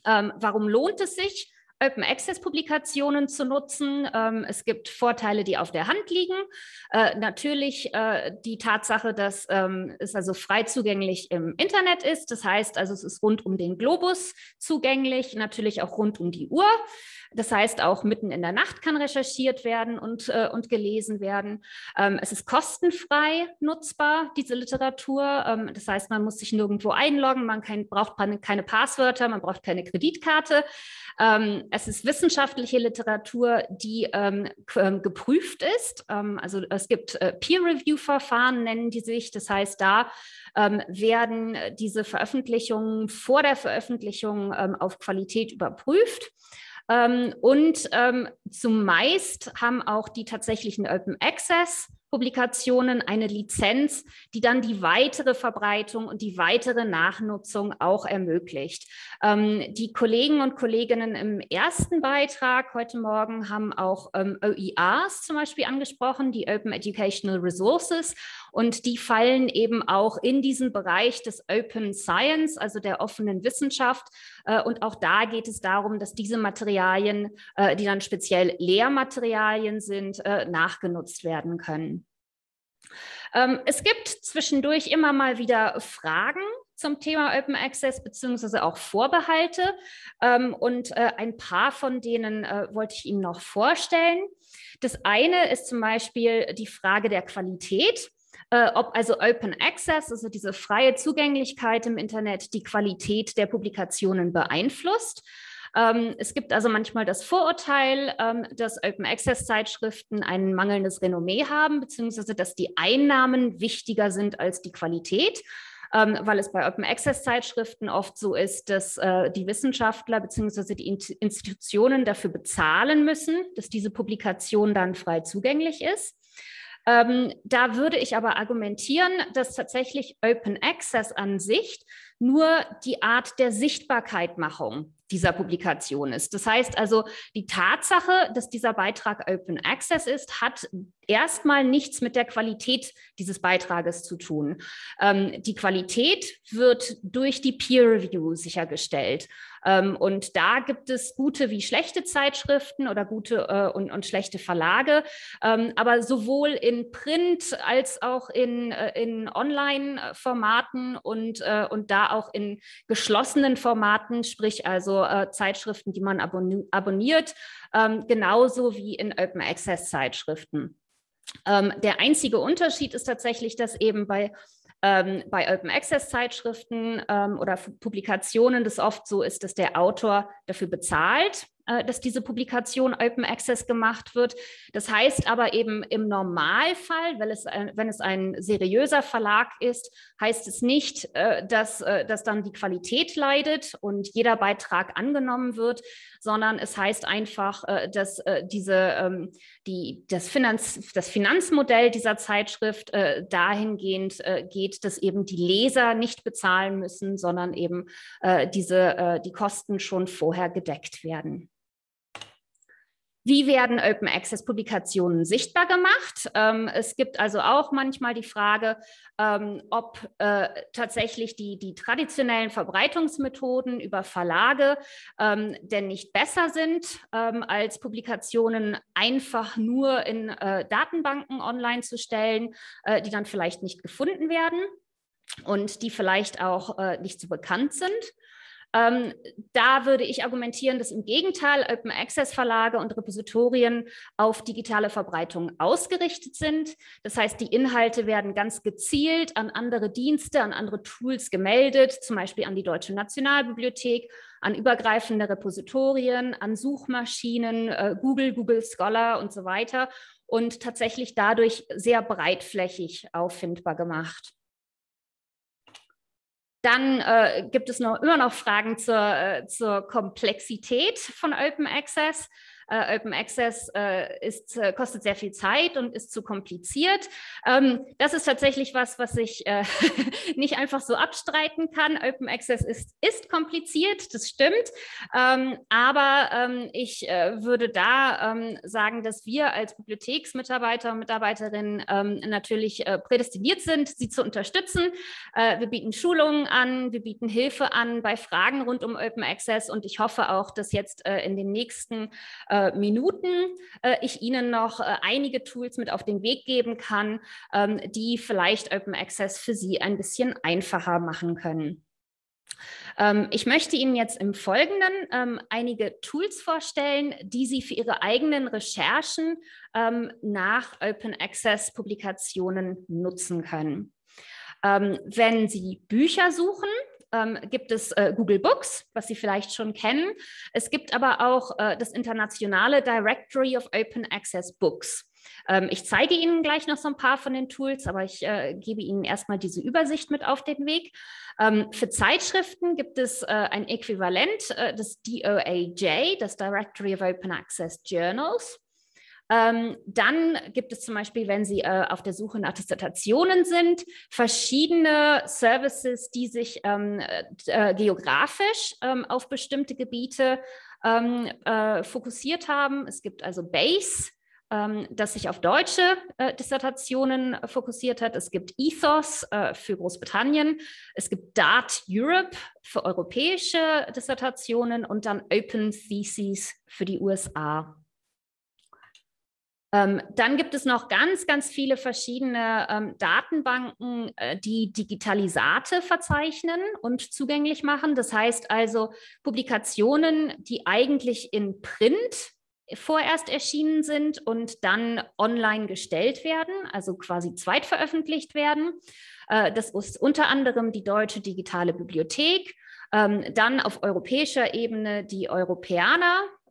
Ähm, warum lohnt es sich? Open Access Publikationen zu nutzen. Ähm, es gibt Vorteile, die auf der Hand liegen. Äh, natürlich äh, die Tatsache, dass ähm, es also frei zugänglich im Internet ist. Das heißt also, es ist rund um den Globus zugänglich, natürlich auch rund um die Uhr. Das heißt, auch mitten in der Nacht kann recherchiert werden und, äh, und gelesen werden. Ähm, es ist kostenfrei nutzbar, diese Literatur. Ähm, das heißt, man muss sich nirgendwo einloggen, man kein, braucht keine Passwörter, man braucht keine Kreditkarte. Ähm, es ist wissenschaftliche Literatur, die ähm, ähm, geprüft ist. Ähm, also es gibt äh, Peer-Review-Verfahren, nennen die sich. Das heißt, da werden diese Veröffentlichungen vor der Veröffentlichung auf Qualität überprüft. Ähm, und ähm, zumeist haben auch die tatsächlichen Open Access Publikationen eine Lizenz, die dann die weitere Verbreitung und die weitere Nachnutzung auch ermöglicht. Ähm, die Kollegen und Kolleginnen im ersten Beitrag heute Morgen haben auch ähm, OERs zum Beispiel angesprochen, die Open Educational Resources. Und die fallen eben auch in diesen Bereich des Open Science, also der offenen Wissenschaft. Äh, und auch da geht es darum, dass diese Materialien, äh, die dann speziell Lehrmaterialien sind, äh, nachgenutzt werden können. Ähm, es gibt zwischendurch immer mal wieder Fragen zum Thema Open Access beziehungsweise auch Vorbehalte. Ähm, und äh, ein paar von denen äh, wollte ich Ihnen noch vorstellen. Das eine ist zum Beispiel die Frage der Qualität. Äh, ob also Open Access, also diese freie Zugänglichkeit im Internet, die Qualität der Publikationen beeinflusst. Ähm, es gibt also manchmal das Vorurteil, ähm, dass Open Access Zeitschriften ein mangelndes Renommee haben, beziehungsweise dass die Einnahmen wichtiger sind als die Qualität. Ähm, weil es bei Open Access Zeitschriften oft so ist, dass äh, die Wissenschaftler bzw. die Institutionen dafür bezahlen müssen, dass diese Publikation dann frei zugänglich ist. Ähm, da würde ich aber argumentieren, dass tatsächlich Open Access an sich nur die Art der Sichtbarkeitmachung dieser Publikation ist. Das heißt also, die Tatsache, dass dieser Beitrag Open Access ist, hat erstmal nichts mit der Qualität dieses Beitrages zu tun. Ähm, die Qualität wird durch die Peer Review sichergestellt. Ähm, und da gibt es gute wie schlechte Zeitschriften oder gute äh, und, und, schlechte Verlage. Ähm, aber sowohl in Print als auch in, äh, in Online-Formaten und, äh, und da auch in geschlossenen Formaten, sprich also äh, Zeitschriften, die man abon abonniert, ähm, genauso wie in Open Access Zeitschriften. Ähm, der einzige Unterschied ist tatsächlich, dass eben bei ähm, bei Open Access Zeitschriften ähm, oder Publikationen das oft so ist, dass der Autor dafür bezahlt, äh, dass diese Publikation Open Access gemacht wird. Das heißt aber eben im Normalfall, wenn es, wenn es ein seriöser Verlag ist, heißt es nicht, äh, dass, äh, dass dann die Qualität leidet und jeder Beitrag angenommen wird, sondern es heißt einfach, dass diese, ähm, die, das, Finanz, das Finanzmodell dieser Zeitschrift dahingehend geht, dass eben die Leser nicht bezahlen müssen, sondern eben diese, die Kosten schon vorher gedeckt werden. Wie werden Open Access Publikationen sichtbar gemacht? Ähm, es gibt also auch manchmal die Frage, ähm, ob äh, tatsächlich die, die traditionellen Verbreitungsmethoden über Verlage ähm, denn nicht besser sind, ähm, als Publikationen einfach nur in äh, Datenbanken online zu stellen, äh, die dann vielleicht nicht gefunden werden und die vielleicht auch äh, nicht so bekannt sind. Ähm, da würde ich argumentieren, dass im Gegenteil Open Access Verlage und Repositorien auf digitale Verbreitung ausgerichtet sind. Das heißt, die Inhalte werden ganz gezielt an andere Dienste, an andere Tools gemeldet, zum Beispiel an die Deutsche Nationalbibliothek, an übergreifende Repositorien, an Suchmaschinen, äh, Google, Google Scholar und so weiter und tatsächlich dadurch sehr breitflächig auffindbar gemacht. Dann äh, gibt es noch immer noch Fragen zur, äh, zur Komplexität von Open Access. Äh, Open Access äh, ist, äh, kostet sehr viel Zeit und ist zu kompliziert. Ähm, das ist tatsächlich was, was ich äh, nicht einfach so abstreiten kann. Open Access ist, ist kompliziert, das stimmt. Ähm, aber ähm, ich äh, würde da ähm, sagen, dass wir als Bibliotheksmitarbeiter und Mitarbeiterinnen ähm, natürlich äh, prädestiniert sind, sie zu unterstützen. wir bieten Schulungen an, wir bieten Hilfe an bei Fragen rund um Open Access und ich hoffe auch, dass jetzt in den nächsten äh, Minuten äh, ich Ihnen noch äh, einige Tools mit auf den Weg geben kann, ähm, die vielleicht Open Access für Sie ein bisschen einfacher machen können. Ähm, ich möchte Ihnen jetzt im Folgenden ähm, einige Tools vorstellen, die Sie für Ihre eigenen Recherchen ähm, nach Open Access Publikationen nutzen können. Ähm, wenn Sie Bücher suchen, ähm, gibt es äh, Google Books, was Sie vielleicht schon kennen. Es gibt aber auch äh, das internationale Directory of Open Access Books. Ähm, ich zeige Ihnen gleich noch so ein paar von den Tools, aber ich äh, gebe Ihnen erstmal diese Übersicht mit auf den Weg. Ähm, für Zeitschriften gibt es äh, ein Äquivalent, äh, das DOAJ, das Directory of Open Access Journals. Ähm, dann gibt es zum Beispiel, wenn Sie äh, auf der Suche nach Dissertationen sind, verschiedene Services, die sich ähm, äh, geografisch ähm, auf bestimmte Gebiete ähm, äh, fokussiert haben. Es gibt also BASE, ähm, das sich auf deutsche äh, Dissertationen fokussiert hat. Es gibt Ethos äh, für Großbritannien. Es gibt Dart Europe für europäische Dissertationen und dann Open Theses für die USA. Ähm, dann gibt es noch ganz, ganz viele verschiedene ähm, Datenbanken, äh, die Digitalisate verzeichnen und zugänglich machen. Das heißt also Publikationen, die eigentlich in Print vorerst erschienen sind und dann online gestellt werden, also quasi zweitveröffentlicht werden. Äh, das ist unter anderem die Deutsche Digitale Bibliothek, ähm, dann auf europäischer Ebene die Europäer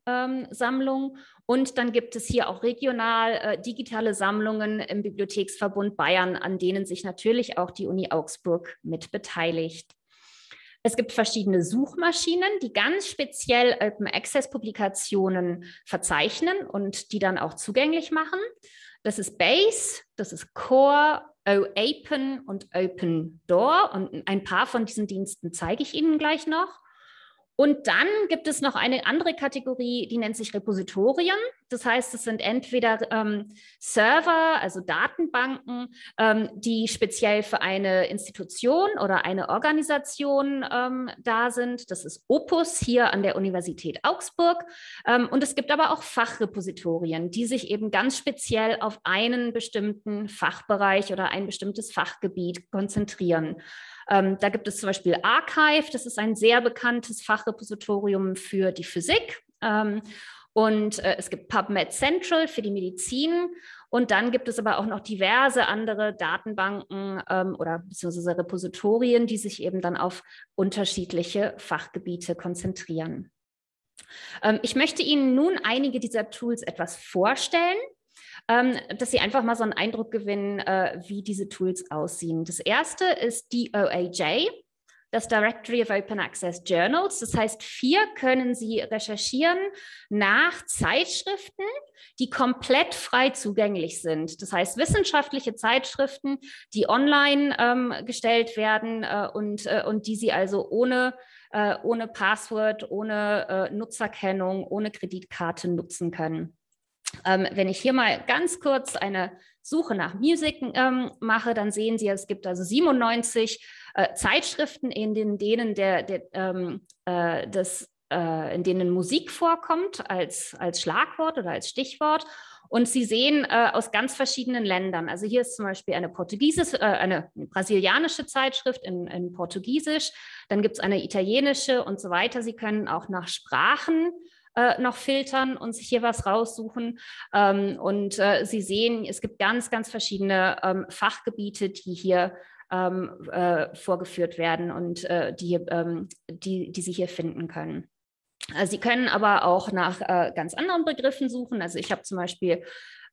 ähm, Sammlung. Und dann gibt es hier auch regional äh, digitale Sammlungen im Bibliotheksverbund Bayern, an denen sich natürlich auch die Uni Augsburg mit beteiligt. Es gibt verschiedene Suchmaschinen, die ganz speziell Open Access Publikationen verzeichnen und die dann auch zugänglich machen. Das ist Base, das ist Core, OAPEN und Open Door. Und ein paar von diesen Diensten zeige ich Ihnen gleich noch. Und dann gibt es noch eine andere Kategorie, die nennt sich Repositorien. Das heißt, es sind entweder ähm, Server, also Datenbanken, ähm, die speziell für eine Institution oder eine Organisation ähm, da sind. Das ist Opus hier an der Universität Augsburg. Ähm, und es gibt aber auch Fachrepositorien, die sich eben ganz speziell auf einen bestimmten Fachbereich oder ein bestimmtes Fachgebiet konzentrieren. Ähm, da gibt es zum Beispiel Archive, das ist ein sehr bekanntes Fachrepositorium für die Physik. Ähm, und äh, es gibt PubMed Central für die Medizin. Und dann gibt es aber auch noch diverse andere Datenbanken ähm, oder beziehungsweise Repositorien, die sich eben dann auf unterschiedliche Fachgebiete konzentrieren. Ähm, ich möchte Ihnen nun einige dieser Tools etwas vorstellen ähm, dass Sie einfach mal so einen Eindruck gewinnen, äh, wie diese Tools aussehen. Das erste ist DOAJ, das Directory of Open Access Journals. Das heißt, hier können Sie recherchieren nach Zeitschriften, die komplett frei zugänglich sind. Das heißt, wissenschaftliche Zeitschriften, die online ähm, gestellt werden äh, und, äh, und die Sie also ohne, äh, ohne Passwort, ohne äh, Nutzerkennung, ohne Kreditkarte nutzen können. Ähm, wenn ich hier mal ganz kurz eine Suche nach Musik ähm, mache, dann sehen Sie, es gibt also 97 äh, Zeitschriften, in denen, denen der, der ähm, äh, das, äh, in denen Musik vorkommt als, als Schlagwort oder als Stichwort. Und Sie sehen äh, aus ganz verschiedenen Ländern. Also hier ist zum Beispiel eine portugiesische, äh, eine brasilianische Zeitschrift in, in Portugiesisch. Dann gibt es eine italienische und so weiter. Sie können auch nach Sprachen äh, noch filtern und sich hier was raussuchen. Ähm, und äh, Sie sehen, es gibt ganz, ganz verschiedene ähm, Fachgebiete, die hier ähm, äh, vorgeführt werden und äh, die, ähm, die, die Sie hier finden können. Also Sie können aber auch nach äh, ganz anderen Begriffen suchen. Also ich habe zum Beispiel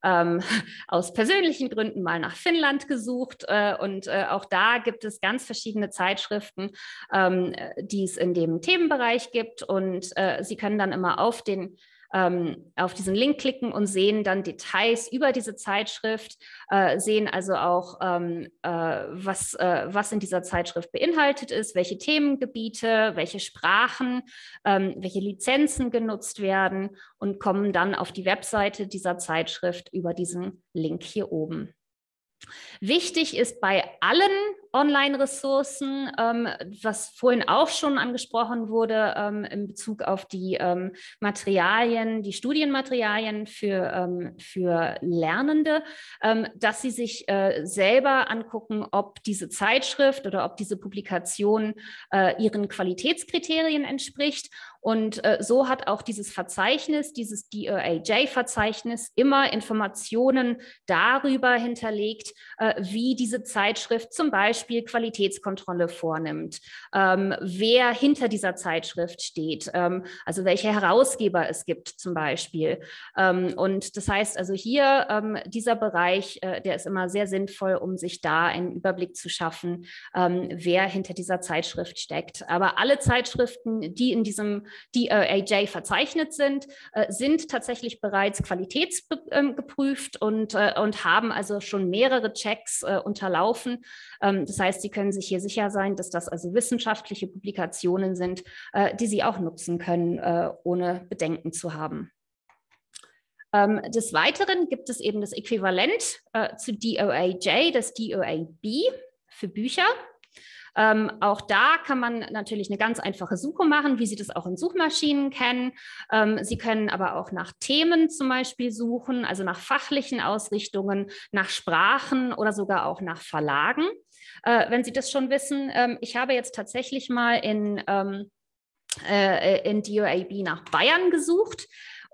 ähm, aus persönlichen Gründen mal nach Finnland gesucht äh, und äh, auch da gibt es ganz verschiedene Zeitschriften, ähm, die es in dem Themenbereich gibt und äh, Sie können dann immer auf den ähm, auf diesen Link klicken und sehen dann Details über diese Zeitschrift, äh, sehen also auch, ähm, äh, was, äh, was in dieser Zeitschrift beinhaltet ist, welche Themengebiete, welche Sprachen, ähm, welche Lizenzen genutzt werden und kommen dann auf die Webseite dieser Zeitschrift über diesen Link hier oben. Wichtig ist bei allen Online-Ressourcen, ähm, was vorhin auch schon angesprochen wurde ähm, in Bezug auf die ähm, Materialien, die Studienmaterialien für, ähm, für Lernende, ähm, dass sie sich äh, selber angucken, ob diese Zeitschrift oder ob diese Publikation äh, ihren Qualitätskriterien entspricht und äh, so hat auch dieses Verzeichnis, dieses DOAJ-Verzeichnis, immer Informationen darüber hinterlegt, äh, wie diese Zeitschrift zum Beispiel Qualitätskontrolle vornimmt, ähm, wer hinter dieser Zeitschrift steht, ähm, also welche Herausgeber es gibt zum Beispiel. Ähm, und das heißt also hier, ähm, dieser Bereich, äh, der ist immer sehr sinnvoll, um sich da einen Überblick zu schaffen, ähm, wer hinter dieser Zeitschrift steckt. Aber alle Zeitschriften, die in diesem die äh, AJ verzeichnet sind, äh, sind tatsächlich bereits qualitätsgeprüft und, äh, und haben also schon mehrere Checks äh, unterlaufen. Ähm, das heißt, Sie können sich hier sicher sein, dass das also wissenschaftliche Publikationen sind, äh, die Sie auch nutzen können, äh, ohne Bedenken zu haben. Ähm, des Weiteren gibt es eben das Äquivalent zu DOAJ, das DOAB für Bücher. Ähm, auch da kann man natürlich eine ganz einfache Suche machen, wie Sie das auch in Suchmaschinen kennen. Ähm, Sie können aber auch nach Themen zum Beispiel suchen, also nach fachlichen Ausrichtungen, nach Sprachen oder sogar auch nach Verlagen, äh, wenn Sie das schon wissen. Ähm, ich habe jetzt tatsächlich mal in, ähm, äh, in DOAB nach Bayern gesucht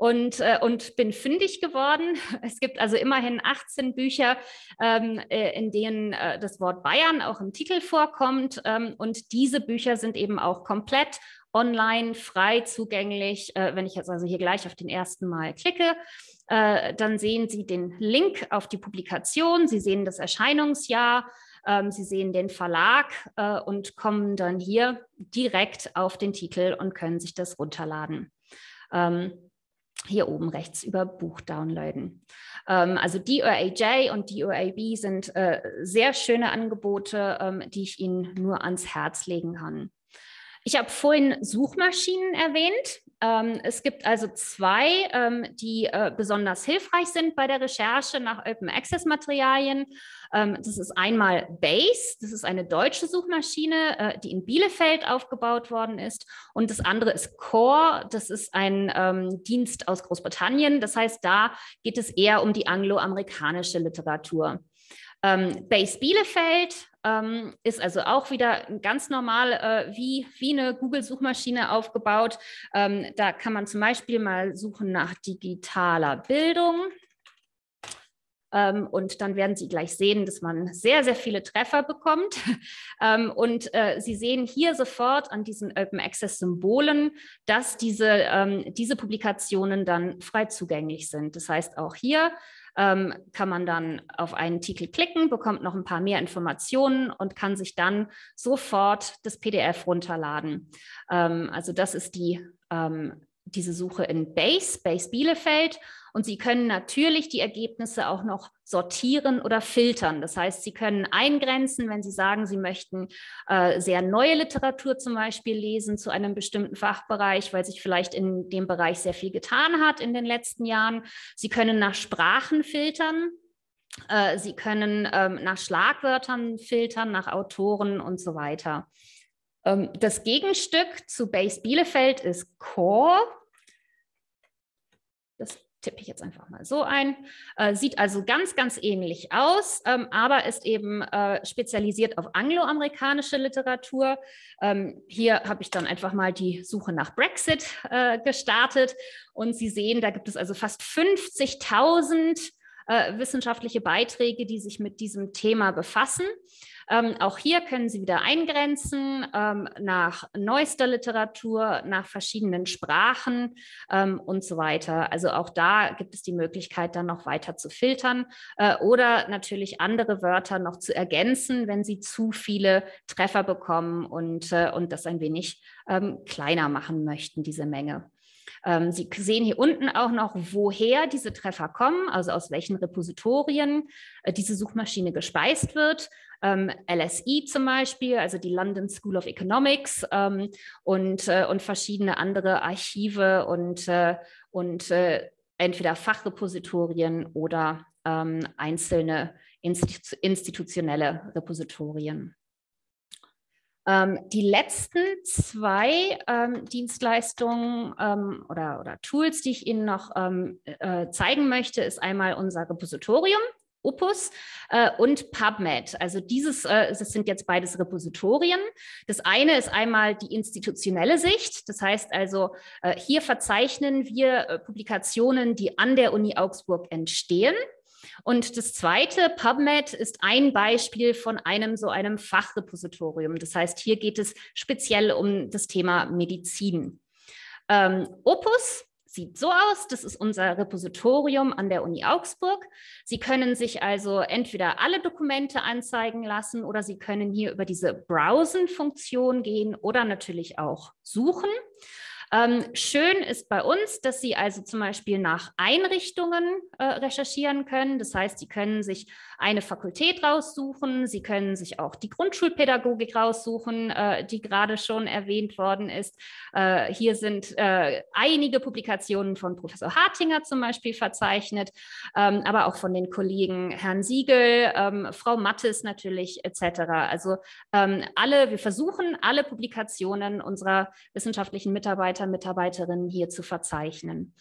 und, äh, und bin fündig geworden. Es gibt also immerhin 18 Bücher, ähm, äh, in denen äh, das Wort Bayern auch im Titel vorkommt. Ähm, und diese Bücher sind eben auch komplett online, frei zugänglich. Äh, wenn ich jetzt also hier gleich auf den ersten Mal klicke, äh, dann sehen Sie den Link auf die Publikation. Sie sehen das Erscheinungsjahr. Ähm, Sie sehen den Verlag äh, und kommen dann hier direkt auf den Titel und können sich das runterladen. Ähm, hier oben rechts über Buch downloaden. Ähm, also DOAJ und DOAB sind äh, sehr schöne Angebote, ähm, die ich Ihnen nur ans Herz legen kann. Ich habe vorhin Suchmaschinen erwähnt. Ähm, es gibt also zwei, ähm, die äh, besonders hilfreich sind bei der Recherche nach Open Access Materialien. Ähm, das ist einmal Base, das ist eine deutsche Suchmaschine, äh, die in Bielefeld aufgebaut worden ist. Und das andere ist Core, das ist ein Dienst aus Großbritannien. Das heißt, da geht es eher um die angloamerikanische Literatur. Ähm, Base Bielefeld ähm, ist also auch wieder ganz normal äh, wie, wie eine Google-Suchmaschine aufgebaut. Ähm, da kann man zum Beispiel mal suchen nach digitaler Bildung. Ähm, und dann werden Sie gleich sehen, dass man sehr, sehr viele Treffer bekommt. Ähm, und äh, Sie sehen hier sofort an diesen Open Access Symbolen, dass diese, ähm, diese Publikationen dann frei zugänglich sind. Das heißt, auch hier ähm, kann man dann auf einen Titel klicken, bekommt noch ein paar mehr Informationen und kann sich dann sofort das PDF runterladen. Ähm, also das ist die ähm, diese Suche in Base, Base Bielefeld. Und Sie können natürlich die Ergebnisse auch noch sortieren oder filtern. Das heißt, Sie können eingrenzen, wenn Sie sagen, Sie möchten äh, sehr neue Literatur zum Beispiel lesen zu einem bestimmten Fachbereich, weil sich vielleicht in dem Bereich sehr viel getan hat in den letzten Jahren. Sie können nach Sprachen filtern. Äh, Sie können ähm, nach Schlagwörtern filtern, nach Autoren und so weiter. Ähm, das Gegenstück zu Base Bielefeld ist Core. Das tippe ich jetzt einfach mal so ein. Äh, sieht also ganz, ganz ähnlich aus, ähm, aber ist eben äh, spezialisiert auf angloamerikanische Literatur. Ähm, hier habe ich dann einfach mal die Suche nach Brexit äh, gestartet und Sie sehen, da gibt es also fast 50.000 äh, wissenschaftliche Beiträge, die sich mit diesem Thema befassen. Ähm, auch hier können Sie wieder eingrenzen ähm, nach neuester Literatur, nach verschiedenen Sprachen ähm, und so weiter. Also auch da gibt es die Möglichkeit, dann noch weiter zu filtern äh, oder natürlich andere Wörter noch zu ergänzen, wenn Sie zu viele Treffer bekommen und, äh, und das ein wenig ähm, kleiner machen möchten, diese Menge. Ähm, Sie sehen hier unten auch noch, woher diese Treffer kommen, also aus welchen Repositorien äh, diese Suchmaschine gespeist wird ähm, LSI zum Beispiel, also die London School of Economics ähm, und, äh, und verschiedene andere Archive und, äh, und äh, entweder Fachrepositorien oder ähm, einzelne Institu institutionelle Repositorien. Ähm, die letzten zwei ähm, Dienstleistungen ähm, oder, oder, Tools, die ich Ihnen noch ähm, äh, zeigen möchte, ist einmal unser Repositorium. Opus äh, und PubMed. Also dieses, äh, das sind jetzt beides Repositorien. Das eine ist einmal die institutionelle Sicht. Das heißt also, äh, hier verzeichnen wir äh, Publikationen, die an der Uni Augsburg entstehen. Und das zweite, PubMed, ist ein Beispiel von einem so einem Fachrepositorium. Das heißt, hier geht es speziell um das Thema Medizin. Ähm, Opus sieht so aus. Das ist unser Repositorium an der Uni Augsburg. Sie können sich also entweder alle Dokumente anzeigen lassen oder Sie können hier über diese Browsen-Funktion gehen oder natürlich auch suchen. Ähm, schön ist bei uns, dass Sie also zum Beispiel nach Einrichtungen äh, recherchieren können. Das heißt, Sie können sich eine Fakultät raussuchen. Sie können sich auch die Grundschulpädagogik raussuchen, äh, die gerade schon erwähnt worden ist. Äh, hier sind äh, einige Publikationen von Professor Hartinger zum Beispiel verzeichnet, ähm, aber auch von den Kollegen Herrn Siegel, ähm, Frau Mattes natürlich etc. Also ähm, alle, wir versuchen alle Publikationen unserer wissenschaftlichen Mitarbeiter, Mitarbeiterinnen hier zu verzeichnen.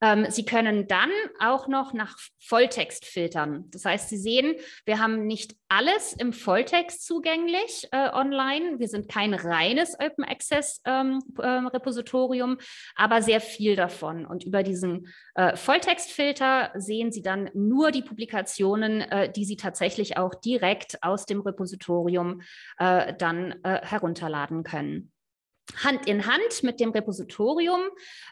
Ähm, Sie können dann auch noch nach Volltext filtern. Das heißt, Sie sehen, wir haben nicht alles im Volltext zugänglich äh, online. Wir sind kein reines Open Access ähm, äh, Repositorium, aber sehr viel davon. Und über diesen äh, Volltextfilter sehen Sie dann nur die Publikationen, äh, die Sie tatsächlich auch direkt aus dem Repositorium äh, dann äh, herunterladen können. Hand in Hand mit dem Repositorium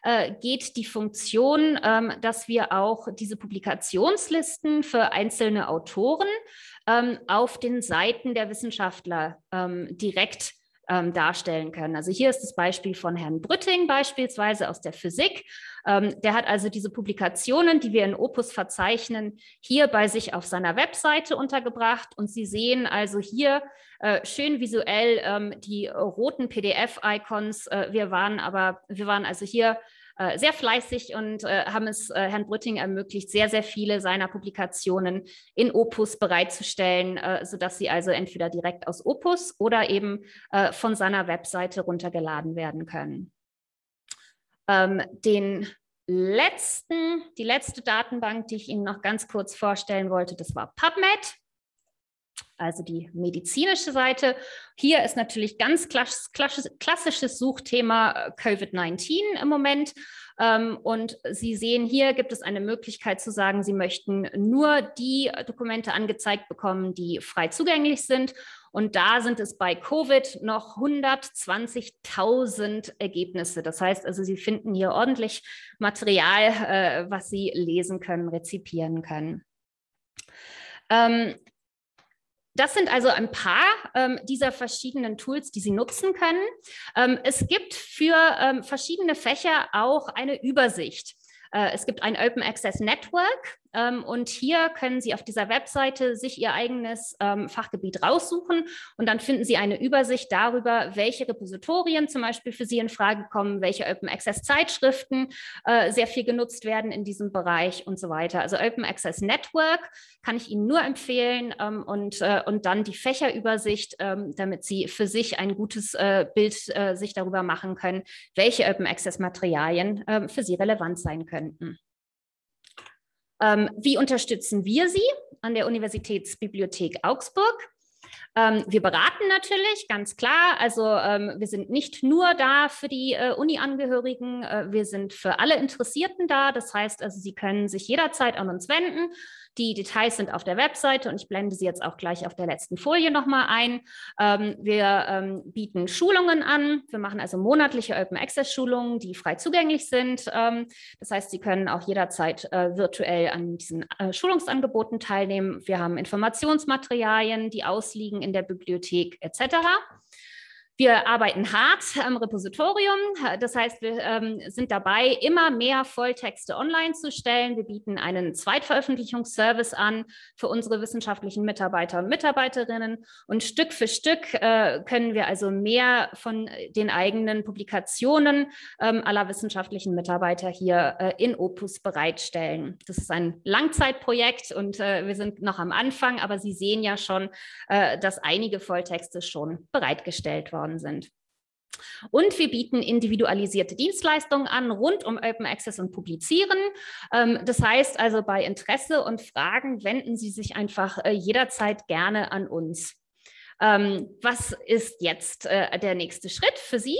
äh, geht die Funktion, ähm, dass wir auch diese Publikationslisten für einzelne Autoren ähm, auf den Seiten der Wissenschaftler ähm, direkt ähm, darstellen können. Also hier ist das Beispiel von Herrn Brütting beispielsweise aus der Physik. Ähm, der hat also diese Publikationen, die wir in Opus verzeichnen, hier bei sich auf seiner Webseite untergebracht. Und Sie sehen also hier äh, schön visuell ähm, die roten PDF-Icons. Äh, wir waren aber, wir waren also hier äh, sehr fleißig und äh, haben es äh, Herrn Brütting ermöglicht, sehr, sehr viele seiner Publikationen in Opus bereitzustellen, äh, sodass sie also entweder direkt aus Opus oder eben äh, von seiner Webseite runtergeladen werden können. Ähm, den letzten, die letzte Datenbank, die ich Ihnen noch ganz kurz vorstellen wollte, das war PubMed also die medizinische Seite. Hier ist natürlich ganz klassisches Suchthema äh, Covid-19 im Moment. Ähm, und Sie sehen, hier gibt es eine Möglichkeit zu sagen, Sie möchten nur die Dokumente angezeigt bekommen, die frei zugänglich sind. Und da sind es bei Covid noch 120.000 Ergebnisse. Das heißt also, Sie finden hier ordentlich Material, äh, was Sie lesen können, rezipieren können. Ähm, das sind also ein paar ähm, dieser verschiedenen Tools, die Sie nutzen können. Ähm, es gibt für ähm, verschiedene Fächer auch eine Übersicht. Äh, es gibt ein Open Access Network und hier können Sie auf dieser Webseite sich Ihr eigenes ähm, Fachgebiet raussuchen und dann finden Sie eine Übersicht darüber, welche Repositorien zum Beispiel für Sie in Frage kommen, welche Open Access Zeitschriften äh, sehr viel genutzt werden in diesem Bereich und so weiter. Also Open Access Network kann ich Ihnen nur empfehlen ähm, und, äh, und dann die Fächerübersicht, ähm, damit Sie für sich ein gutes äh, Bild sich darüber machen können, welche Open Access Materialien ähm, für Sie relevant sein könnten. Ähm, wie unterstützen wir Sie an der Universitätsbibliothek Augsburg? Ähm, wir beraten natürlich, ganz klar. Also ähm, wir sind nicht nur da für die äh, Uni-Angehörigen, äh, wir sind für alle Interessierten da. Das heißt, also Sie können sich jederzeit an uns wenden. Die Details sind auf der Webseite und ich blende sie jetzt auch gleich auf der letzten Folie nochmal ein. Ähm, wir ähm, bieten Schulungen an. Wir machen also monatliche Open Access Schulungen, die frei zugänglich sind. Ähm, das heißt, Sie können auch jederzeit äh, virtuell an diesen äh, Schulungsangeboten teilnehmen. Wir haben Informationsmaterialien, die ausliegen in der Bibliothek etc. Wir arbeiten hart am Repositorium. Das heißt, wir ähm, sind dabei, immer mehr Volltexte online zu stellen. Wir bieten einen Zweitveröffentlichungsservice an für unsere wissenschaftlichen Mitarbeiter und Mitarbeiterinnen. Und Stück für Stück äh, können wir also mehr von den eigenen Publikationen ähm, aller wissenschaftlichen Mitarbeiter hier äh, in Opus bereitstellen. Das ist ein Langzeitprojekt und äh, wir sind noch am Anfang, aber Sie sehen ja schon, äh, dass einige Volltexte schon bereitgestellt worden worden sind. Und wir bieten individualisierte Dienstleistungen an rund um Open Access und Publizieren. Ähm, das heißt also, bei Interesse und Fragen wenden Sie sich einfach äh, jederzeit gerne an uns. Ähm, was ist jetzt äh, der nächste Schritt für Sie?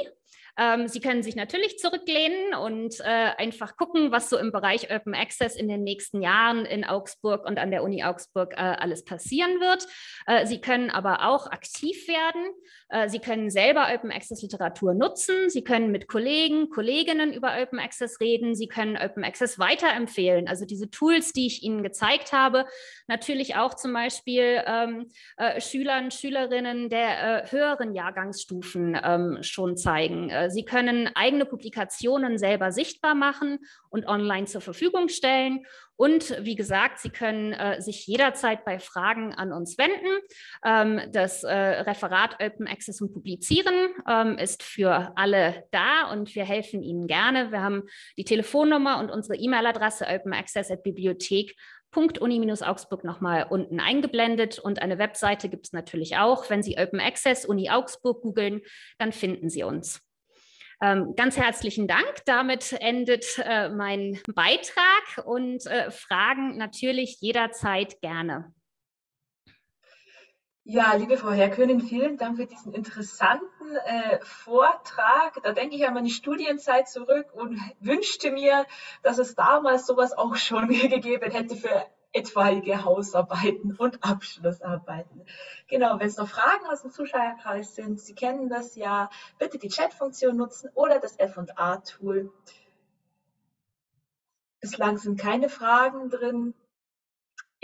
Ähm, Sie können sich natürlich zurücklehnen und äh, einfach gucken, was so im Bereich Open Access in den nächsten Jahren in Augsburg und an der Uni Augsburg äh, alles passieren wird. Äh, Sie können aber auch aktiv werden. Äh, Sie können selber Open Access Literatur nutzen. Sie können mit Kollegen, Kolleginnen über Open Access reden. Sie können Open Access weiterempfehlen. Also diese Tools, die ich Ihnen gezeigt habe, natürlich auch zum Beispiel ähm, äh, Schülern, Schülerinnen der äh, höheren Jahrgangsstufen ähm, schon zeigen Sie können eigene Publikationen selber sichtbar machen und online zur Verfügung stellen. Und wie gesagt, Sie können äh, sich jederzeit bei Fragen an uns wenden. Ähm, das äh, Referat Open Access und Publizieren ähm, ist für alle da und wir helfen Ihnen gerne. Wir haben die Telefonnummer und unsere E-Mail-Adresse openaccess.bibliothek Uni-Augsburg nochmal unten eingeblendet und eine Webseite gibt es natürlich auch. Wenn Sie Open Access Uni Augsburg googeln, dann finden Sie uns. Ähm, ganz herzlichen Dank. Damit endet äh, mein Beitrag und äh, Fragen natürlich jederzeit gerne. Ja, liebe Frau Herrkönig, vielen Dank für diesen interessanten äh, Vortrag. Da denke ich an meine Studienzeit zurück und wünschte mir, dass es damals sowas auch schon gegeben hätte für etwaige Hausarbeiten und Abschlussarbeiten. Genau, wenn es noch Fragen aus dem Zuschauerkreis sind, Sie kennen das ja, bitte die Chat-Funktion nutzen oder das F&A-Tool. Bislang sind keine Fragen drin.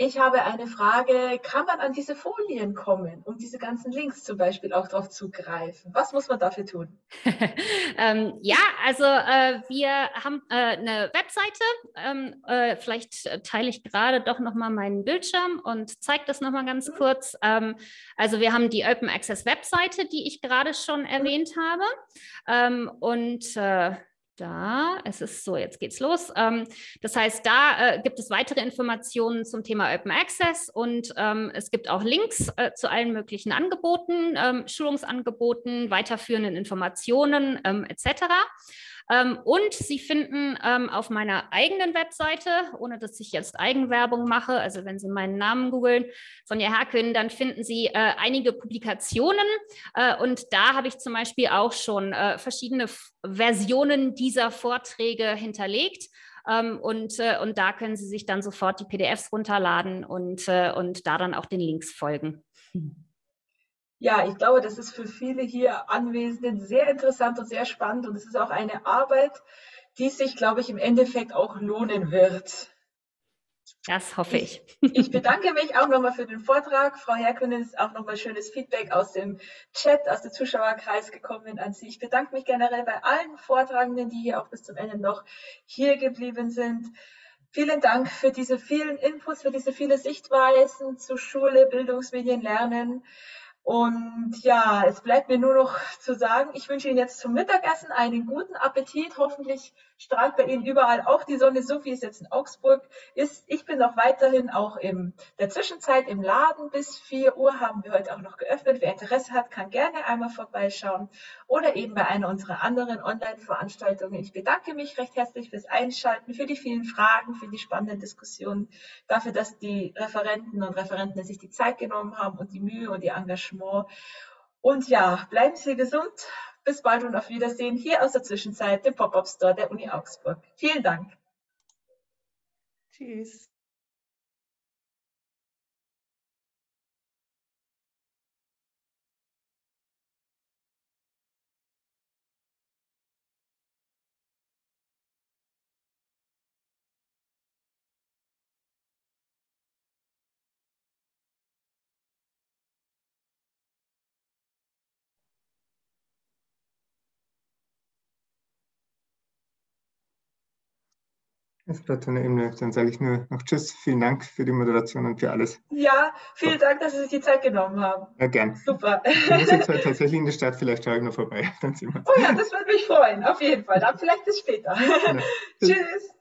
Ich habe eine Frage, kann man an diese Folien kommen, um diese ganzen Links zum Beispiel auch darauf zugreifen? Was muss man dafür tun? ähm, ja, also äh, wir haben äh, eine Webseite. Ähm, äh, vielleicht teile ich gerade doch nochmal meinen Bildschirm und zeige das nochmal ganz mhm. kurz. Ähm, also wir haben die Open Access Webseite, die ich gerade schon mhm. erwähnt habe. Ähm, und äh, da, es ist so, jetzt geht's los. Ähm, das heißt, da äh, gibt es weitere Informationen zum Thema Open Access und ähm, es gibt auch Links äh, zu allen möglichen Angeboten, ähm, Schulungsangeboten, weiterführenden Informationen ähm, etc. Ähm, und Sie finden ähm, auf meiner eigenen Webseite, ohne dass ich jetzt Eigenwerbung mache, also wenn Sie meinen Namen googeln, Sonja Herkün, dann finden Sie äh, einige Publikationen. Äh, und da habe ich zum Beispiel auch schon äh, verschiedene Versionen dieser Vorträge hinterlegt. Ähm, und, äh, und da können Sie sich dann sofort die PDFs runterladen und, äh, und da dann auch den Links folgen. Ja, ich glaube, das ist für viele hier Anwesenden sehr interessant und sehr spannend und es ist auch eine Arbeit, die sich, glaube ich, im Endeffekt auch lohnen wird. Das hoffe ich. Ich, bedanke mich auch nochmal für den Vortrag. Frau Herkunen ist auch nochmal schönes Feedback aus dem Chat, aus dem Zuschauerkreis gekommen an Sie. Ich bedanke mich generell bei allen Vortragenden, die hier auch bis zum Ende noch hier geblieben sind. Vielen Dank für diese vielen Inputs, für diese viele Sichtweisen zu Schule, Bildungsmedien, Lernen. Und ja, es bleibt mir nur noch zu sagen, ich wünsche Ihnen jetzt zum Mittagessen einen guten Appetit. Hoffentlich strahlt bei Ihnen überall auch die Sonne, so wie es jetzt in Augsburg ist. Ich bin auch weiterhin auch in der Zwischenzeit im Laden. Bis 4 Uhr haben wir heute auch noch geöffnet. Wer Interesse hat, kann gerne einmal vorbeischauen oder eben bei einer unserer anderen Online-Veranstaltungen. Ich bedanke mich recht herzlich fürs Einschalten, für die vielen Fragen, für die spannenden Diskussionen, dafür, dass die Referenten und Referenten sich die Zeit genommen haben und die Mühe und ihr Engagement. Und ja, bleiben Sie gesund. Bis bald und auf Wiedersehen hier aus der Zwischenzeit, dem Pop-Up Store der Uni Augsburg. Vielen Dank. Tschüss. Dann sage ich nur noch Tschüss, vielen Dank für die Moderation und für alles. Ja, vielen Dank, dass Sie sich die Zeit genommen haben. Ja, gern. Super. Ich muss jetzt halt tatsächlich in der Stadt, vielleicht schaue ich noch vorbei. Dann sehen wir. Oh ja, das würde mich freuen, auf jeden Fall. Dann vielleicht bis später. Ja. Tschüss.